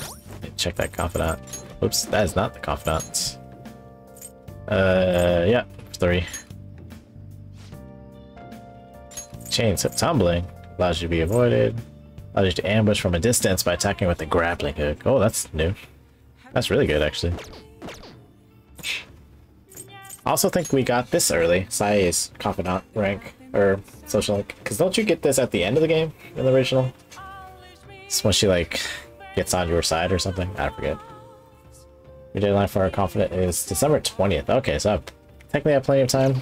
Check that confidant. Oops, that is not the confidant. Uh, yeah, three. Chains of tumbling allows you to be avoided. Allows you to ambush from a distance by attacking with the grappling hook. Oh, that's new. That's really good, actually. I also think we got this early. Sae's confidant rank, or social link. Because don't you get this at the end of the game in the original? It's when she, like, gets on your side or something. I forget. Your deadline for our confidant is December 20th. Okay, so technically I technically have plenty of time.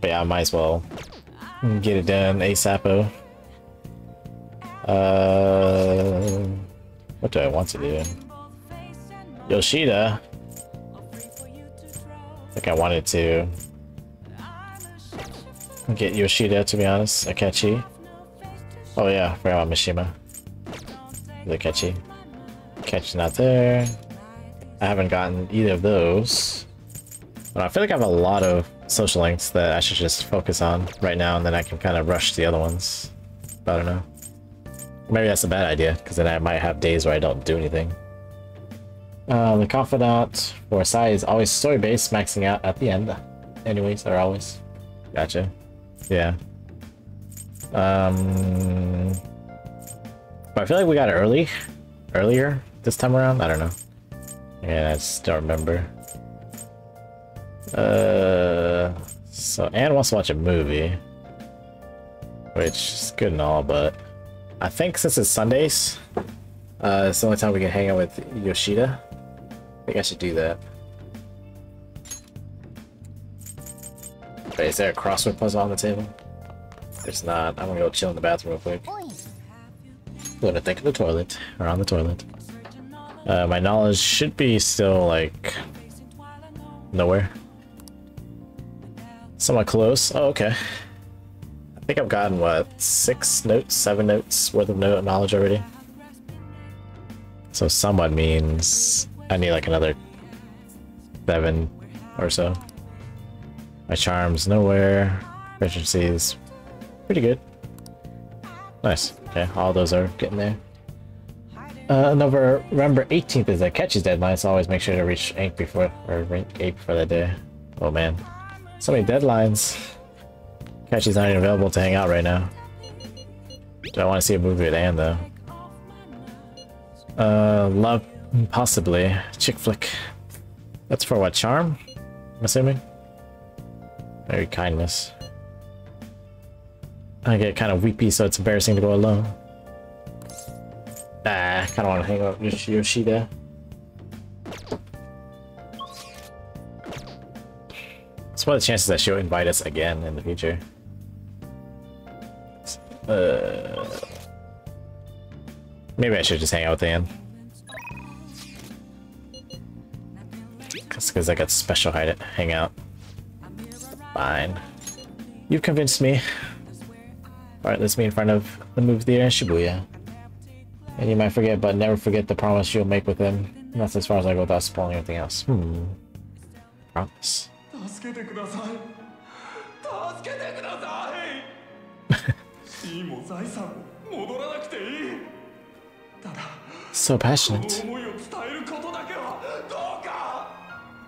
But yeah, I might as well get it done ASAPO. Uh, what do I want to do? Yoshida. I think I wanted to get Yoshida, to be honest. Akechi. Oh yeah, forgot about Mishima. Akechi. Akechi's not there. I haven't gotten either of those. But I feel like I have a lot of social links that I should just focus on right now, and then I can kind of rush the other ones. But I don't know. Maybe that's a bad idea, because then I might have days where I don't do anything. Uh, the confidant for Sae is always story based, maxing out at the end. Anyways, or always. Gotcha. Yeah. Um, but I feel like we got it early, earlier this time around. I don't know. Yeah, I just don't remember. Uh, so Ann wants to watch a movie, which is good and all, but I think since it's Sundays, uh, it's the only time we can hang out with Yoshida. I think I should do that. Wait, is there a crossword puzzle on the table? There's not. I'm gonna go chill in the bathroom real quick. Gonna think of the toilet, or on the toilet. Uh, my knowledge should be still, like, nowhere. Somewhat close. Oh, okay. I think I've gotten, what, six notes, seven notes worth of note knowledge already? So somewhat means I need, like, another seven or so. My charms nowhere. Efficiencies pretty good. Nice. Okay, all those are getting there. Uh, November 18th is Akechi's deadline, so always make sure to reach ink before or rank 8 before that day. Oh man. So many deadlines. Akechi's not even available to hang out right now. Do I want to see a movie with Ann though? Uh, love, possibly. Chick flick. That's for what, charm? I'm assuming? Maybe kindness. I get kind of weepy, so it's embarrassing to go alone. I kind of want to hang out with Yoshida. What's one of the chances that she'll invite us again in the future? Uh, maybe I should just hang out with Ann. Because I got special hide hangout. Fine. You've convinced me. Alright, let's meet in front of the movie theater in Shibuya. And you might forget, but never forget the promise you'll make with him. And that's as far as I go without spoiling anything else. Hmm. Promise. [laughs] so passionate.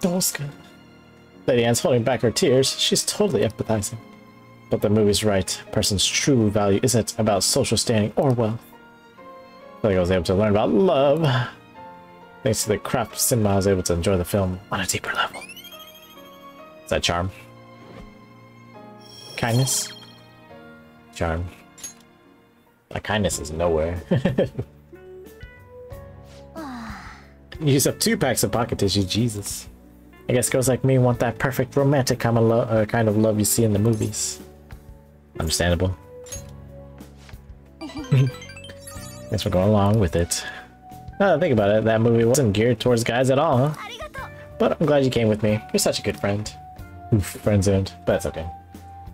Doska. Lady Ann's holding back her tears. She's totally empathizing. But the movie's right. A person's true value isn't about social standing or wealth. I like I was able to learn about love. Thanks to the craft cinema, I was able to enjoy the film on a deeper level. Is that charm? Kindness? Charm. My kindness is nowhere. [laughs] Use up two packs of pocket tissue, Jesus. I guess girls like me want that perfect romantic kind of, uh, kind of love you see in the movies. Understandable. [laughs] Guess we're going along with it. Now that think about it, that movie wasn't geared towards guys at all, huh? But I'm glad you came with me. You're such a good friend. Oof, friend zoned, but that's okay.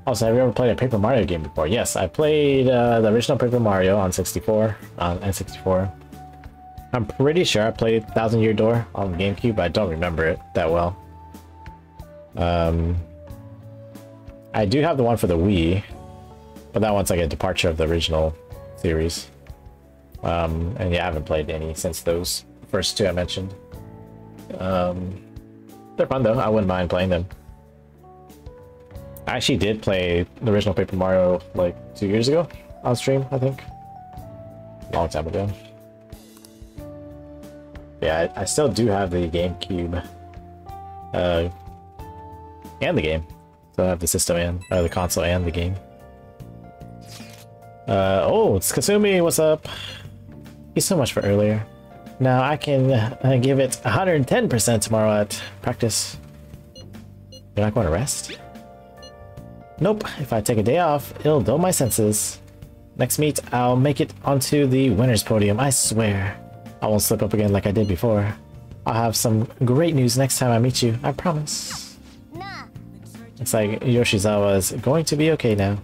Also, have you ever played a Paper Mario game before? Yes, I played uh, the original Paper Mario on 64, on N64. I'm pretty sure I played Thousand Year Door on GameCube, but I don't remember it that well. Um, I do have the one for the Wii, but that one's like a departure of the original series. Um, and yeah, I haven't played any since those first two I mentioned. Um, they're fun though. I wouldn't mind playing them. I actually did play the original Paper Mario like two years ago on stream, I think. Long time ago. Yeah, I, I still do have the GameCube. Uh, and the game. So I have the system and, uh, the console and the game. Uh, oh, it's Kasumi, what's up? You so much for earlier. Now I can uh, give it 110% tomorrow at practice. You're not going to rest? Nope, if I take a day off, it'll dull my senses. Next meet, I'll make it onto the winner's podium, I swear. I won't slip up again like I did before. I'll have some great news next time I meet you, I promise. It's like Yoshizawa is going to be okay now.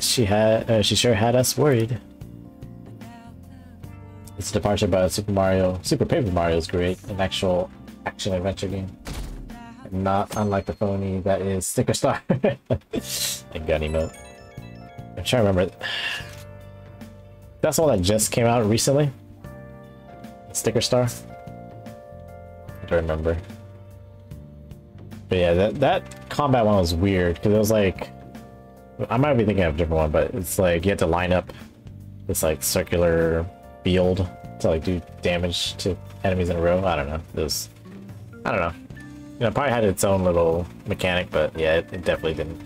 She had, uh, she sure had us worried. It's departure, but Super Mario, Super Paper Mario is great, an actual action adventure game. Not unlike the phony that is Sticker Star [laughs] and Gun Emote. I'm trying to remember. That's one that just came out recently. Sticker Star. to remember. But yeah, that that combat one was weird because it was like I might be thinking of a different one, but it's like you had to line up this like circular field to like do damage to enemies in a row. I don't know. It was I don't know. You know, probably had its own little mechanic, but yeah, it, it definitely didn't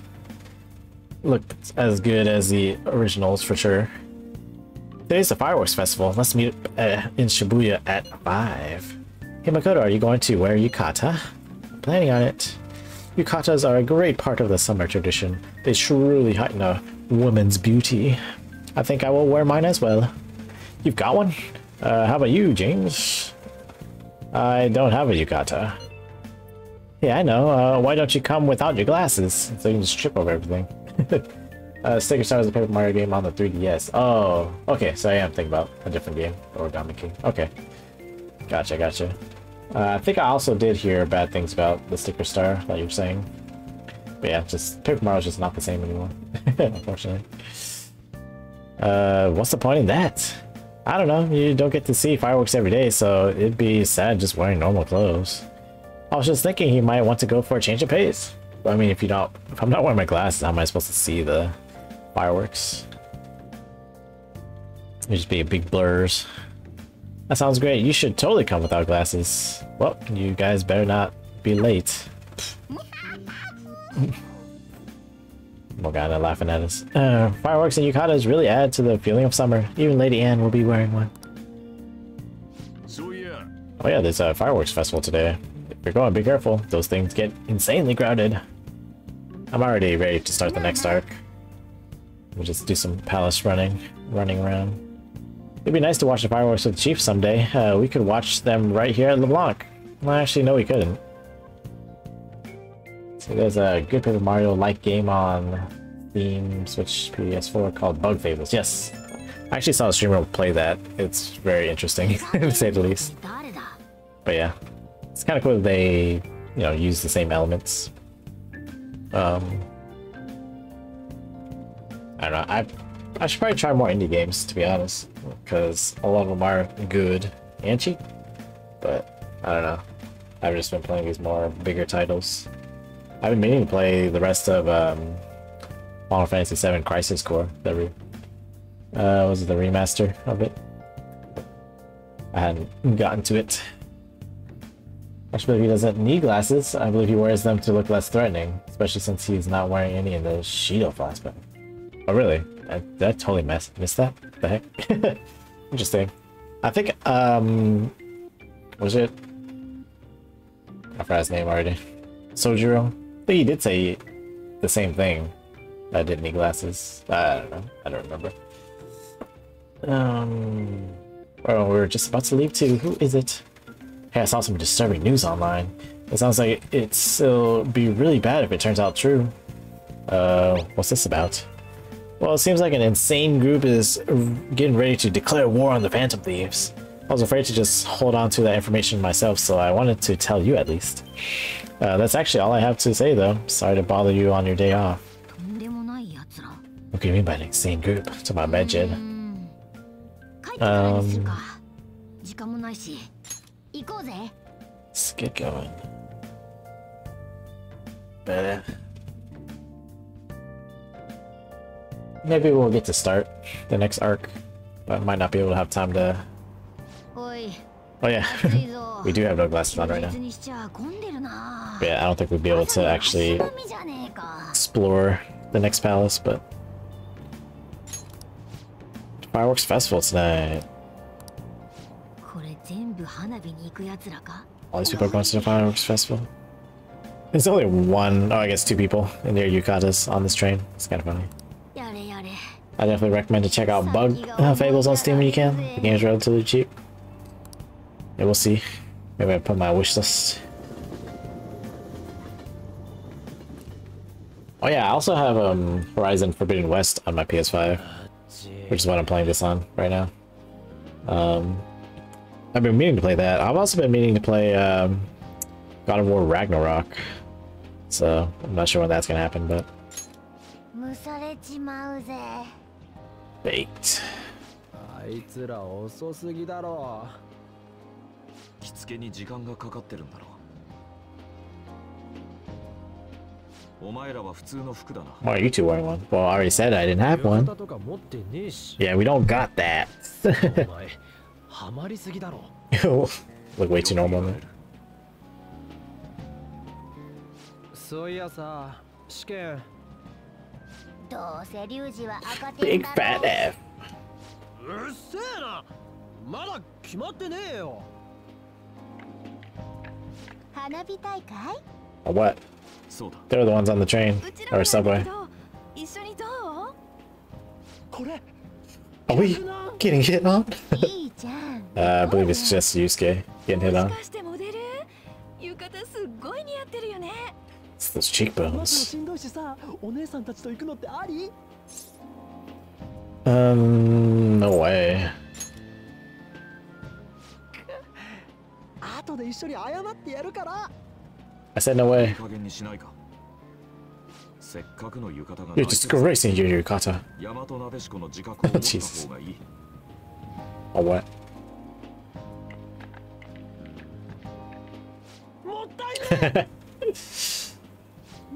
look as good as the originals for sure. Today's the fireworks festival. Let's meet uh, in Shibuya at 5. Hey Makoto, are you going to wear yukata? Planning on it. Yukatas are a great part of the summer tradition. They truly heighten a woman's beauty. I think I will wear mine as well. You've got one? Uh, how about you, James? I don't have a yukata. Yeah, I know. Uh, why don't you come without your glasses? So you can just trip over everything. [laughs] uh, Sticker Star is a Paper Mario game on the 3DS. Oh, okay. So I am thinking about a different game. Or Origami King. Okay. Gotcha, gotcha. Uh, I think I also did hear bad things about the Sticker Star, that you were saying. But yeah, just Paper Mario's just not the same anymore, [laughs] unfortunately. Uh, what's the point in that? I don't know, you don't get to see fireworks every day, so it'd be sad just wearing normal clothes. I was just thinking he might want to go for a change of pace. I mean, if you don't, if I'm not wearing my glasses, how am I supposed to see the fireworks? It'd just be a big blurs. That sounds great. You should totally come without glasses. Well, you guys better not be late. [laughs] Morgana laughing at us. Uh, fireworks and yukatas really add to the feeling of summer. Even Lady Ann will be wearing one. So yeah. Oh yeah, there's a fireworks festival today. If you're going, be careful. Those things get insanely crowded. I'm already ready to start the next arc. We'll just do some palace running, running around. It'd be nice to watch the fireworks with the Chief someday. Uh, we could watch them right here at LeBlanc. Well, actually, no, we couldn't. So there's a good Paper Mario-like game on Steam Switch PS4 called Bug Fables. Yes, I actually saw a streamer play that. It's very interesting, [laughs] to say the least. But yeah, it's kind of cool that they, you know, use the same elements. Um, I don't know. I I should probably try more indie games to be honest, because a lot of them are good and cheap. But I don't know. I've just been playing these more bigger titles. I've been meaning to play the rest of um, Final Fantasy VII Crisis Core. The re uh, was it the remaster of it? I hadn't gotten to it. Believe he doesn't need glasses. I believe he wears them to look less threatening, especially since he's not wearing any in the Shido flashback. Oh, really? I, did I totally miss, missed that? What the heck? [laughs] Interesting. I think, um... Was it? I forgot his name already. Sojiro? Think he did say the same thing. I didn't need glasses. I don't know. I don't remember. Um... Oh, we're just about to leave too. Who is it? Hey, I saw some disturbing news online. It sounds like it'll be really bad if it turns out true. Uh, what's this about? Well, it seems like an insane group is getting ready to declare war on the Phantom Thieves. I was afraid to just hold on to that information myself, so I wanted to tell you at least. Uh, that's actually all I have to say, though. Sorry to bother you on your day off. What do you mean by an insane group? To my Medjed. Um, let's get going. But maybe we'll get to start the next arc, but might not be able to have time to. Oh yeah, [laughs] we do have no glasses on right now. Yeah, I don't think we'd be able to actually explore the next palace, but fireworks festival tonight. All these people are going to the fireworks festival. There's only one, oh I guess two people in their yukatas on this train. It's kind of funny. I definitely recommend to check out Bug uh, Fables on Steam when you can. The game's relatively cheap. Yeah, we'll see. Maybe I put my wish list. Oh yeah, I also have um, Horizon Forbidden West on my PS5, which is what I'm playing this on right now. Um, I've been meaning to play that. I've also been meaning to play um, God of War Ragnarok, so I'm not sure when that's gonna happen, but. Baked. 着付けに時間がかかってるんだろうお前らは普通の服だな。まあ、YouTube は、も、あれ、said I didn't。とか持ってねえし。Yeah, we don't got。[laughs] りすぎだろう。[laughs] Look, wait, you。そういやさ、試験。どうせ龍二は赤点。うっせえな。まだ決まってねえよ。A what? They're the ones on the train or subway. Are we getting hit on? [laughs] uh, I believe it's just Yusuke getting hit on. It's those cheekbones. [laughs] Um, no way. 後で一緒に謝ってやるから I said no way You're disgracing your yukata Jesus Or what?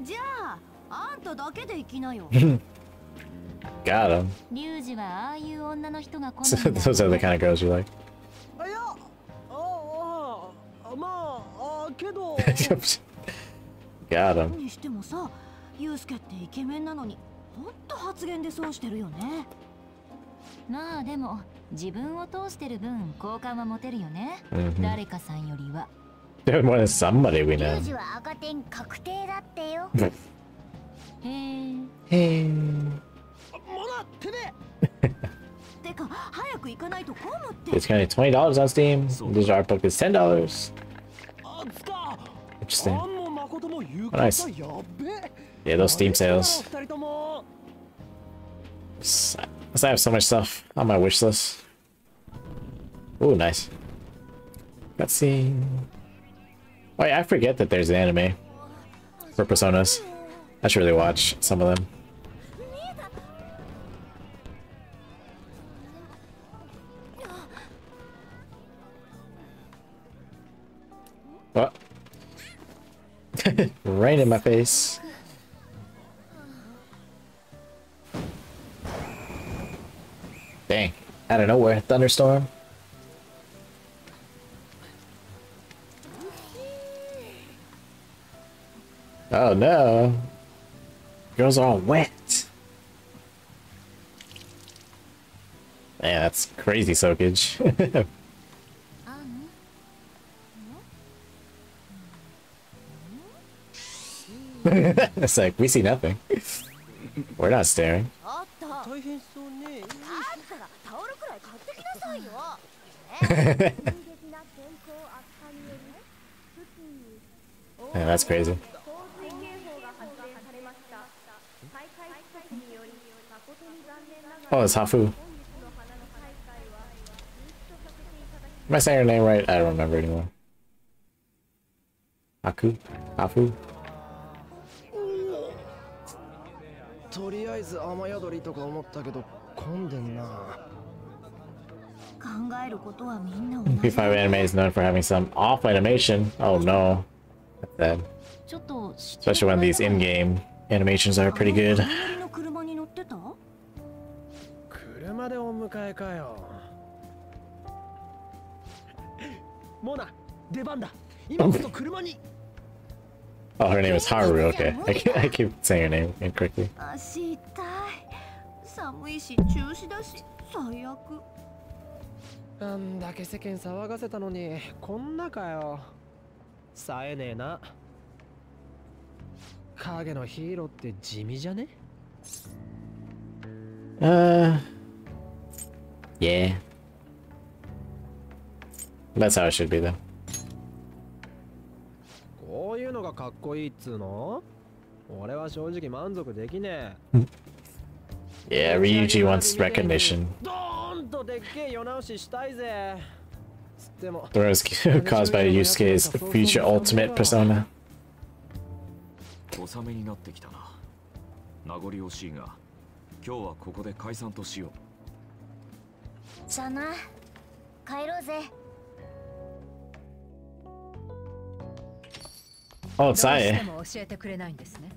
じゃああんただけで行きなよ。Got him. Those are the kind of girls you like. けど [laughs] 夫じゃ。にしてもさ、ユースケってイケメンなのに、本当発言でそうしてるよね。まあでも、自分を通してる分、好感は持てるよね。誰かさんよりは。でも、サンマでウィナー。ユジは赤点確定だってよ。へえ。へえ。もらってね。[laughs] てか、早く行かないとこうむって。It's kind of $20 on Steam. Digital Artbook is $10. Interesting. Oh, nice. Yeah, those Steam sales. I have so much stuff on my wish list. Oh, nice. Cutscene. Oh I forget that there's an anime for Personas. I should really watch some of them. [laughs] Rain in my face. Dang. Out of nowhere, thunderstorm. Oh no. Girls are all wet. Man, that's crazy soakage. [laughs] [laughs] it's like, we see nothing. We're not staring. [laughs] yeah, that's crazy. Oh, it's Hafu. Am I saying her name right? I don't remember anymore. Haku? Hafu? とりあえず雨宿りとか思ったけど混んでんな考えることはみんな同じ P5 anime is known for having some off animation. Oh no. That's る Especially when these in-game animations are pretty good. 車に乗ってた車でお迎えかよモナ出番だ今こそ車に Oh, her name is Haru, okay. I, I keep saying her name incorrectly. Uh, yeah. That's how it should be, though. いうのがかっこいいっつうの？俺は正直満足できね Yeah, え Ryuji wants recognition. ドーンとでっけえ世直ししたいぜ。つっても。The rose [laughs] caused by Yusuke's future ultimate persona. 小雨になってきたな。名残惜しいが今日はここで解散としよう。だな。帰ろうぜOh, it's I. 教えてくれないんですね。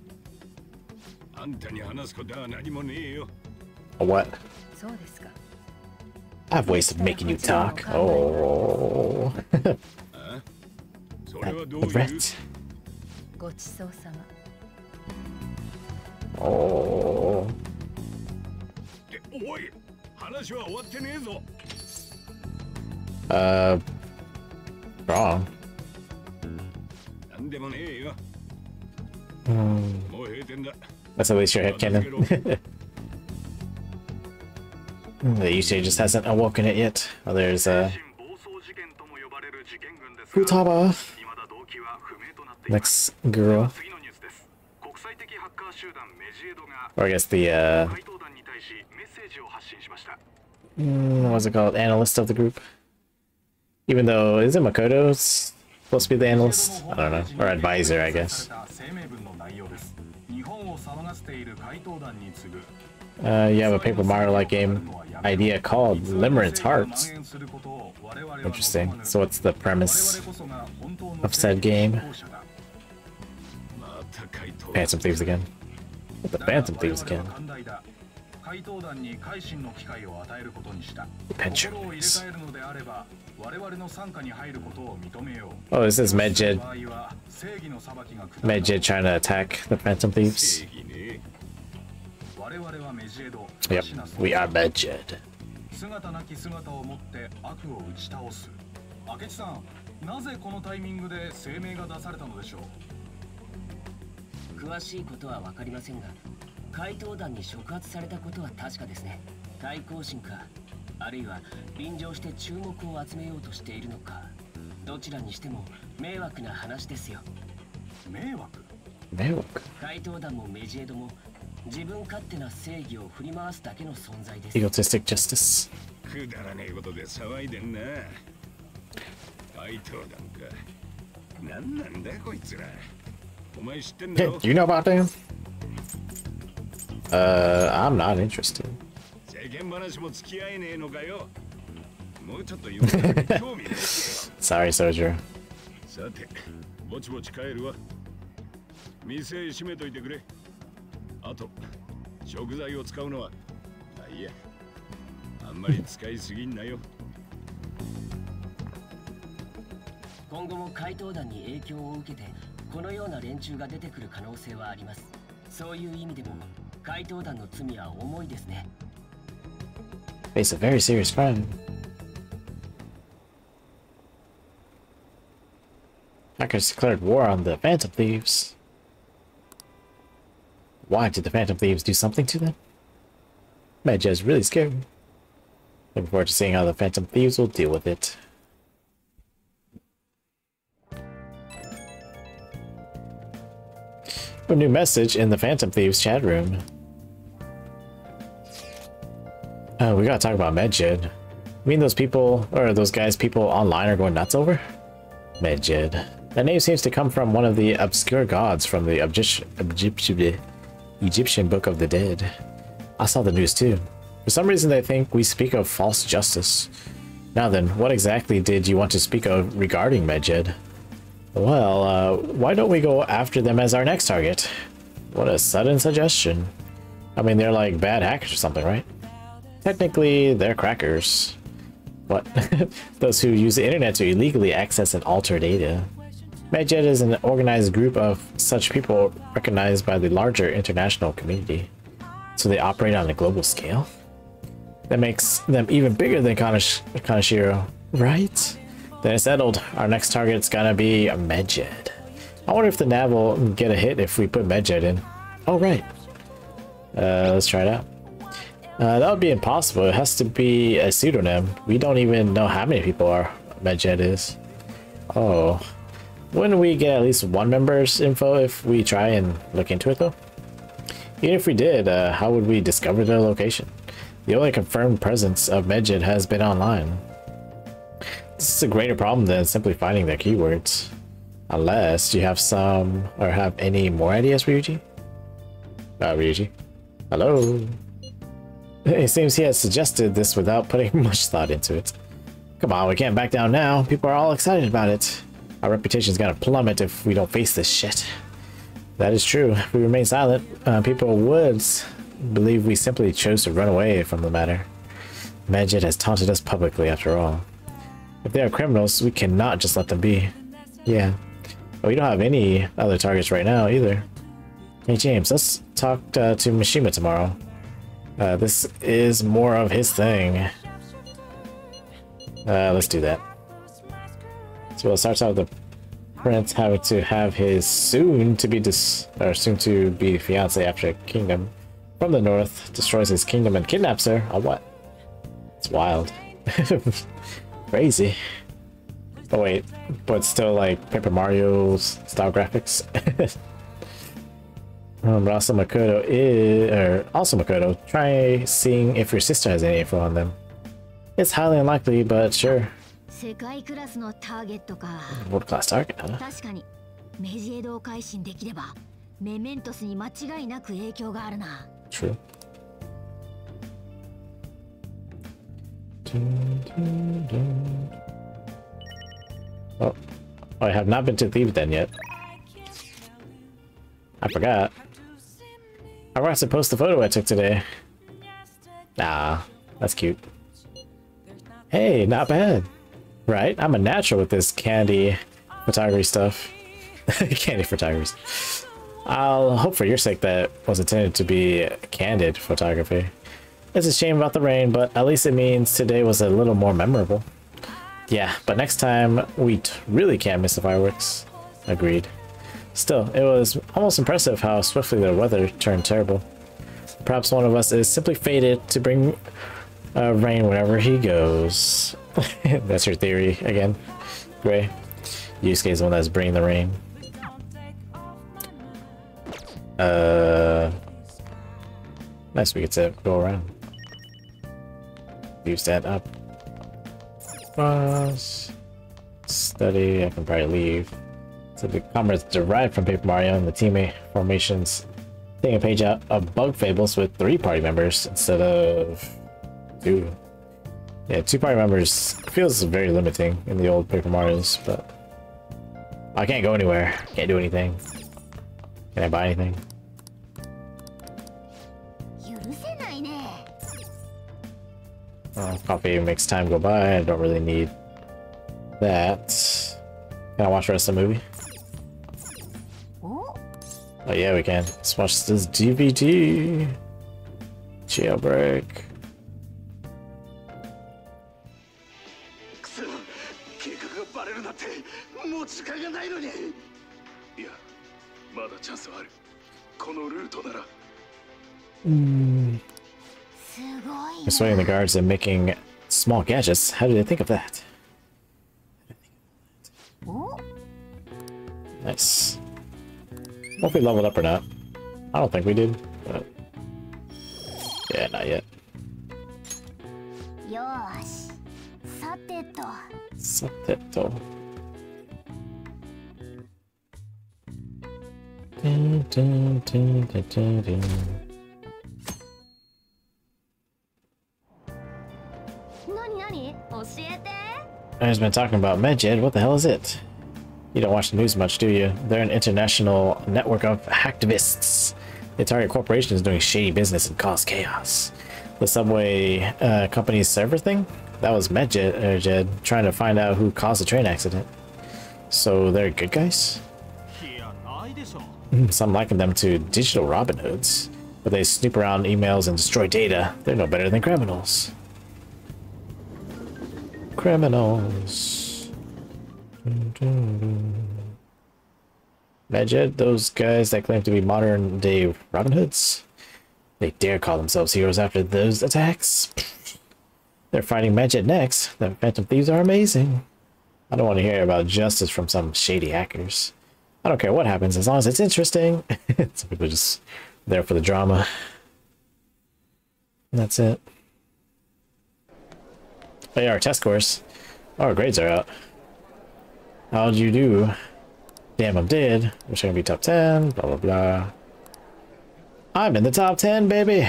あんたに話すことは何もねえよ。 What? そうですか。 I have ways of making you talk. Oh. それはどう A いう threat. ごちそうさま。 Oh. っておい話は終わってねえぞ Uh. Wrong. That's at least your head canon. [laughs] the UCA just hasn't awoken it yet. Oh, there's a. Futaba! Next girl. Or I guess the, uh... Mm, What's it called? Analyst of the group. Even though, is it Makoto's supposed to be the analyst? I don't know. Or advisor, I guess. Uh, you have a Paper Mario-like game idea called Limerence Hearts. Interesting. So what's the premise of said game? Phantom Thieves again. What the Phantom Thieves again? 怪盗団に改心の機会を与えることにした。Pension 心を入れ替えるのであれば、我々の傘下に入ることを認めよう。Oh, this is Medjed. 場合は正義の裁きが下る Medjed trying to attack the Phantom Thieves. 我々はメジエド。Yep, we are Medjed. 姿なき姿を持って悪を打ち倒す。明智さん、なぜこのタイミングで声明が出されたのでしょう？詳しいことは分かりませんが怪盗団に触発されたことは確かですね。対抗心か。あるいは便乗して注目を集めようとしているのか。どちらにしても迷惑な話ですよ。迷惑？迷惑？怪盗団もメジエドも自分勝手な正義を振り回すだけの存在です。Egotistic justice. くだらねえことで騒いでんな。怪盗団か。何なんだこいつら。お前知ってんだ Do ろ you know about them? Uh, I'm not interested. 世間話も付き合えねえのかよ。もうちょっと世の中に興味ねえ Sorry, Soju. さてぼちぼち帰るわ。店閉めといてくれ。あと食材を使うのは。あいや。あんまり使いすぎんなよ。今後も怪盗団に影響を受けてこのような連中が出てくる可能性はあります。そういう意味でも Face a very serious crime. Hackers declared war on the Phantom Thieves. Why did the Phantom Thieves do something to them? Medja's really scared. Looking forward to seeing how the Phantom Thieves will deal with it. A new message in the Phantom Thieves chat room. Uh, we gotta talk about Medjed. I mean those people, or those guys people online are going nuts over? Medjed. That name seems to come from one of the obscure gods from the Egyptian, Egyptian, Book of the Dead. I saw the news too. For some reason they think we speak of false justice. Now then, what exactly did you want to speak of regarding Medjed? Well, uh, why don't we go after them as our next target? What a sudden suggestion. I mean, they're like bad hackers or something, right? Technically, they're crackers. What? [laughs] Those who use the internet to illegally access and alter data. Medjed is an organized group of such people recognized by the larger international community. So they operate on a global scale? That makes them even bigger than Kanish Kaneshiro, right? Then it's settled. Our next target's gonna be Medjed. I wonder if the nav will get a hit if we put Medjed in. Oh, right. Uh, let's try it out. Uh, that would be impossible. It has to be a pseudonym. We don't even know how many people are Medjed is. Oh. Wouldn't we get at least one member's info if we try and look into it, though? Even if we did, uh, how would we discover their location? The only confirmed presence of Medjed has been online. This is a greater problem than simply finding their keywords. Unless you have some, or have any more ideas, Ryuji? Uh, Ryuji? Hello? It seems he has suggested this without putting [laughs] much thought into it. Come on, we can't back down now. People are all excited about it. Our reputation's gonna plummet if we don't face this shit. That is true. If we remain silent, uh, people would believe we simply chose to run away from the matter. Medjed has taunted us publicly, after all. If they are criminals, we cannot just let them be. Yeah. But we don't have any other targets right now, either. Hey, James, let's talk uh, to Mishima tomorrow. Uh, this is more of his thing. Uh, let's do that. So it starts out with the prince having to have his soon to be dis or soon to be fiance after kingdom from the north destroys his kingdom and kidnaps her. Oh what? It's wild. [laughs] Crazy. Oh wait, but still like Paper Mario style graphics. [laughs] um, but also Makoto is, or also Makoto, try seeing if your sister has any info on them. It's highly unlikely, but sure. 世界クラスのターゲットか World class target, huh? 確かにメジエドを改心できればメメントスに間違いなく影響があるな True. Oh, I have not been to Thebes then yet. I forgot. I forgot to post the photo I took today. Ah, that's cute. Hey, not bad. Right? I'm a natural with this candy photography stuff. [laughs] candy photography. I'll hope for your sake that was intended to be candid photography. It's a shame about the rain, but at least it means today was a little more memorable. Yeah, but next time we really can't miss the fireworks. Agreed. Still, it was almost impressive how swiftly the weather turned terrible. Perhaps one of us is simply fated to bring uh, rain wherever he goes. [laughs] that's your theory again, Gray. Yusuke is the one that's bringing the rain. Uh, nice we get to go around. Use that up. Pause. Study. I can probably leave. The comrades derived from Paper Mario and the teammate formations. Taking a page out of Bug Fables with three party members instead of two. Yeah, two party members feels very limiting in the old Paper Marios, but I can't go anywhere. Can't do anything. Can I buy anything? Coffee makes time go by. I don't really need that. Can I watch the rest of the movie? Oh yeah, we can. Let's watch this DVD. Jailbreak. Mm. swaying the guards and making small gadgets. How did I think of that? Nice know if we leveled up or not. I don't think we did, but... Yeah, not yet. Sateto. Dun, dun, dun, dun, dun, dun. I've been talking about Medjed, what the hell is it? You don't watch the news much, do you? They're an international network of hacktivists. The target corporation is doing shady business and cause chaos. The subway uh, company's server thing? That was Medjed, uh, Jed, trying to find out who caused the train accident. So they're good guys? Some liken them to digital Robin Hoods, but they snoop around emails and destroy data. They're no better than criminals. Criminals. Medjed, those guys that claim to be modern day Robin Hoods? They dare call themselves heroes after those attacks? They're fighting Medjed next. The Phantom Thieves are amazing. I don't want to hear about justice from some shady hackers. I don't care what happens as long as it's interesting. [laughs] some people are just there for the drama. And that's it. Yeah, our test. Oh, our grades are out. How'd you do? Damn, I'm dead. Wish could be top 10, blah, blah, blah. I'm in the top 10, baby!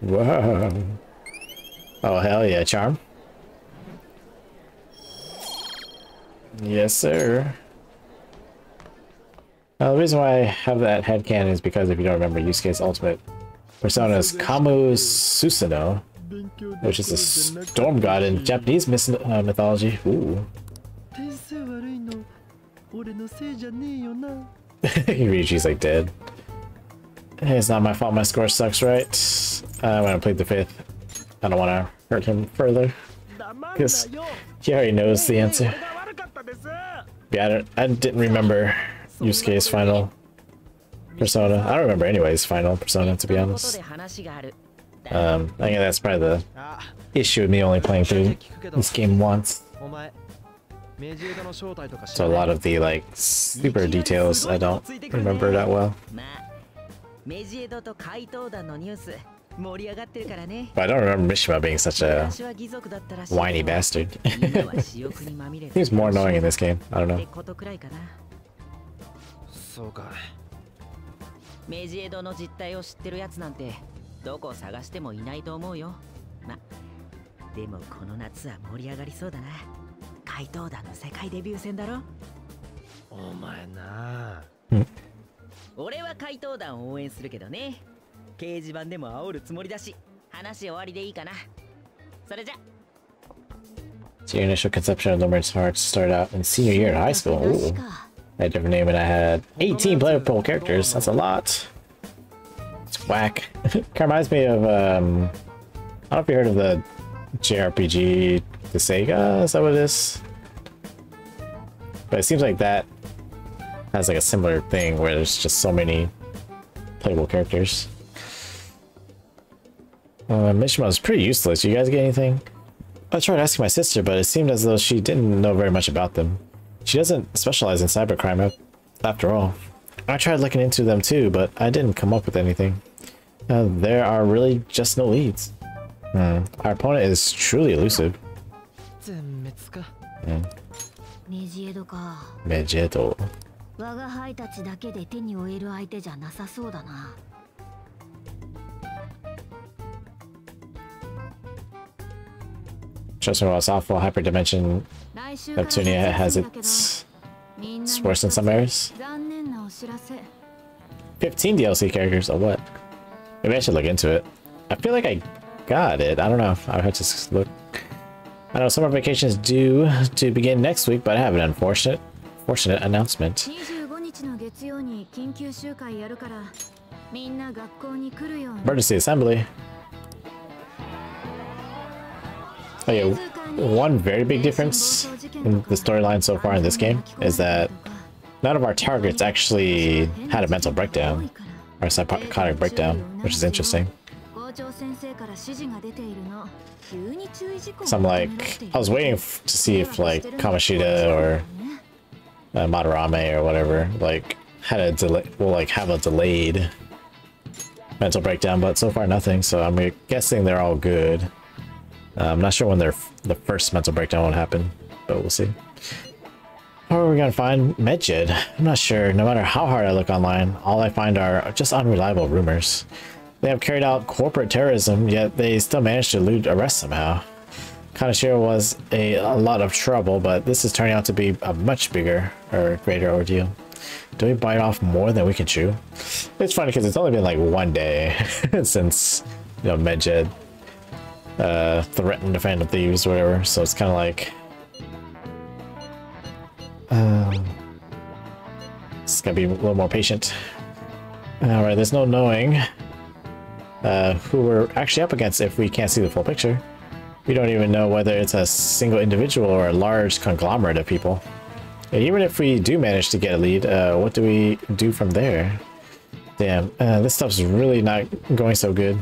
Whoa. Oh, hell yeah, charm. Yes, sir. Now, the reason why I have that headcanon is because if you don't remember, Yusuke's ultimate persona is Kamu Susanoo, which is a storm god in Japanese uh, myth uh, mythology. Ryuji's like dead. Hey, it's not my fault my score sucks, right? Uh, when I played the fifth, I don't want to hurt him further. Because he already knows the answer. [laughs] Yeah, I, don't, I didn't remember Yusuke's final persona. I don't remember anyways final persona, to be honest. Um, I think that's probably the issue with me only playing through this game once. So a lot of the like super details I don't remember that well. But I don't remember Mishima being such a whiny bastard. He's more annoying in this game. I don't know. そうかメジエドの実態を知ってるやつなんてどこ探してもいないと思うよまでもこの夏は盛り上がりそうだな怪盗団の世界デビュー戦だろお前な俺は怪盗団を応援するけどね掲示板でも煽るつもりだし話終わりでいいかなそれじゃ So your initial conception of Luminous Hearts started out in senior year in high school. Ooh. I had a different name and I had 18 playable characters. That's a lot. It's whack. kind of reminds me of, um, I don't know if you heard of the JRPG, the Sega, is that what it is? But it seems like that has like a similar thing where there's just so many playable characters. Uh, Mishima was pretty useless. You guys get anything? I tried asking my sister, but it seemed as though she didn't know very much about them. She doesn't specialize in cybercrime after all. I tried looking into them too, but I didn't come up with anything. Uh, there are really just no leads. Hmm. Our opponent is truly elusive. 全滅か Hmm. ネジエドか Mejedo. 我が輩たちだけで手に負える相手じゃなさそうだな Trust me, while awful hyperdimension Neptunia has its, it's worse in some areas. 残念なお知らせ 15 DLC characters, or what? Maybe I should look into it. I feel like I got it. I don't know. I would have to s- look. I know summer vacation is due to begin next week, but I have an unfortunate, fortunate announcement. Emergency assembly. Oh yeah, one very big difference in the storyline so far in this game is that none of our targets actually had a mental breakdown or psychotic breakdown, which is interesting. So I'm like, I was waiting to see if like Kamoshida or uh, Madarame or whatever, like had a delay, will like have a delayed mental breakdown, but so far nothing. So I'm guessing they're all good. Uh, I'm not sure when their the first mental breakdown won't happen, but we'll see. How are we gonna find Medjed? I'm not sure. No matter how hard I look online, all I find are just unreliable rumors. They have carried out corporate terrorism, yet they still managed to elude arrest somehow. Kaneshiro was a, a lot of trouble, but this is turning out to be a much bigger or greater ordeal. Do we bite off more than we can chew? It's funny because it's only been like one day [laughs] since, you know, Medjed uh, threatened the Phantom Thieves or whatever, so it's kind of like... Um, just gotta be a little more patient. Alright, there's no knowing uh, who we're actually up against if we can't see the full picture. We don't even know whether it's a single individual or a large conglomerate of people. And even if we do manage to get a lead, uh, what do we do from there? Damn, uh, this stuff's really not going so good.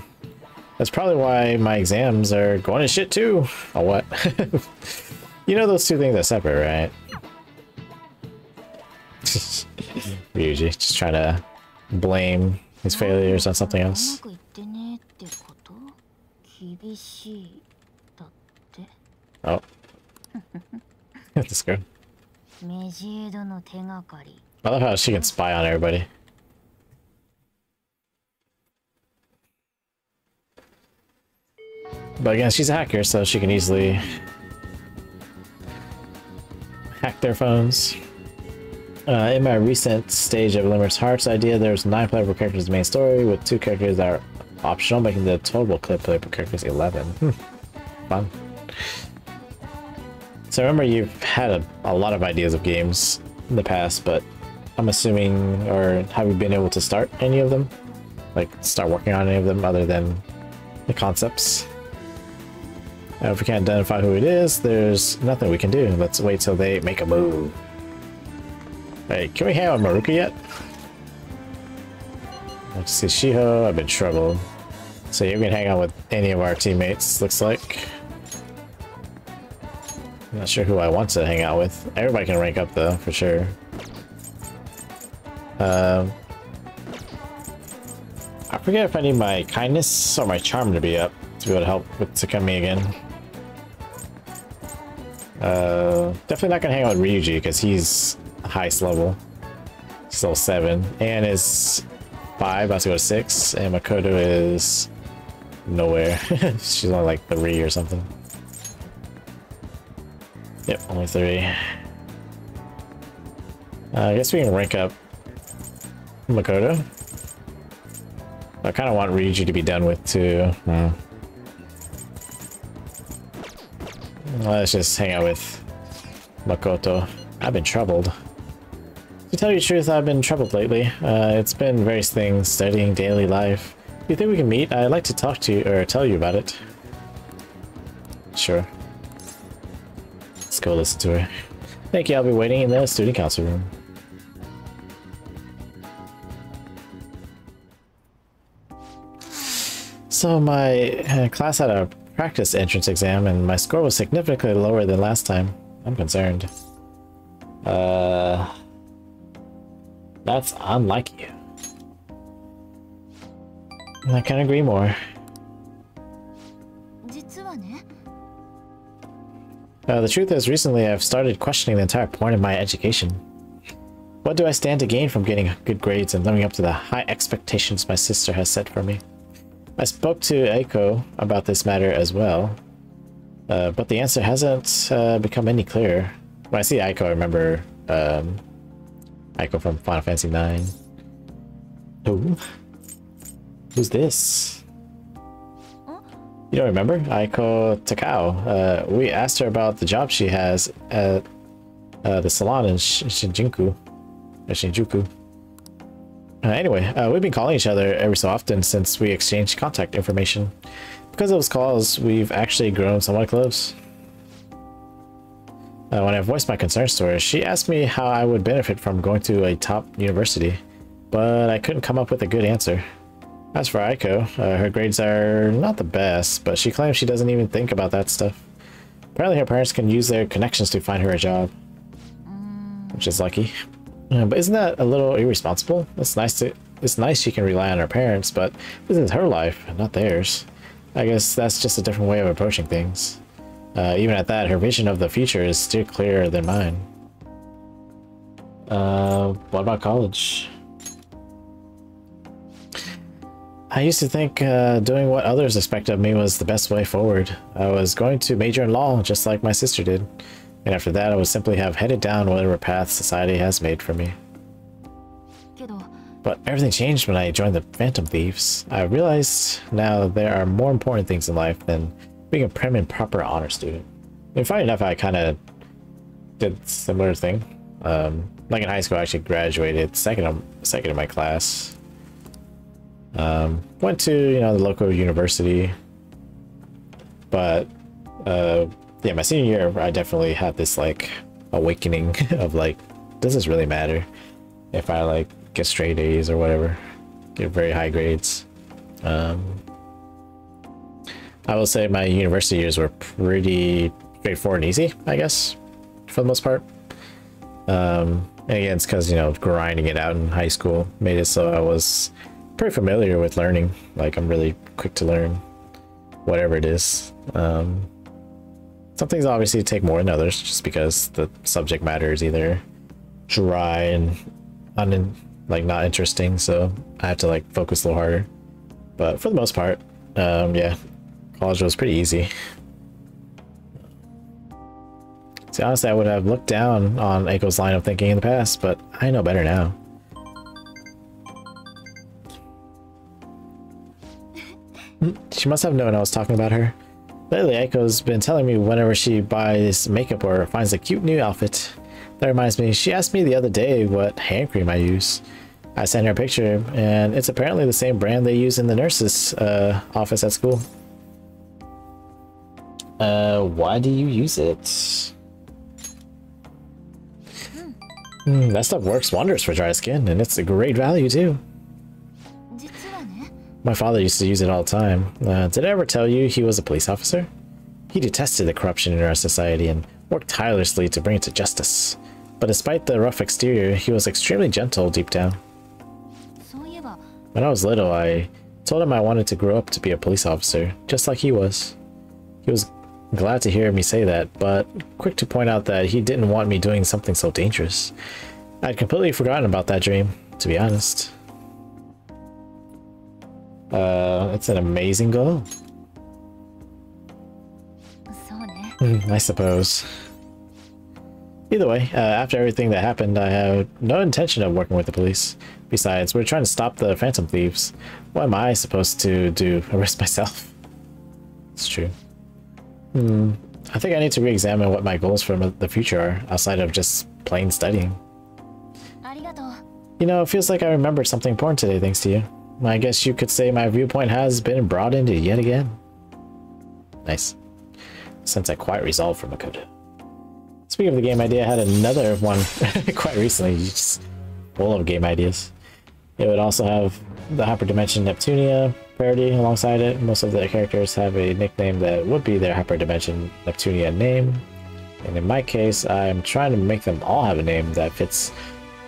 That's probably why my exams are going to shit too. Or what? [laughs] you know those two things are separate, right? [laughs] Ryuji, just trying to blame his failures on something else. 厳しいだって Oh. That's good. メジエドの手がかり I love how she can spy on everybody. But again, she's a hacker, so she can easily hack their phones. Uh, in my recent stage of Limmer's Hearts idea, there's nine playable characters in the main story, with two characters that are optional, making the total clip playable characters 11. Hmm. Fun. So I remember you've had a, a lot of ideas of games in the past, but I'm assuming, or have you been able to start any of them? Like, start working on any of them other than the concepts? Uh, if we can't identify who it is, there's nothing we can do. Let's wait till they make a move. Hey, can we with Maruki yet? Let's see, Shiho, I've been troubled. So you can hang out with any of our teammates, looks like. I'm not sure who I want to hang out with. Everybody can rank up though, for sure. Um, I forget if I need my kindness or my charm to be up to be able to help with Takumi again. Uh, definitely not gonna hang out with Ryuji because he's highest level. Still seven. And is five, about to go to six. And Makoto is nowhere. [laughs] She's only like three or something. Yep, only three. Uh, I guess we can rank up Makoto. I kind of want Ryuji to be done with too. Hmm. Let's just hang out with Makoto. I've been troubled. To tell you the truth, I've been troubled lately. Uh, it's been various things, studying daily life. Do you think we can meet? I'd like to talk to you, or tell you about it. Sure. Let's go listen to her. Thank you, I'll be waiting in the student council room. So my uh, class had a practice entrance exam and my score was significantly lower than last time. I'm concerned. Uh, that's unlike you. I can't agree more. Uh, the truth is, recently I've started questioning the entire point of my education. What do I stand to gain from getting good grades and living up to the high expectations my sister has set for me? I spoke to Eiko about this matter as well, uh, but the answer hasn't uh, become any clearer. When I see Eiko, I remember um, Eiko from Final Fantasy IX. Who? Who's this? You don't remember? Eiko Takao. Uh, we asked her about the job she has at uh, the salon in Sh Shinjuku. Or Shinjuku. Uh, anyway, uh, we've been calling each other every so often since we exchanged contact information. Because of those calls, we've actually grown somewhat close. Uh, when I voiced my concerns to her, she asked me how I would benefit from going to a top university, but I couldn't come up with a good answer. As for Eiko, uh, her grades are not the best, but she claims she doesn't even think about that stuff. Apparently her parents can use their connections to find her a job. Which is lucky. Uh, but isn't that a little irresponsible? It's nice to it's nice she can rely on her parents, but this is her life, not theirs. I guess that's just a different way of approaching things. Uh, even at that, her vision of the future is still clearer than mine. Uh, what about college? I used to think uh, doing what others expect of me was the best way forward. I was going to major in law, just like my sister did. And after that, I would simply have headed down whatever path society has made for me. But everything changed when I joined the Phantom Thieves. I realized now there are more important things in life than being a prim and proper honor student. And funny enough, I kind of did similar thing. Um, like in high school, I actually graduated second of, second in my class. Um, went to, you know, the local university. But, uh, yeah, my senior year, I definitely had this, like, awakening [laughs] of, like, does this really matter if I, like, get straight A's or whatever? Get very high grades. Um, I will say my university years were pretty straightforward and easy, I guess, for the most part. Um, and again, it's because, you know, grinding it out in high school made it so I was pretty familiar with learning. Like, I'm really quick to learn whatever it is. Um, some things obviously take more than others just because the subject matter is either dry and un like not interesting, so I have to like focus a little harder. But for the most part, um, yeah, college was pretty easy. See, honestly, I would have looked down on Eiko's line of thinking in the past, but I know better now. she must have known I was talking about her. Lately, Eiko's been telling me whenever she buys makeup or finds a cute new outfit. That reminds me, she asked me the other day what hand cream I use. I sent her a picture, and it's apparently the same brand they use in the nurse's uh, office at school. Uh, why do you use it? Mm, that stuff works wonders for dry skin, and it's a great value too. My father used to use it all the time. Uh, did I ever tell you he was a police officer? He detested the corruption in our society and worked tirelessly to bring it to justice. But despite the rough exterior, he was extremely gentle deep down. When I was little, I told him I wanted to grow up to be a police officer, just like he was. He was glad to hear me say that, but quick to point out that he didn't want me doing something so dangerous. I'd completely forgotten about that dream, to be honest. Uh, it's an amazing goal. Mm, I suppose. Either way, uh, after everything that happened, I have no intention of working with the police. Besides, we're trying to stop the Phantom Thieves. What am I supposed to do? [laughs] Arrest myself? It's true. Hmm. I think I need to re-examine what my goals for the future are, outside of just plain studying. You know, it feels like I remembered something important today thanks to you. I guess you could say my viewpoint has been broadened yet again. Nice. Since I quite resolved for Makoto. Speaking of the game idea, I had another one [laughs] quite recently, just full of game ideas. It would also have the Hyperdimension Neptunia parody alongside it. Most of the characters have a nickname that would be their Hyperdimension Neptunia name. And in my case, I'm trying to make them all have a name that fits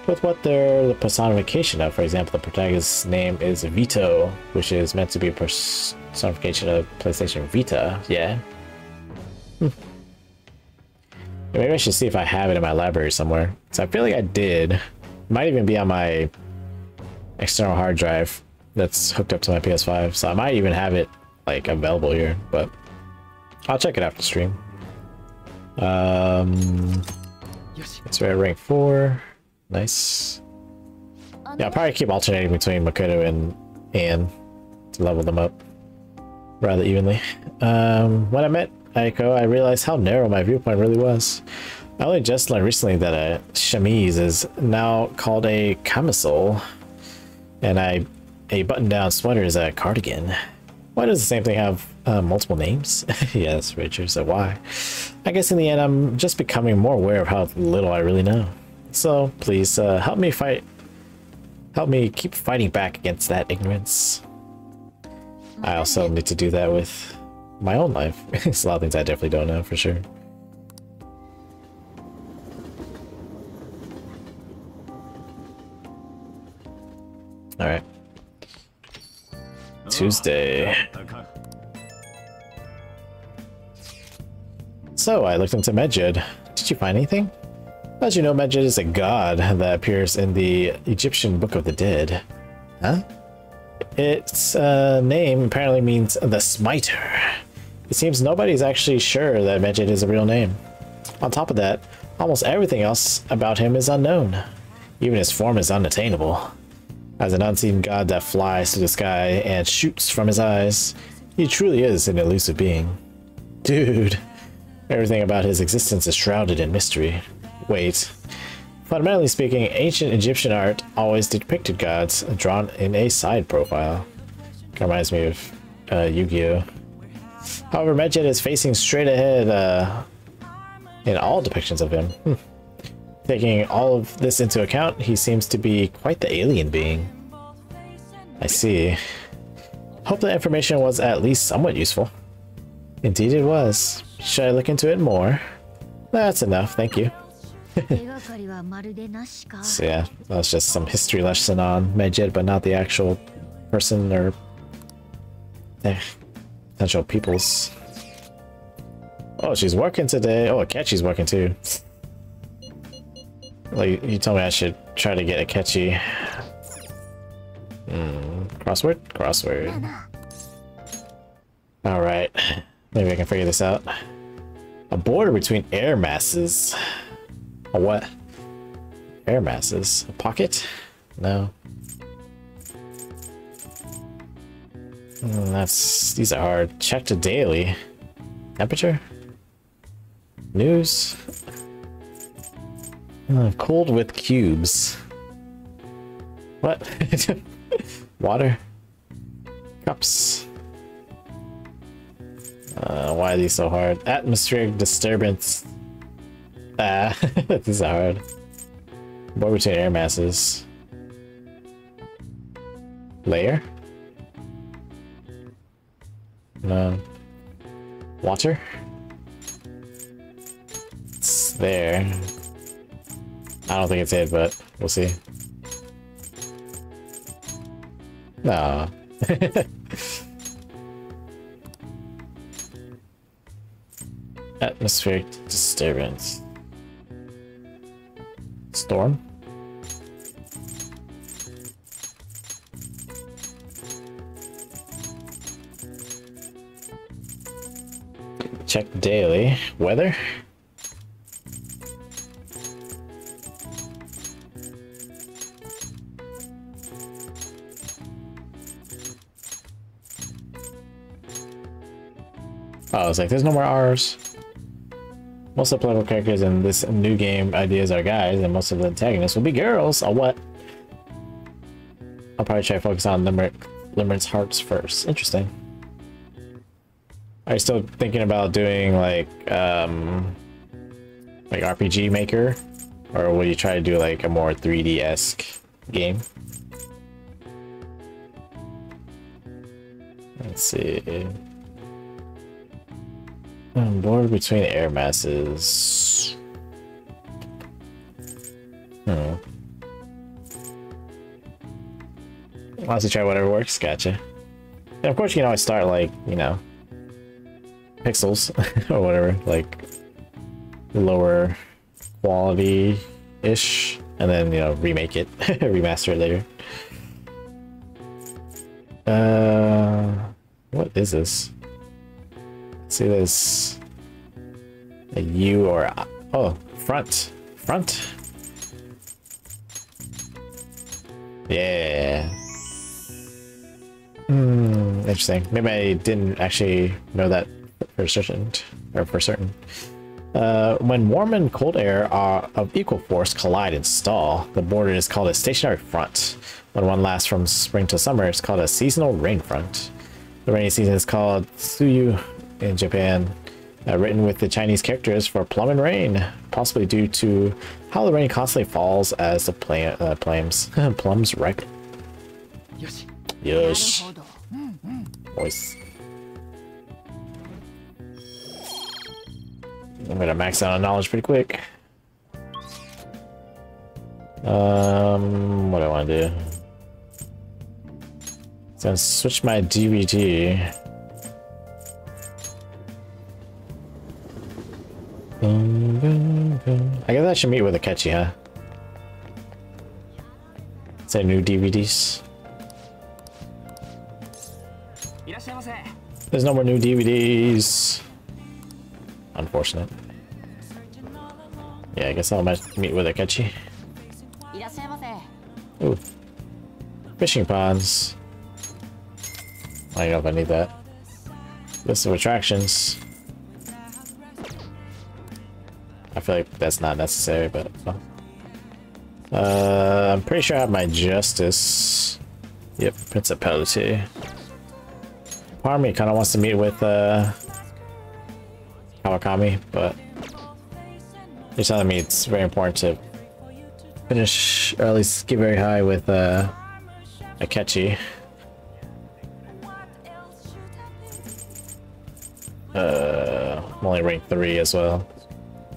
with what they're the personification of. For example, the protagonist's name is Vito, which is meant to be a personification of PlayStation Vita. Yeah. Hmm. Maybe I should see if I have it in my library somewhere. So I feel like I did. Might even be on my external hard drive that's hooked up to my PS5. So I might even have it like available here, but I'll check it after stream. Um, it's at rank four. Nice. Yeah, I'll probably keep alternating between Makoto and Ann to level them up rather evenly. Um, when I met Eiko, I realized how narrow my viewpoint really was. I only just learned recently that a chemise is now called a camisole, and I, a button-down sweater is a cardigan. Why does the same thing have uh, multiple names? [laughs] yes, Richard, so why? I guess in the end, I'm just becoming more aware of how little I really know. So please uh, help me fight. Help me keep fighting back against that ignorance. I also need to do that with my own life. [laughs] It's a lot of things I definitely don't know for sure. Alright. Tuesday. So, I looked into Medjed. Did you find anything? As you know, Medjed is a god that appears in the Egyptian Book of the Dead. Huh? Its uh, name apparently means the Smiter. It seems nobody's actually sure that Medjed is a real name. On top of that, almost everything else about him is unknown. Even his form is unattainable. As an unseen god that flies through the sky and shoots from his eyes, he truly is an elusive being. Dude, everything about his existence is shrouded in mystery. Wait. Fundamentally speaking, ancient Egyptian art always depicted gods drawn in a side profile. Of reminds me of uh, Yu-Gi-Oh! However, Medjed is facing straight ahead uh, in all depictions of him. Taking all of this into account, he seems to be quite the alien being. I see. Hope the information was at least somewhat useful. Indeed it was. Should I look into it more? That's enough, thank you. [laughs] so yeah, that was just some history lesson on Medjed, but not the actual person or eh, potential peoples. Oh, she's working today. Oh, Akechi's working too. Like, you told me I should try to get Akechi. Hmm, crossword? Crossword. Alright. Maybe I can figure this out. A border between air masses. A what? Air masses. A pocket? No. Mm, that's these are hard. Check the daily. Temperature? News? Uh, cold with cubes. What? [laughs] Water? Cups. Uh, why are these so hard? Atmospheric disturbance. Ah, [laughs] these are hard. Between air masses? Layer? No. Water? It's there. I don't think it's it, but we'll see. No. [laughs] Atmospheric disturbance. Storm? Check daily. Weather? I was like, there's no more R's. Most of the playable characters in this new game ideas are guys, and most of the antagonists will be girls. Or what? I'll probably try to focus on Limerick, Limeric's hearts first. Interesting. Are you still thinking about doing like um like RPG Maker, or will you try to do like a more 3D esque game? Let's see. I'm bored between air masses. Hmm. Honestly, try whatever works. Gotcha. And of course, you can always start like you know pixels [laughs] or whatever, like lower quality ish, and then you know remake it, [laughs] remaster it later. Uh, what is this? See this? A U or a, oh front front. Yeah. Hmm interesting. Maybe I didn't actually know that for certain or for certain. Uh, when warm and cold air are of equal force collide and stall, the border is called a stationary front. When one lasts from spring to summer, it's called a seasonal rain front. The rainy season is called Tsuyu in Japan, uh, written with the Chinese characters for plum and rain, possibly due to how the rain constantly falls as the pla uh, plums, [laughs] plums ripen. Yes. Yes. Voice. I'm gonna max out on knowledge pretty quick. Um, what do I want to do? So I switch my DVD. I guess I should meet with Akechi, huh? Say new DVDs. There's no more new DVDs. Unfortunate. Yeah, I guess I'll meet with Akechi. Ooh. Fishing ponds. I don't know if I need that. List of attractions. I feel like that's not necessary, but... Uh, I'm pretty sure I have my Justice. Yep, Principality. Me kind of wants to meet with, uh... Kawakami, but... You're telling me it's very important to finish, or at least get very high with, uh... Akechi. Uh, I'm only rank 3 as well.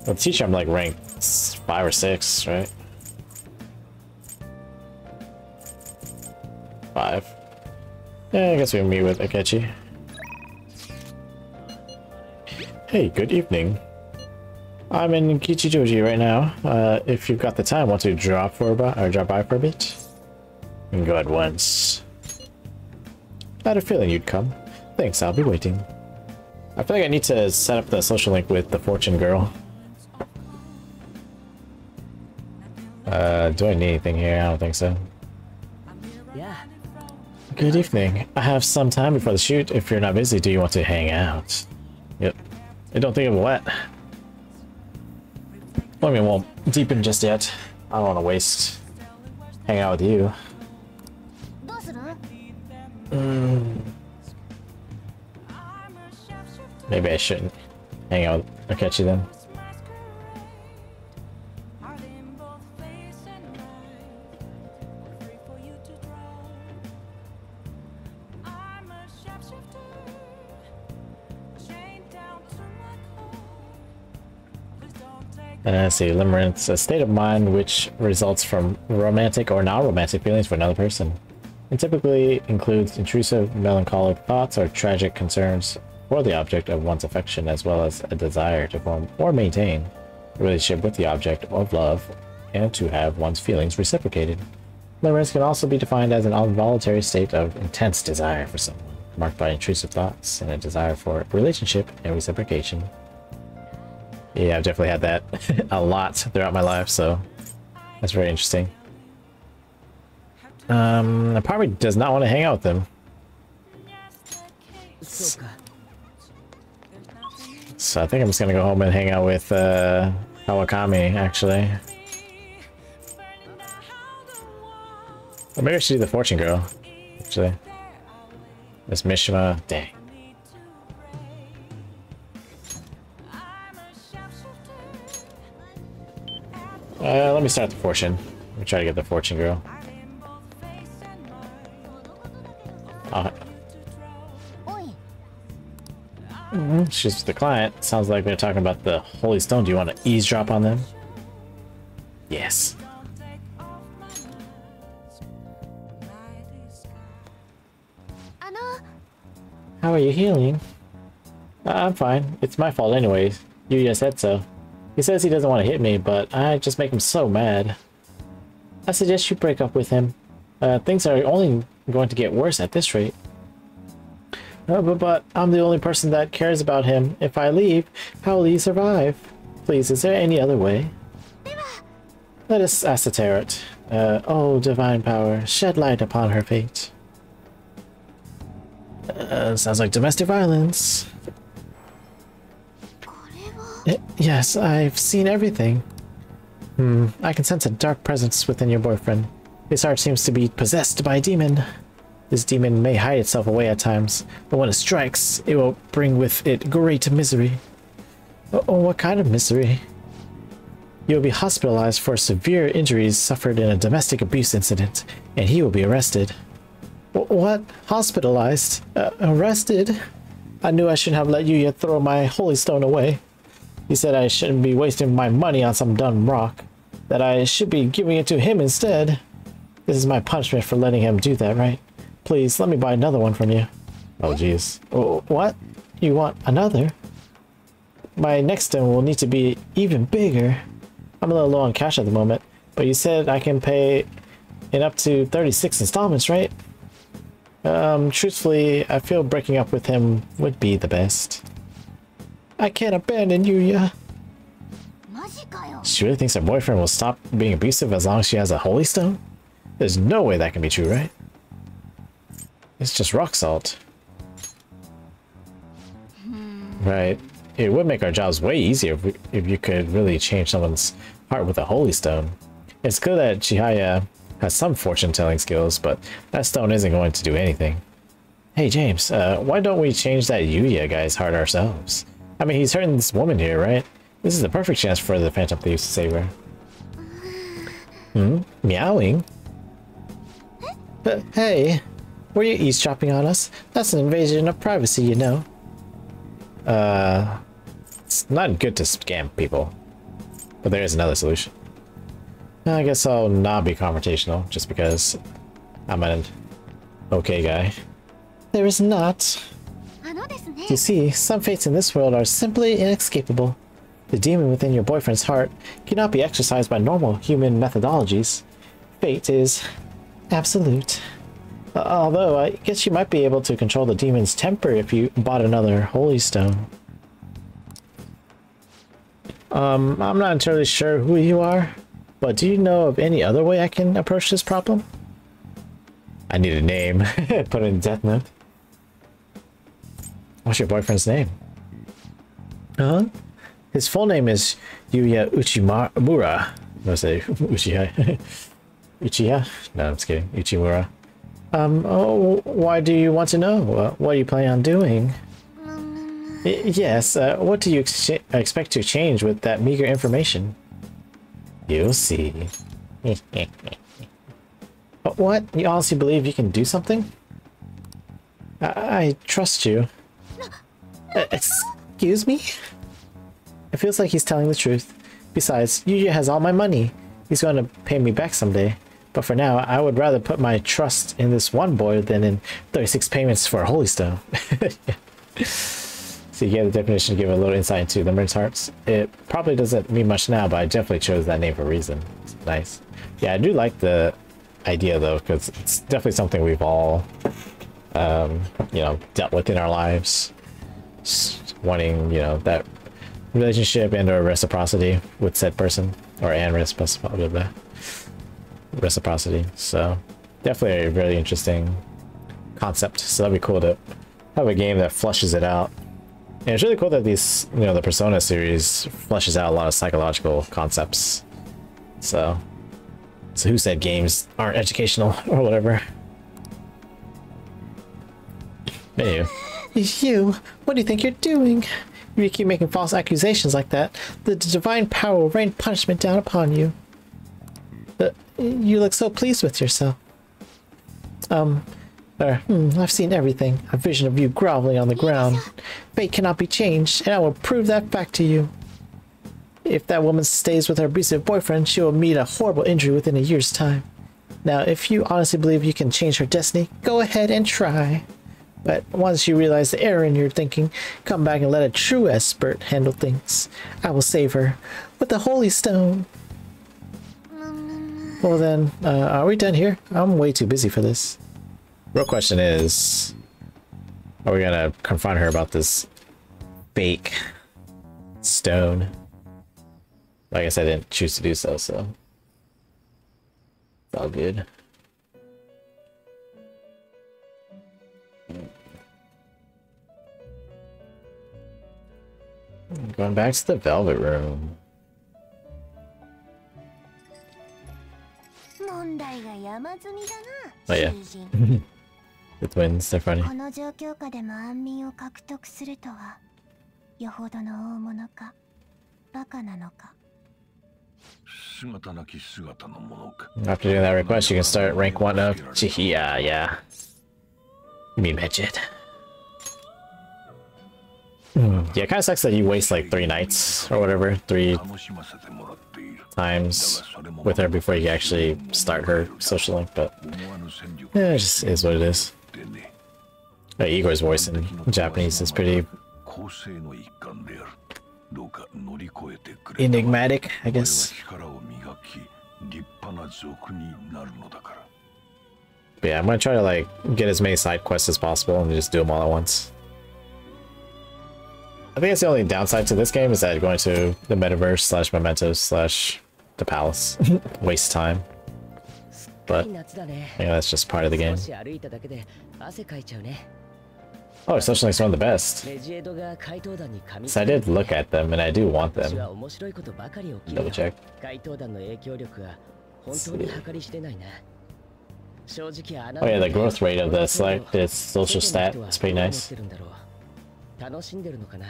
The teacher I'm like ranked five or six, right? Five. Yeah, I guess we can meet with Akechi. Hey, good evening. I'm in Kichijoji right now. Uh, if you've got the time, want to drop for a or drop by for a bit? You can go at once. I had a feeling you'd come. Thanks, I'll be waiting. I feel like I need to set up the social link with the fortune girl. Uh, do I need anything here? I don't think so. Yeah. Good evening. I have some time before the shoot. If you're not busy, do you want to hang out? Yep. I don't think of what. Well, I mean, won't deepen just yet. I don't want to waste hang out with you. Mm. Maybe I shouldn't hang out or catch you then. Uh, let's see, limerence, a state of mind which results from romantic or non-romantic feelings for another person. It typically includes intrusive, melancholic thoughts or tragic concerns for the object of one's affection, as well as a desire to form or maintain a relationship with the object of love and to have one's feelings reciprocated. Limerence can also be defined as an involuntary state of intense desire for someone, marked by intrusive thoughts and a desire for relationship and reciprocation. Yeah, I've definitely had that [laughs] a lot throughout my life, so that's very interesting. Um, I probably does not want to hang out with them. So I think I'm just gonna go home and hang out with uh, Kawakami, actually. Or maybe I should do the Fortune Girl, actually. Miss Mishima, dang. Uh, let me start the fortune. Let me try to get the fortune girl. Uh, mm. She's the client. Sounds like they're talking about the Holy Stone. Do you want to eavesdrop on them? Yes. How are you healing? Uh, I'm fine. It's my fault anyways. You just said so. He says he doesn't want to hit me, but I just make him so mad. I suggest you break up with him. Uh, things are only going to get worse at this rate. Uh, but, but I'm the only person that cares about him. If I leave, how will he survive? Please, is there any other way? Let us ask the. Uh, oh, divine power, shed light upon her fate. Uh, sounds like domestic violence. Yes, I've seen everything. Hmm, I can sense a dark presence within your boyfriend. His heart seems to be possessed by a demon. This demon may hide itself away at times, but when it strikes, it will bring with it great misery. Oh, oh what kind of misery? You will be hospitalized for severe injuries suffered in a domestic abuse incident, and he will be arrested. What? Hospitalized? Uh, arrested? I knew I shouldn't have let you yet throw my holy stone away. He said I shouldn't be wasting my money on some dumb rock, that I should be giving it to him instead. This is my punishment for letting him do that, right? Please, let me buy another one from you. Oh, jeez. Oh, what? You want another? My next stone will need to be even bigger. I'm a little low on cash at the moment, but you said I can pay in up to 36 installments, right? Um, truthfully, I feel breaking up with him would be the best. I can't abandon you, Yuya. She really thinks her boyfriend will stop being abusive as long as she has a holy stone? There's no way that can be true, right? It's just rock salt. Right. It would make our jobs way easier if, we, if you could really change someone's heart with a holy stone. It's good that Chihaya has some fortune-telling skills, but that stone isn't going to do anything. Hey James, uh, why don't we change that Yuya guy's heart ourselves? I mean, he's hurting this woman here, right? This is the perfect chance for the Phantom Thieves to save her. Hmm? Meowing? But hey, were you eavesdropping on us? That's an invasion of privacy, you know. Uh, it's not good to scam people. But there is another solution. I guess I'll not be confrontational, just because I'm an okay guy. There is not. You see, some fates in this world are simply inescapable. The demon within your boyfriend's heart cannot be exercised by normal human methodologies. Fate is absolute. Although, I guess you might be able to control the demon's temper if you bought another Holy Stone. Um, I'm not entirely sure who you are, but do you know of any other way I can approach this problem? I need a name. [laughs] Put in Death Note. What's your boyfriend's name? Huh? His full name is Yuya Uchimura. No, say Uchiha. [laughs] Uchiha? No, I'm just kidding. Uchimura. Um, oh, why do you want to know? Uh, what are you planning on doing? Yes, uh, what do you ex expect to change with that meager information? You'll see. [laughs] but what? You honestly believe you can do something? I, I trust you. Excuse me? It feels like he's telling the truth. Besides, Yuya has all my money. He's going to pay me back someday. But for now, I would rather put my trust in this one boy than in 36 payments for a holy stone. so you get the definition to give a little insight into the Limerick's hearts. It probably doesn't mean much now, but I definitely chose that name for a reason. It's nice. Yeah, I do like the idea though, because it's definitely something we've all, um, you know, dealt with in our lives. Wanting, you know, that relationship and or reciprocity with said person or and reciprocity reciprocity. So definitely a really interesting concept. So that'd be cool to have a game that flushes it out. And it's really cool that these you know the persona series flushes out a lot of psychological concepts. So so who said games aren't educational [laughs] or whatever? Anyway you what do you think you're doing if you keep making false accusations like that, the divine power will rain punishment down upon you. But you look so pleased with yourself. Um, or, hmm, I've seen everything. A vision of you groveling on the ground. Fate cannot be changed, and I will prove that fact to you. If that woman stays with her abusive boyfriend, she will meet a horrible injury within a year's time. Now, if you honestly believe you can change her destiny, go ahead and try. But once you realize the error in your thinking, come back and let a true expert handle things. I will save her with the Holy Stone. Well then, uh, are we done here? I'm way too busy for this. Real question is, are we gonna confront her about this fake stone? I guess I didn't choose to do so, so it's all good. Going back to the Velvet Room. Oh yeah. the twins, they're funny. After doing that request, you can start rank 1 of Chihaya, yeah. You midget. Mm, yeah, it kind of sucks that you waste like three nights or whatever, three times with her before you actually start her social link, but yeah, it just is what it is. Uh, Igor's voice in Japanese is pretty enigmatic, I guess. But yeah, I'm gonna try to like get as many side quests as possible and just do them all at once. I think that's the only downside to this game is that going to the metaverse slash mementos slash the palace [laughs] waste time. But yeah, that's just part of the game. Oh, Social Link's one of the best. So I did look at them and I do want them. Double check. Oh yeah, the growth rate of the selected social stat is pretty nice. 楽しんでるのかな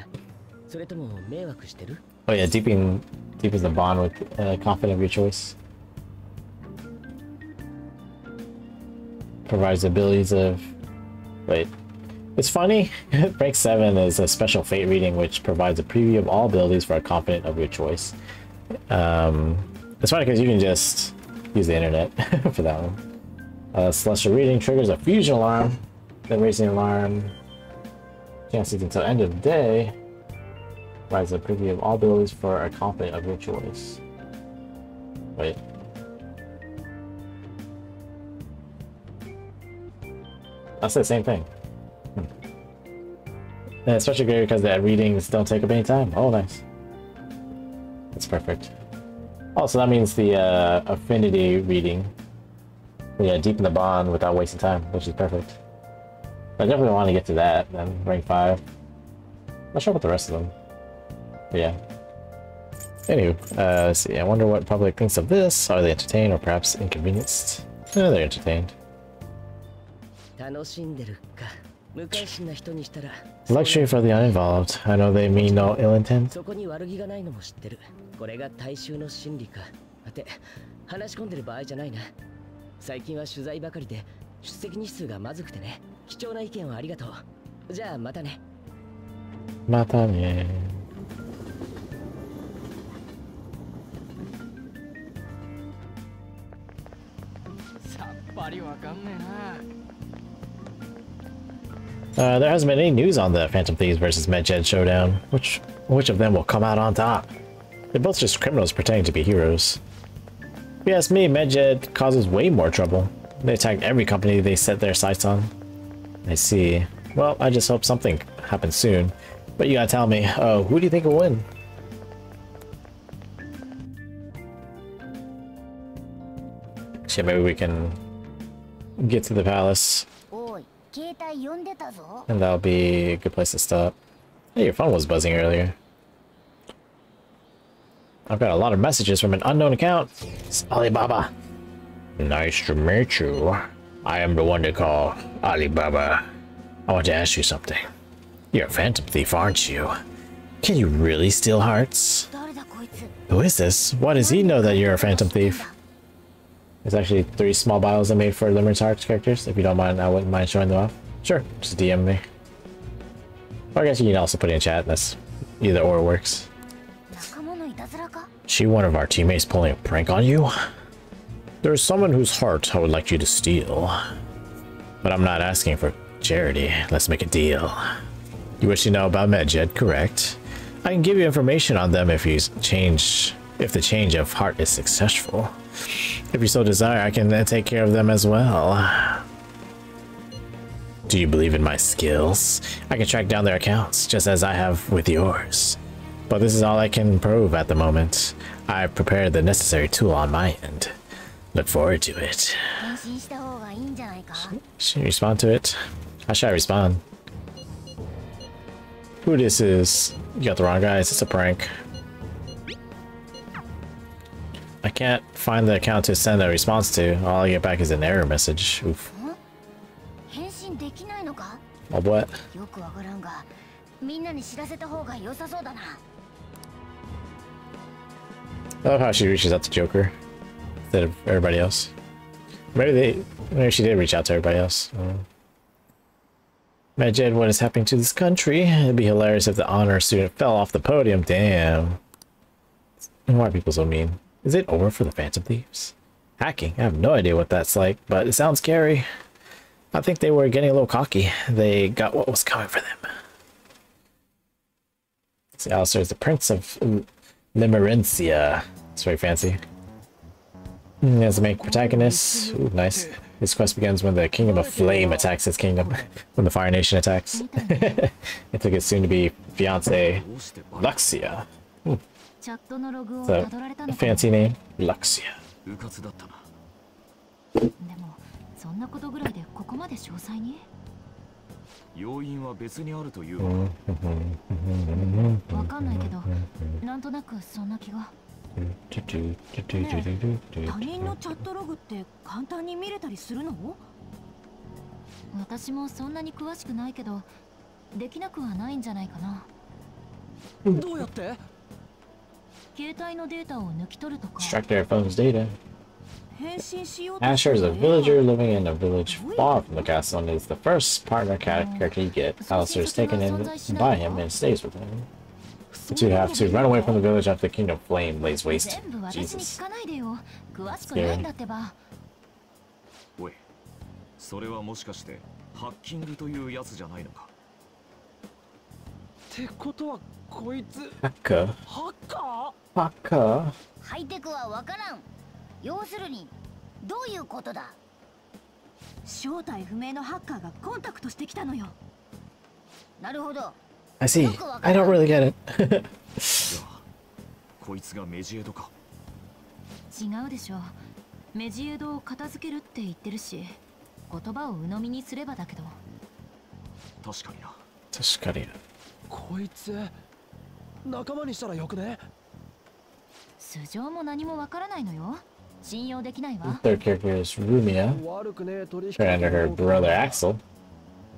それとも迷惑してる Oh yeah, deepen deepens the bond with uh, confidant of your choice. Provides abilities of wait. It's funny, [laughs] Break 7 is a special fate reading which provides a preview of all abilities for a confidant of your choice. Um, it's funny because you can just use the internet [laughs] for that one. Uh, celestial reading triggers a fusion alarm, then raising alarm, can't see until end of the day. Provides a preview of all abilities for a confidant of your choice. Wait. Said the same thing. Hmm. And especially great because the readings don't take up any time. Oh, nice. That's perfect. Also, that means the uh, affinity reading. Yeah, deepen the bond without wasting time, which is perfect. I definitely want to get to that, then rank 5. Not sure about the rest of them. But yeah. Anywho, uh, let's see. I wonder what public thinks of this. Are they entertained or perhaps inconvenienced? No, they're entertained. Luxury for the uninvolved. I know they mean no ill intent. そこに悪気がないのも知ってる。これが大衆の心理か。あて、話し込んでる場合じゃないな。最近は取材ばかりで出席日数がまずくてね。 貴重な意見をありがとう。じゃあまたね。またね。さっぱりわかんねえな。Uh, there hasn't been any news on the Phantom Thieves versus Medjed showdown. Which which of them will come out on top? They're both just criminals pretending to be heroes. If you ask me, Medjed causes way more trouble. They attack every company they set their sights on. I see. Well, I just hope something happens soon. But you gotta tell me, uh, who do you think will win? Shit, maybe we can get to the palace. And that'll be a good place to stop. Hey, your phone was buzzing earlier. I've got a lot of messages from an unknown account. It's Alibaba. Nice to meet you. I am the one they call Alibaba. I want to ask you something. You're a phantom thief, aren't you? Can you really steal hearts? Who is this? Why does he know that you're a phantom thief? There's actually three small bios I made for Limerence Hearts characters. If you don't mind, I wouldn't mind showing them off. Sure, just DM me. Or I guess you can also put it in chat. That's either or works. She one of our teammates pulling a prank on you? There's someone whose heart I would like you to steal. But I'm not asking for charity. Let's make a deal. You wish to know about Medjed, correct? I can give you information on them if you change if the change of heart is successful. If you so desire, I can then take care of them as well. Do you believe in my skills? I can track down their accounts, just as I have with yours. But this is all I can prove at the moment. I've prepared the necessary tool on my end. Look forward to it. Should you respond to it? How should I respond? Who this is? You got the wrong guys. It's a prank. I can't find the account to send a response to. All I get back is an error message. Oof. Oh, what? I love how she reaches out to Joker of everybody else. Maybe they, maybe she did reach out to everybody else. Imagine what is happening to this country. It'd be hilarious if the honor student fell off the podium. Damn. Why are people so mean? Is it over for the Phantom Thieves? Hacking? I have no idea what that's like, but it sounds scary. I think they were getting a little cocky. They got what was coming for them. See, Alistair is the Prince of Limerencia. It's very fancy. As the main protagonist, Ooh, nice. His quest うんうんうんうんうんうんうんうんうんうんうんうんうううんうんうんうんうんんうんうんうんうんうんんうんうね他人のチャットログって簡単に見れたりするの私もそんなに詳しくないけどできなくはないんじゃないかなどうやって携帯のデータを抜き取るとか Extract their phone's data. Asher is a villager living in a village far from the castle and is the first partner character you get. Alistair is taken in by him and stays with him. But you have to run away from それはもしかしてハッキングというやつじゃないのか？ってことはこいつハッカーハッカー？ハッカーハイテクはわからん。要するにどういうことだ？正体不明のハッカーがコンタクトしてきたのよ。なるほど。I see. I don't really get it. こいつがメジエドか違うでしょメジエドを片付けるって言ってるし言葉を鵜呑みにすればだけど確かにな確かにこいつ仲間にしたらよくね素性も何もわからないのよ信用できないわ Third character is Rumia, 悪くねえ取引 trained under her brother Axel.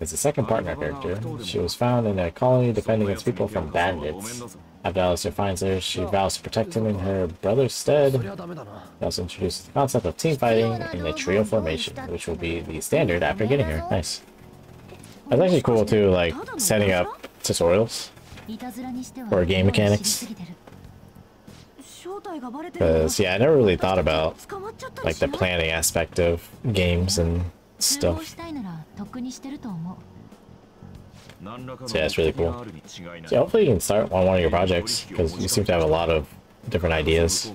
as the second part character. She was found in a colony defending its people from bandits. After Alistair finds her, she vows to protect him in her brother's stead. They also introduces the concept of team fighting in the trio formation, which will be the standard after getting her. Nice. That's actually cool too, like setting up tutorials or game mechanics. Because, yeah, I never really thought about like the planning aspect of games and stuff. So yeah, it's really cool. So yeah, hopefully you can start on one of your projects, because you seem to have a lot of different ideas.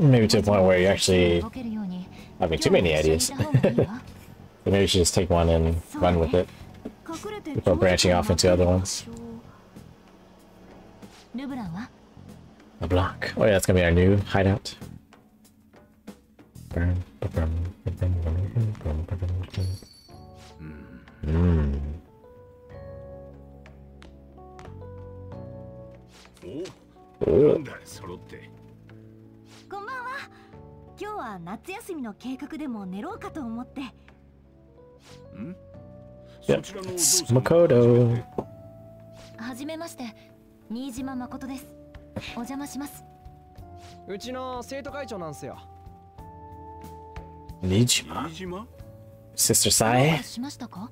Maybe to the point where you actually having too many ideas. so [laughs] maybe you should just take one and run with it before branching off into other ones. A block. Oh yeah, that's gonna be our new hideout. 夏休みの計画でも寝ろうかと思って。ん？Yep, it's Makoto. はじめまして。新島誠です。お邪魔します。うちの生徒会長なんすよ Nijima. 飯島 Sister どう Sae. かしましたか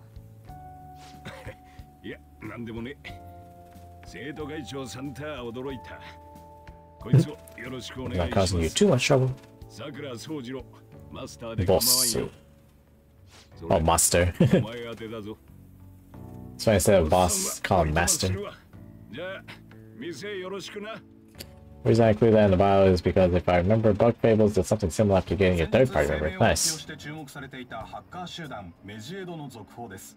いやなんでもね生徒会長さんた驚いたこいつをよろしくお願い Not しま causing you す too much trouble. さくら宗次郎マスターで構わん Boss. よ Oh, master. お前宛てだぞ so instead of boss, call him master. じゃあ店よろしくな The reason I include that in the bio is because if I remember, Bug Fables did something similar after getting a third party member. Nice. して注目されていたハッカー集団メジエドの続報です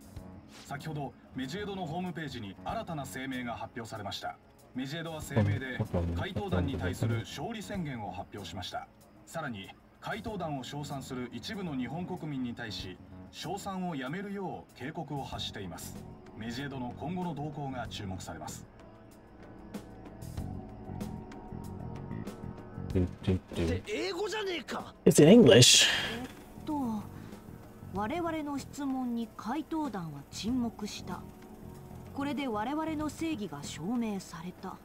先ほどメジエドのホームページに新たな声明が発表されましたメジエドは声明で怪盗団に対する勝利宣言を発表しました。さらに怪盗団を称賛する一部の日本国民に対し称賛をやめるよう警告を発しています。メジエドの今後の動向が注目されます。It's in English. と我々の質問に怪盗団は沈黙した。これで我々の正義が証明された。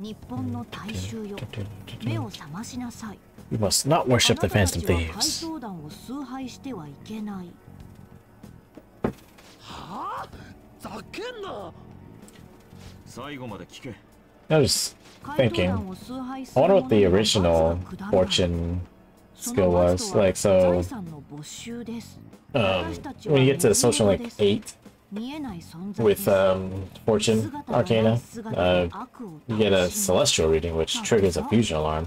日本の大衆よ。目を覚ましなさい。You must not worship the あなたた Phantom ちは怪 Thieves. 盗団を崇拝してはいけない。はあ？ざけんな。最後まで聞け。盗 thinking. I wonder what the original fortune skill was. Like, so... Um, when you get to social like 8 with um, Fortune Arcana, uh, you get a Celestial reading, which triggers a fusion alarm.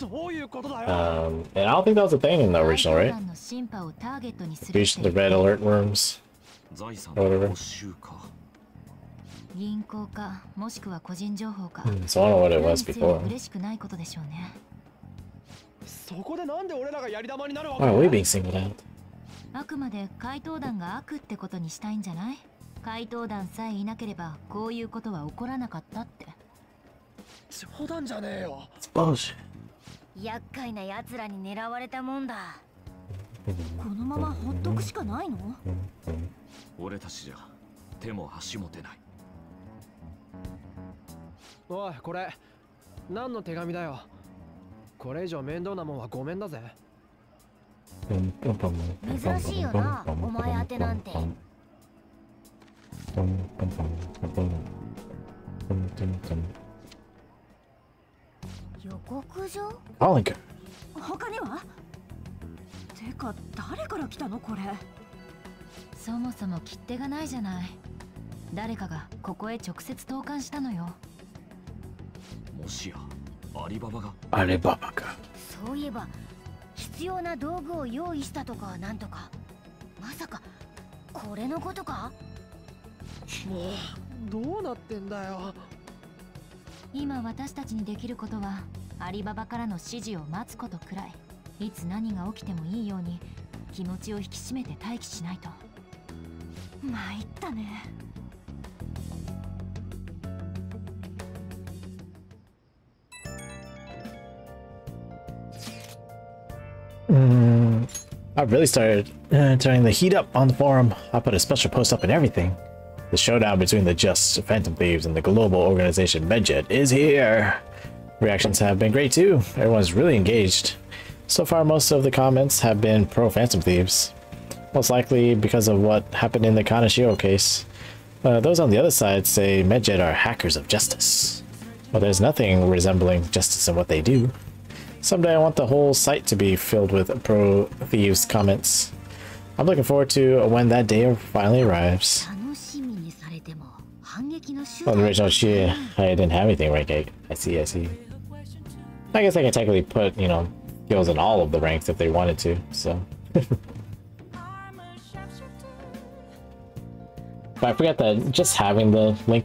Um, and I don't think that was a thing in the original, right? The, fusion, the red alert worms, or whatever. 銀行かもしくは個人情報か。Hmm, So I don't know what it 何 was にせよ before. 嬉しくないことでしょうね。そこでなんで俺らがやり玉になるわ Why are we け being singled out? あくまで怪盗団が悪ってことにしたいんじゃない？怪盗団さえいなければこういうことは起こらなかったって。冗談じゃねえよ。bullshit. 厄介な奴らに狙われたもんだ。このままほっとくしかないの？俺たちじゃ手も足も出ないおいこれ何の手紙だよ。これ以上面倒なもんはごめんだぜ。珍しいよなお前宛てなんて。予告状？Calling her. 他には？てか誰から来たの？これ。そもそも切手がないじゃない。誰かがここへ直接投函したのよもしやアリババが？Alibaba. そういえば必要な道具を用意したとかなんとか。まさかこれのことか？もうどうなってんだよ。今私たちにできることはアリババからの指示を待つことくらい。いつ何が起きてもいいように気持ちを引き締めて待機しないと。参ったね Mm, I really started uh, turning the heat up on the forum. I put a special post up and everything. The showdown between the Just Phantom Thieves and the global organization Medjed is here. Reactions have been great too. Everyone's really engaged. So far, most of the comments have been pro Phantom Thieves. Most likely because of what happened in the Kaneshiro case. Uh, those on the other side say Medjed are hackers of justice. Well, there's nothing resembling justice in what they do. Someday I want the whole site to be filled with pro thieves comments. I'm looking forward to when that day finally arrives. On the original she I didn't have anything rank 8. I see, I see. I guess I can technically put, you know, kills in all of the ranks if they wanted to, so. [laughs] but I forget that just having the link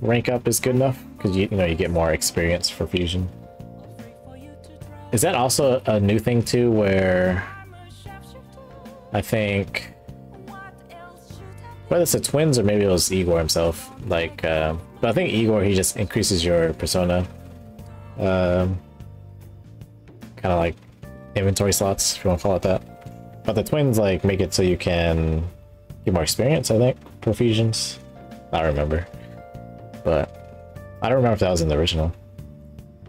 rank up is good enough, because you, you know, you get more experience for fusion. Is that also a new thing too, where I think whether it's the twins or maybe it was Igor himself, like, uh, but I think Igor he just increases your persona, um, kind of like inventory slots, if you want to call it that. But the twins like make it so you can get more experience. I think profusions. I don't remember, but I don't remember if that was in the original.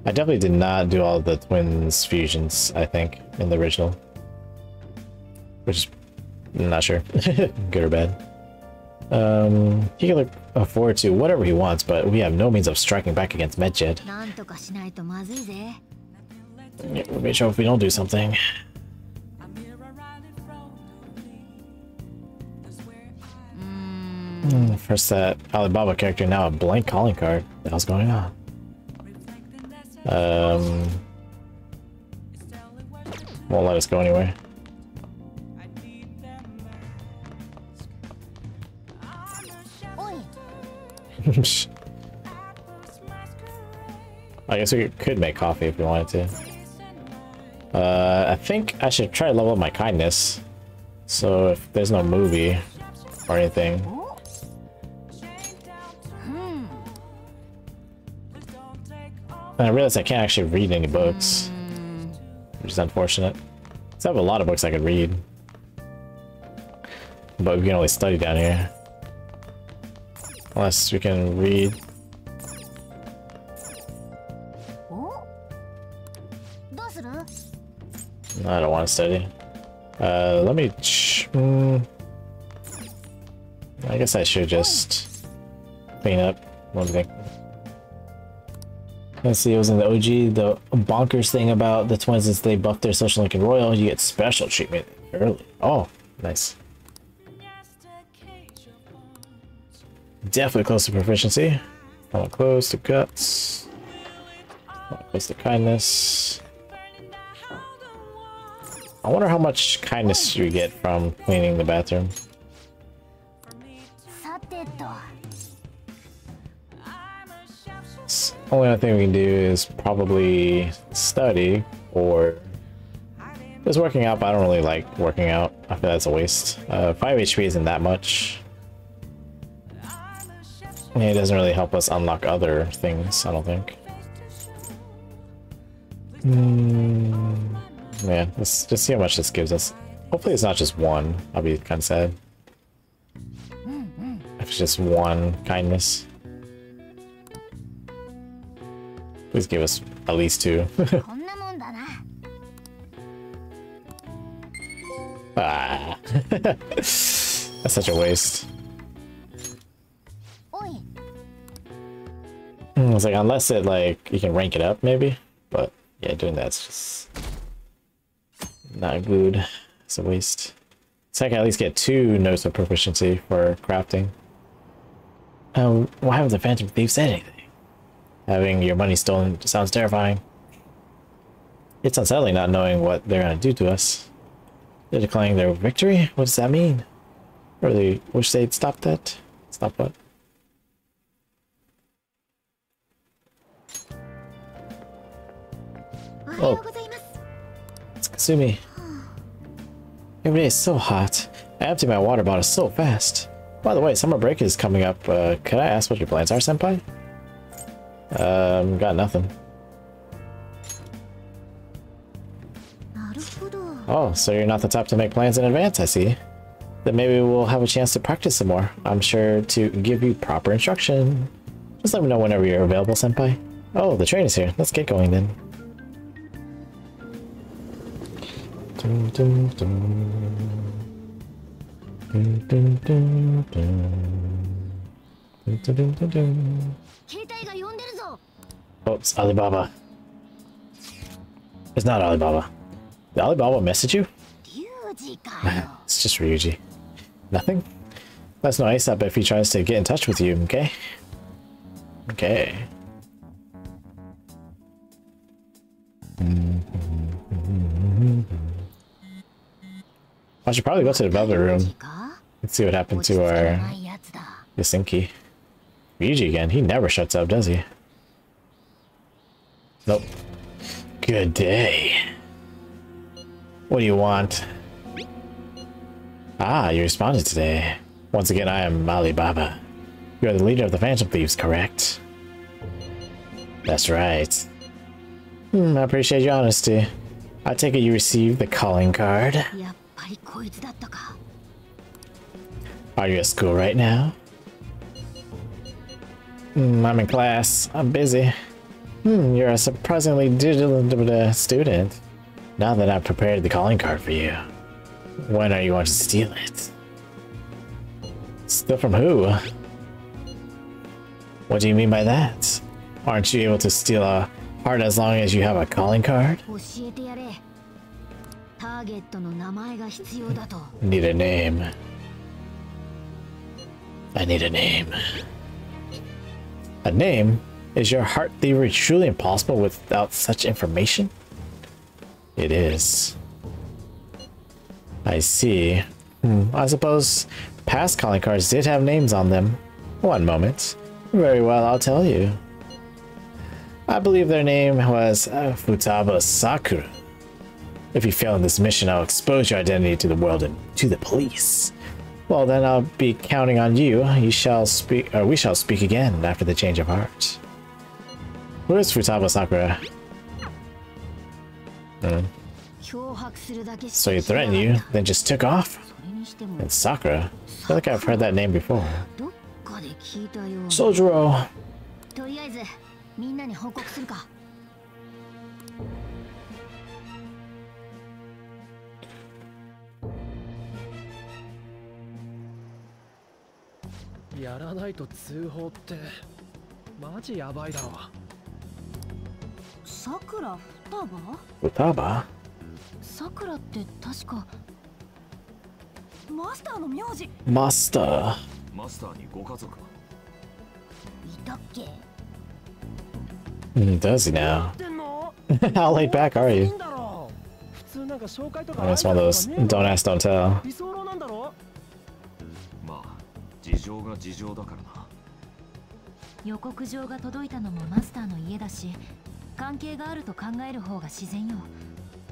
I definitely did not do all the twins fusions, I think, in the original. Which is I'm not sure. [laughs] Good or bad. Um, he can forward to whatever he wants, but we have no means of striking back against Medjed. We'll make sure if we don't do something. Mm, first that Alibaba character, now a blank calling card. What the hell's going on? Um, won't let us go anywhere. [laughs] I guess we could make coffee if we wanted to. Uh, I think I should try to level up my kindness. So if there's no movie or anything, And I realized I can't actually read any books. Which is unfortunate. I have a lot of books I could read. But we can only study down here. Unless we can read. I don't want to study. Uh, let me... Mm, I guess I should just clean up. You think? Let's see, it was in the OG, the bonkers thing about the twins is they buff their social link in Royal, you get special treatment early. Oh, nice. Definitely close to proficiency. Not close to guts. Not close to kindness. I wonder how much kindness you get from cleaning the bathroom. Only other thing we can do is probably study or just working out, but I don't really like working out. I feel that's a waste. Uh, 5 HP isn't that much. Yeah, it doesn't really help us unlock other things, I don't think. Mm, yeah, let's just see how much this gives us. Hopefully it's not just one. I'll be kind of sad. If it's just one kindness. Please give us at least two. [laughs] ah. [laughs] That's such a waste. Hmm, it's like, unless it, like, you can rank it up, maybe? But, yeah, doing that's just... Not good. It's a waste. So I can at least get two notes of proficiency for crafting. Um, why haven't the Phantom Thief said anything? Having your money stolen sounds terrifying. It's unsettling not knowing what they're gonna do to us. They're declaring their victory? What does that mean? Or they wish they'd stop that? Stop what? Oh. It's Kasumi. Every day is so hot. I empty my water bottle so fast. By the way, summer break is coming up. Uh, could I ask what your plans are, Senpai? Um, got nothing. Oh, so you're not the type to make plans in advance, I see. Then maybe we'll have a chance to practice some more. I'm sure to give you proper instruction. Just let me know whenever you're available, Senpai. Oh, the train is here. Let's get going then. Dun, dun, dun. Oops, Alibaba. It's not Alibaba. Did Alibaba message you? [laughs] it's just Ryuji. Nothing? That's no ASAP if he tries to get in touch with you, okay? Okay. I should probably go to the velvet room. Let's see what happened to our Yasinki. Ryuji again. He never shuts up, does he? Nope. Good day. What do you want? Ah, you responded today. Once again, I am Alibaba. You are the leader of the Phantom Thieves, correct? That's right. Hmm, I appreciate your honesty. I take it you received the calling card. Are you at school right now? Hmm, I'm in class. I'm busy. Hmm, you're a surprisingly diligent student. Now that I've prepared the calling card for you, when are you going to steal it? Steal from who? What do you mean by that? Aren't you able to steal a heart as long as you have a calling card? Need a name. I need a name. A name? Is your heart theory truly impossible without such information? It is. I see. Hmm, I suppose past calling cards did have names on them. One moment. Very well, I'll tell you. I believe their name was uh, Futaba Sakura. If you fail in this mission, I'll expose your identity to the world and to the police. Well, then I'll be counting on you. You shall speak, or we shall speak again after the change of heart. Where is Futaba Sakura? Mm. So he threatened you, then just took off? And Sakura? I feel like I've heard that name before. Sojiro! Yaranai。さくら？双葉 Futaba? さくらって確かマスターの名字い Master. マスターにご家族は？たっけ？Hmm, Does he now? How laid back are you? 普通なんか紹介とか Oh, it's one of those don't ask, don't tell. 居候なんだろまあ事情が事情だからな予告状が届いたのもマスターの家だし関係があると考える方が自然よ。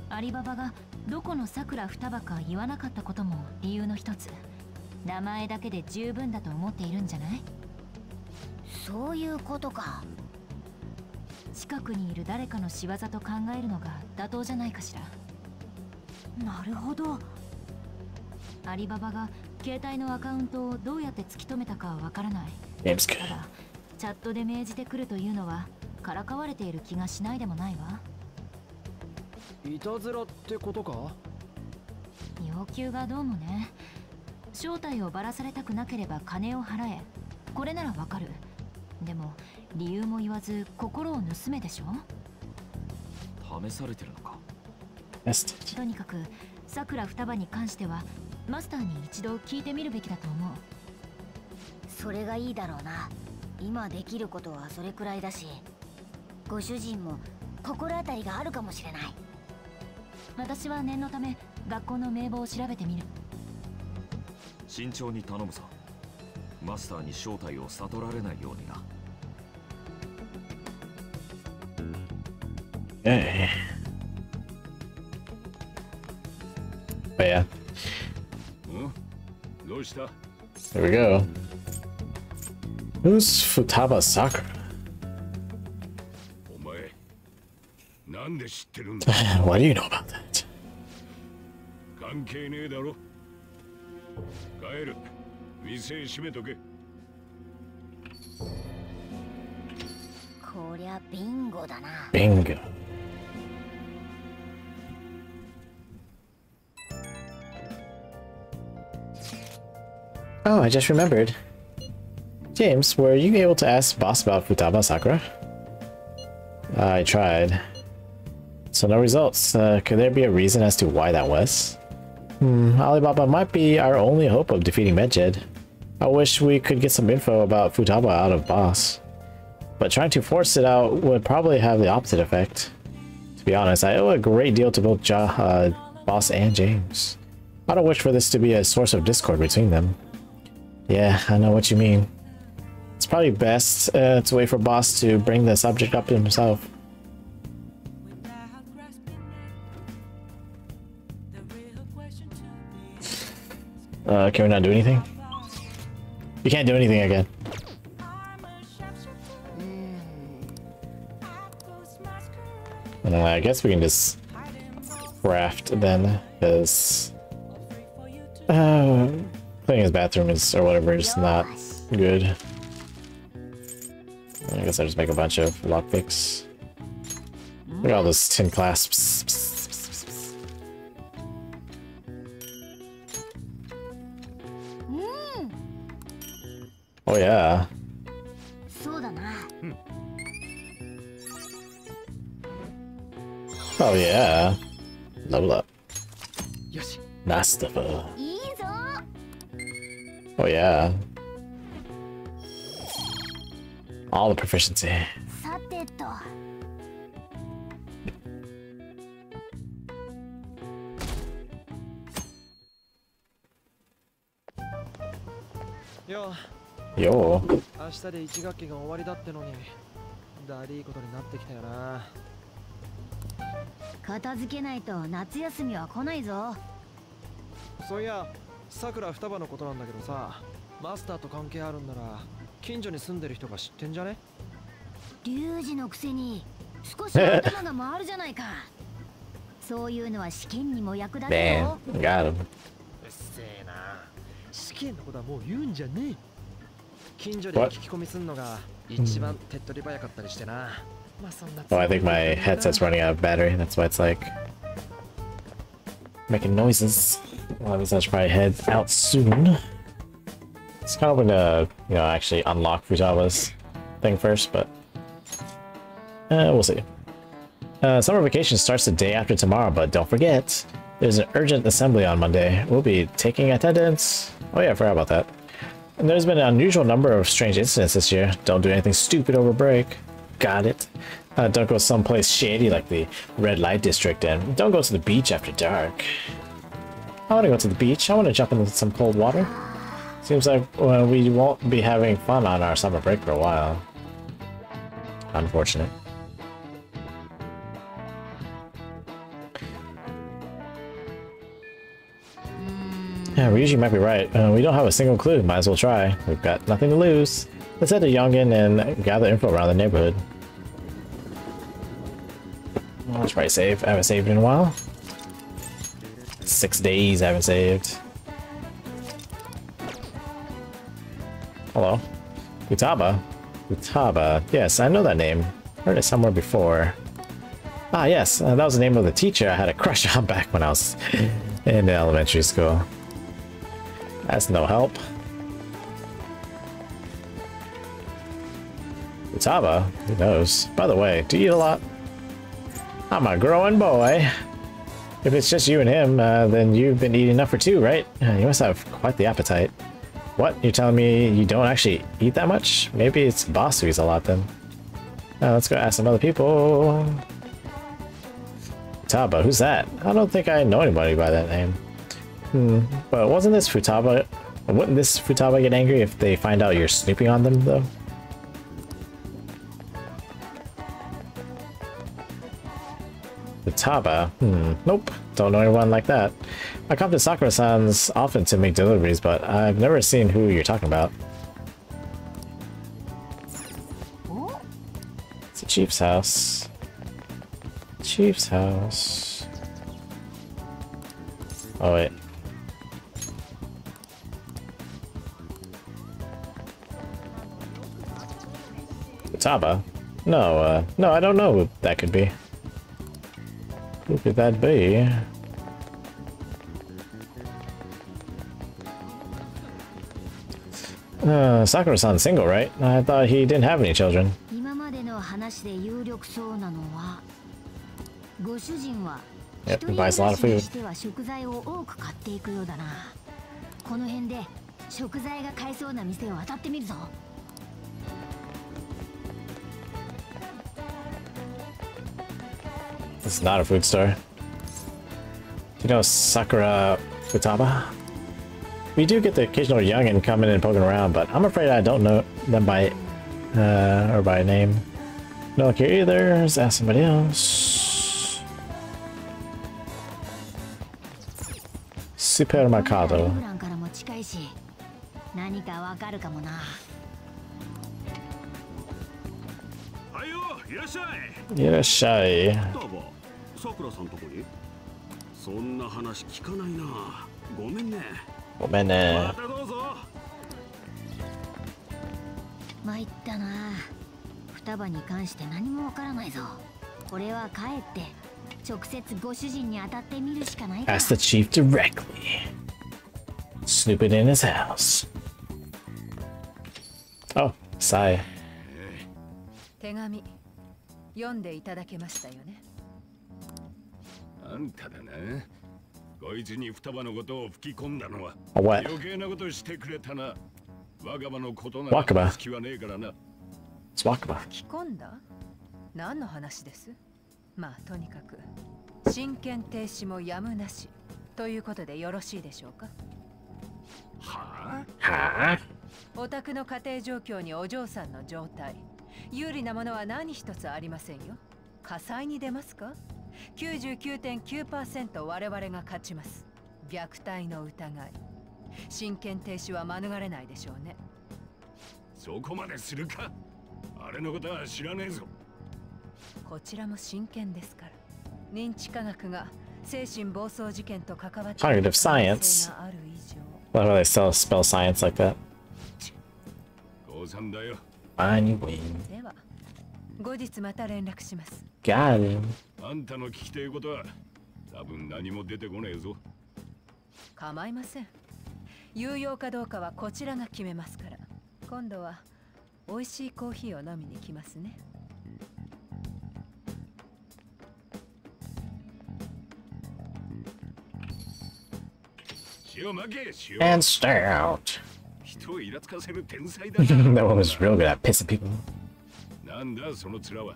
アリババがどこの桜双葉か言わなかったことも理由の一つ。名前だけで十分だと思っているんじゃない？そういうことか。近くにいる誰かの仕業と考えるのが妥当じゃないかしら。なるほど。アリババが携帯のアカウントをどうやって突き止めたかはわからない。ただチャットで命じてくるというのはからかわれている気がしないでもないわ。いたずらってことか？要求がどうもね。正体をばらされたくなければ金を払え。これならわかる。でも理由も言わず心を盗めでしょ？試されてるのか？とにかくさくら双葉に関してはマスターに一度聞いてみるべきだと思う。それがいいだろうな。今できることはそれくらいだしご主人も心当たりがあるかもしれない私は念のため学校の名簿を調べてみる慎重に頼むぞマスターに正体を悟られないようにな Okay. But yeah. うん？どうした？There we go. Who's Futaba Sakura? Why do you know about that? Bingo. Oh, I just remembered. James, were you able to ask boss about Futaba Sakura? I tried. So no results. Uh, could there be a reason as to why that was? Hmm, Alibaba might be our only hope of defeating Medjed. I wish we could get some info about Futaba out of boss. But trying to force it out would probably have the opposite effect. To be honest, I owe a great deal to both ja uh, Boss and James. I don't wish for this to be a source of discord between them. Yeah, I know what you mean. It's probably best uh, to wait for Boss to bring the subject up himself. Uh, can we not do anything? You can't do anything again. And I guess we can just craft then, because uh, cleaning his bathroom is or whatever is not good. I guess I just make a bunch of lockpicks. Look at all those tin clasps. Oh yeah. Oh yeah. Level up. Masterful. Oh yeah. All the proficiency. Yeah. よ Yo. 明日で1学期が終わりだってのにだりーことになってきたよな片付けないと夏休みは来ないぞそういやさくら双葉のことなんだけどさマスターと関係あるんなら近所に住んでる人が知ってんじゃね？リュウジのくせに少し頭が回るじゃないか [laughs] そういうのは試験にも役立つ Damn. よ Got him. うっせえな試験のことはもう言うんじゃねえ 近所で What? 聞き込みすんのが一番手っ取り早かったりしてなまあそんな Oh, I think my headset's running out of battery. That's why it's like making noises. Well, that means I should probably head out soon. It's kind of going to, you know, actually unlock Futaba's thing first, but uh, we'll see. Uh, summer vacation starts the day after tomorrow, but don't forget, there's an urgent assembly on Monday. We'll be taking attendance. Oh yeah, I forgot about that. And there's been an unusual number of strange incidents this year. Don't do anything stupid over break. Got it. Uh, don't go someplace shady like the red light district, and don't go to the beach after dark. I want to go to the beach. I want to jump into some cold water. Seems like well, we won't be having fun on our summer break for a while. Unfortunate. Yeah, Ryuji might be right. Uh, we don't have a single clue. Might as well try. We've got nothing to lose. Let's head to Yongen and gather info around the neighborhood. Let's probably save. I haven't saved in a while. Six days I haven't saved. Hello. Futaba? Futaba. Yes, I know that name. Heard it somewhere before. Ah, yes. Uh, that was the name of the teacher I had a crush on [laughs] back when I was in elementary school. That's no help. Futaba? Who knows? By the way, do you eat a lot? I'm a growing boy. If it's just you and him, uh, then you've been eating enough for two, right? Uh, You must have quite the appetite. What? You're telling me you don't actually eat that much? Maybe it's boss who eats a lot then. Uh, let's go ask some other people. Futaba, who's that? I don't think I know anybody by that name. Hmm, but wasn't this Futaba... Wouldn't this Futaba get angry if they find out you're snooping on them, though? Futaba? Hmm, nope. Don't know anyone like that. I come to Sakura-san's often to make deliveries, but I've never seen who you're talking about. It's a chief's house. Chief's house. Oh, wait. Taba? No, uh, no, I don't know who that could be. Who could that be? Uh, Sakura-san's single, right? I thought he didn't have any children. 今までの話で有力そうなのはご主人は Yep, he buys a lot of food. しては食材を多く買っていくようだなこの辺で食材が買えそうな店を当たってみるぞ This is not a food store. Do you know Sakura Futaba? We do get the occasional youngin coming and poking around, but I'm afraid I don't know them by uh, or by name. No look here either. Let's ask somebody else. Supermercado. いらっしゃいいらっしゃい。タバさくらさんとこに？そんな話聞かないなごめんねごめんねま。たどうぞ参ったな双葉に関して何もわからないぞ俺は帰って直接ご主人に当たってみるしかないか Ask the chief directly. Snooping in his house. Oh, sigh. 手紙読んでいただけましたよね？あんただな。こいつに双葉のことを吹き込んだのは?余計なことしてくれたな。若葉のことなら気はねえからな.吹き込んだ？何の話です？まあとにかく親権停止もやむなしということでよろしいでしょうか？はあ？お宅の家庭状況にお嬢さんの状態有利なものは何一つありませんよ。火災に出ますか？99.9%我々が勝ちます。虐待の疑い。親権停止は免れないでしょうね。そこまでするか？あれのことは知らねえぞ。こちらも真剣ですから。認知科学が精神暴走事件と関わっている Cognitive science. Why do they still spell science like that? だよ Win. では後日また連絡します Got him. あんたの聞きてえことは多分何も出てこねえぞ構いません有用かどうかはこちらが決めますから今度は美味しいコーヒーを飲みに来ますね And stare out. 人[laughs] をイラつかせる天才だ that one was real good at pissing people. なんだその面は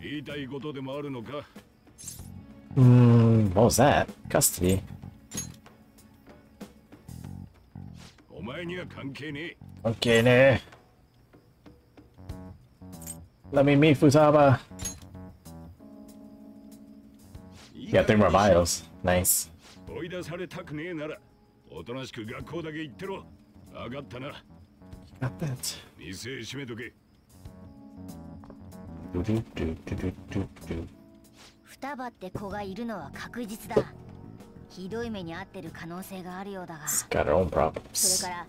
言いたいことでもあるのか Hmm, what was that? Custody. お前には関係ねえ Okay, ne. Let me meet Futaba. Yeah, three more bios. Nice. 追い出されたくねえならおとなしく学校だけ行ってろ 分かったな Got that. 店閉めとけ Do do do do do do do. 双葉って子がいるのは確実だひどい目に遭ってる可能性があるようだがそ.れから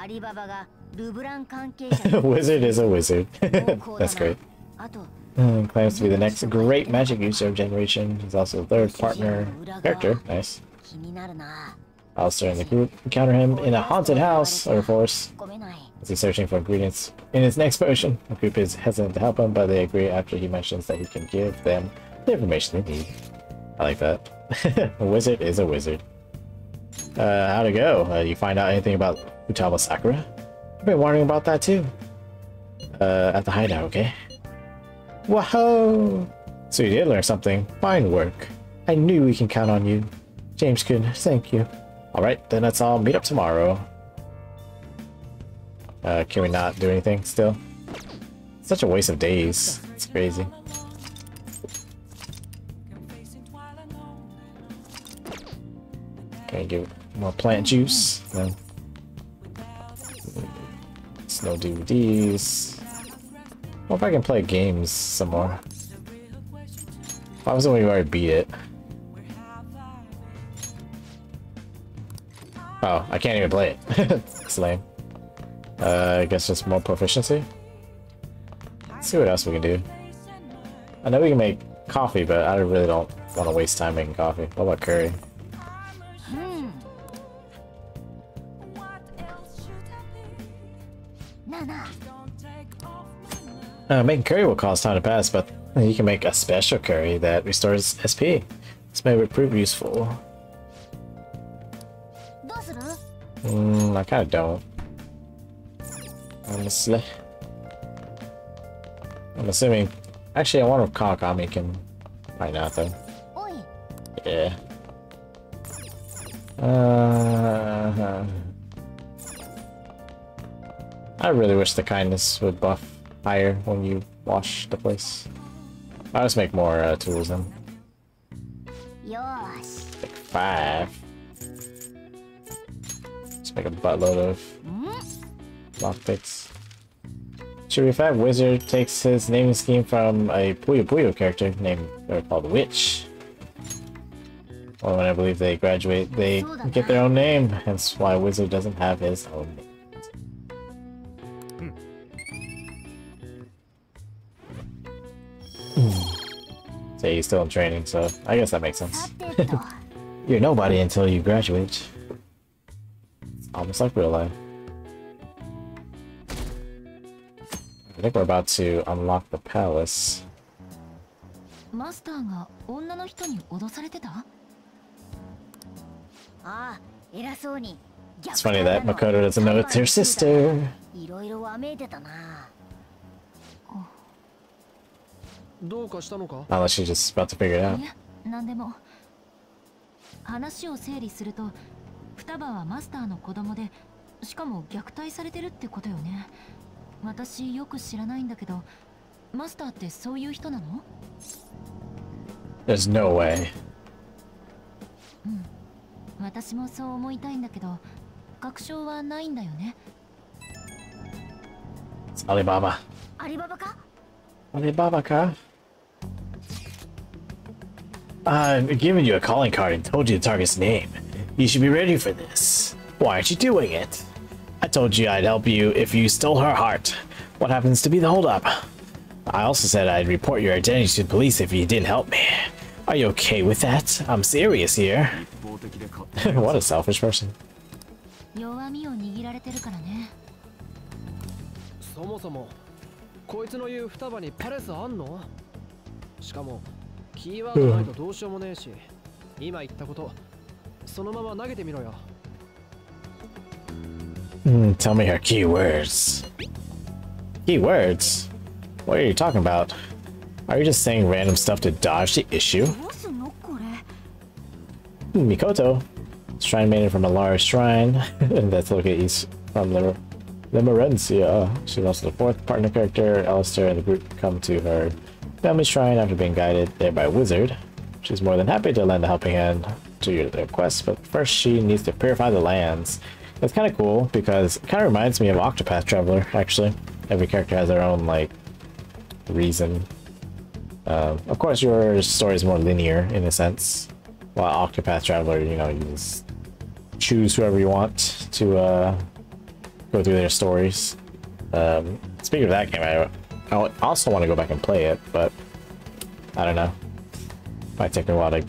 アリババがルブラン関係者 wizard is a wizard. That's great. あと Hmm, claims to be the next great magic user of generation. He's also the third partner character. Nice. Alistair and the group encounter him in a haunted house or force. as he's searching for ingredients in his next potion. The group is hesitant to help him, but they agree after he mentions that he can give them the information they need. I like that. [laughs] a wizard is a wizard. Uh, how'd it go? Uh, you find out anything about Futaba Sakura? I've been wondering about that too. Uh, at the hideout, okay? Whoa! So you did learn something. Fine work. I knew we can count on you. James Kun, thank you. Alright, then let's all meet up tomorrow. Uh, can we not do anything still? Such a waste of days. It's crazy. Can I get more plant juice? No DVDs. Well, if I can play games some more. Why wasn't we already beat it? Oh, I can't even play it. [laughs] it's lame. Uh, I guess just more proficiency? Let's see what else we can do. I know we can make coffee, but I really don't want to waste time making coffee. What about curry? Uh, making curry will cause time to pass, but you can make a special curry that restores SP. This may prove useful. Mm, I kinda don't. Honestly. I'm assuming... Actually, I wonder if Kawakami can... Right now, though. Yeah. Uh, I really wish the kindness would buff higher when you wash the place. I'll just make more uh, tools then. Like five. Make a buttload of lockpicks. Sure, Fat Wizard takes his naming scheme from a Puyo Puyo character named or called Witch. Well, when I believe they graduate, they get their own name, hence why Wizard doesn't have his own name. Hmm. Say he's still in training, so I guess that makes sense. [laughs] You're nobody until you graduate. It's almost like real life. I think we're about to unlock the palace. It's funny that Makoto doesn't know it's her sister. どうかしたのか Unless she's just about to figure it out. 何でも話を整理すると 双葉はマスターの子供でしかも虐待されてるってことよね。私よく知らないんだけどマスターってそういう人なの？There's no way. うん。私もそう思いたいんだけど確証はないんだよね。アリババアリババか？アリババか？I've given you a calling card and told you the target's name. You should be ready for this. Why aren't you doing it? I told you I'd help you if you stole her heart. What happens to be the holdup? I also said I'd report your identity to the police if you didn't help me. Are you okay with that? I'm serious here. [laughs] what a selfish person. そもそもこいつの言う双葉にパレスあんのしかもキーワードないとどうしようもねえし、今言ったこと、 そのまま投げてみろよ。Mm, tell me her keywords. Keywords? What are you talking about? Are you just saying random stuff to dodge the issue? Mikoto. Shrine maiden from a large shrine [laughs] that's located east from Lim Limerencia. She's also the fourth partner character. Alistair and the group come to her Family Shrine after being guided there by a wizard. She's more than happy to lend a helping hand to your request, but first she needs to purify the lands. It's kind of cool because it kind of reminds me of Octopath Traveler, actually. Every character has their own, like, reason. Um, of course, your story is more linear in a sense, while Octopath Traveler, you know, you just choose whoever you want to uh, go through their stories. Um, speaking of that game, I I also want to go back and play it, but I don't know. Might take me a while to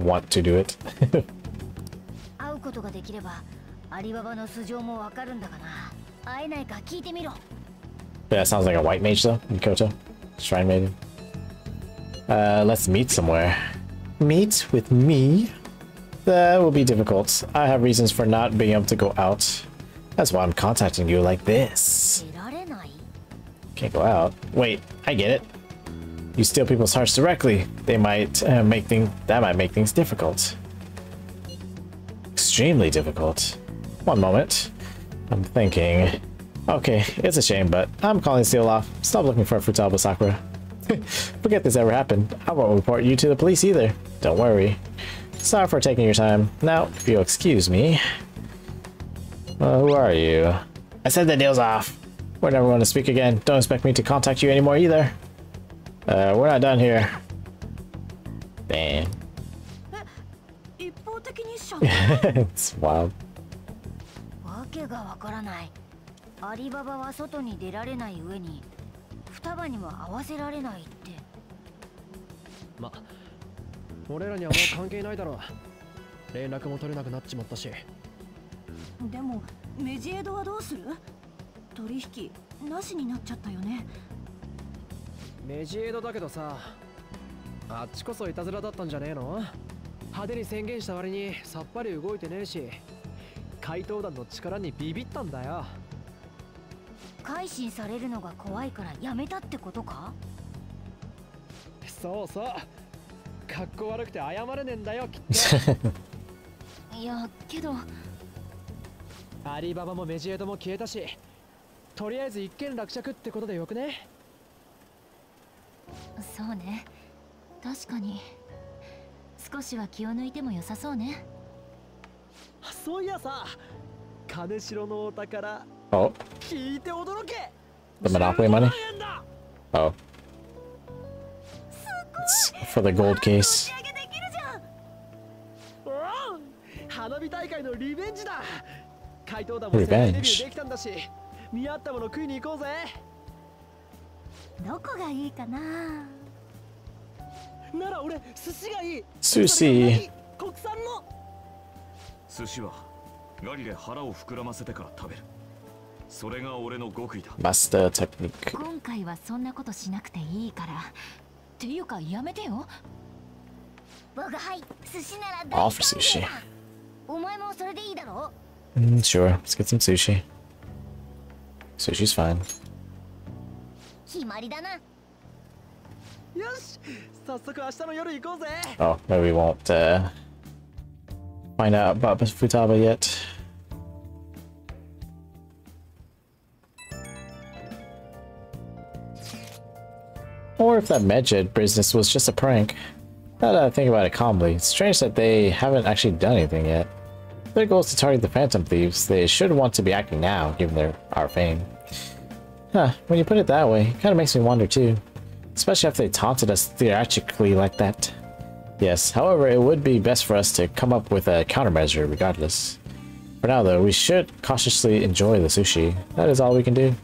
want to do it. [laughs] yeah, sounds like a white mage though, Mikoto. Shrine maiden. Uh, let's meet somewhere. Meet with me? That will be difficult. I have reasons for not being able to go out. That's why I'm contacting you like this. Can't go out. Wait, I get it. You steal people's hearts directly, they might uh, make things that might make things difficult. Extremely difficult. One moment. I'm thinking. Okay, it's a shame, but I'm calling Steel off. Stop looking for Futaba Sakura. [laughs] Forget this ever happened. I won't report you to the police either. Don't worry. Sorry for taking your time. Now, if you'll excuse me. Uh, who are you? I said the deal's off. We're never going to speak again. Don't expect me to contact you anymore either. Uh, we're not done here. Damn. it's [laughs] wild. わけがわからないアリババは外に出られない上に双葉にも合わせられないってま俺らにはもう関係ないだろう連絡も取れなくなっちまったしでもメジエドはどうする取引なしになっちゃったよねメジエドだけどさあっちこそいたずらだったんじゃねえの？派手に宣言した割にさっぱり動いてねえし怪盗団の力にビビったんだよ。改心されるのが怖いからやめたってことか？そうそう。格好悪くて謝れねえんだよきっと。[laughs] いやけど。アリババもメジエドも消えたしとりあえず一件落着ってことでよくね？そうね。確かに。少しは気を抜いても良さそうね。そういやさ金城のお宝 Oh. 聞いて驚け。The Monopoly money? Oh. It's for the gold case. 花火大会のリベンジだ。怪盗団もデビューできたんだし見合ったもの食いに行こうぜどこがいいかな？なら俺寿司がいい。寿司。国産の。寿司はガリで腹を膨らませてから食べる。それが俺の極意だ。マスターテクニック。今回はそんなことしなくていいから。っていうかやめてよ。僕はい寿司なら大丈夫だ。お前もそれでいいだろ？Mm, sure, let's get some sushi. Sushi's fine. Oh, no, we won't、uh, find out about Futaba yet. Or if that Medjed business was just a prank. Now that I think about it calmly, it's strange that they haven't actually done anything yet. If their goal is to target the Phantom Thieves, they should want to be acting now, given their our fame. Huh, when you put it that way, it kinda makes me wonder too. Especially after they taunted us theatrically like that. Yes, however, it would be best for us to come up with a countermeasure regardless. For now though, we should cautiously enjoy the sushi. That is all we can do.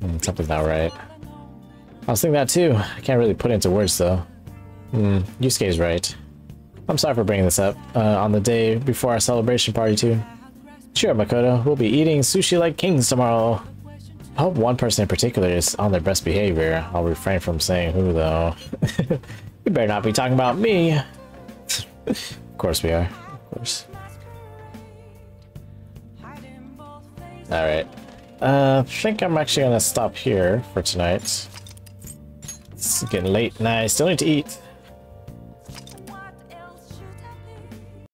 Mm, something's not right. I was thinking that too. I can't really put it into words though. Hmm, Yusuke is right. I'm sorry for bringing this up uh, on the day before our celebration party too. Sure, Makoto, we'll be eating sushi like kings tomorrow. I hope one person in particular is on their best behavior. I'll refrain from saying who though. [laughs] you better not be talking about me. of course we are. Of course. Alright. Uh, I think I'm actually gonna stop here for tonight. It's getting late and I still need to eat.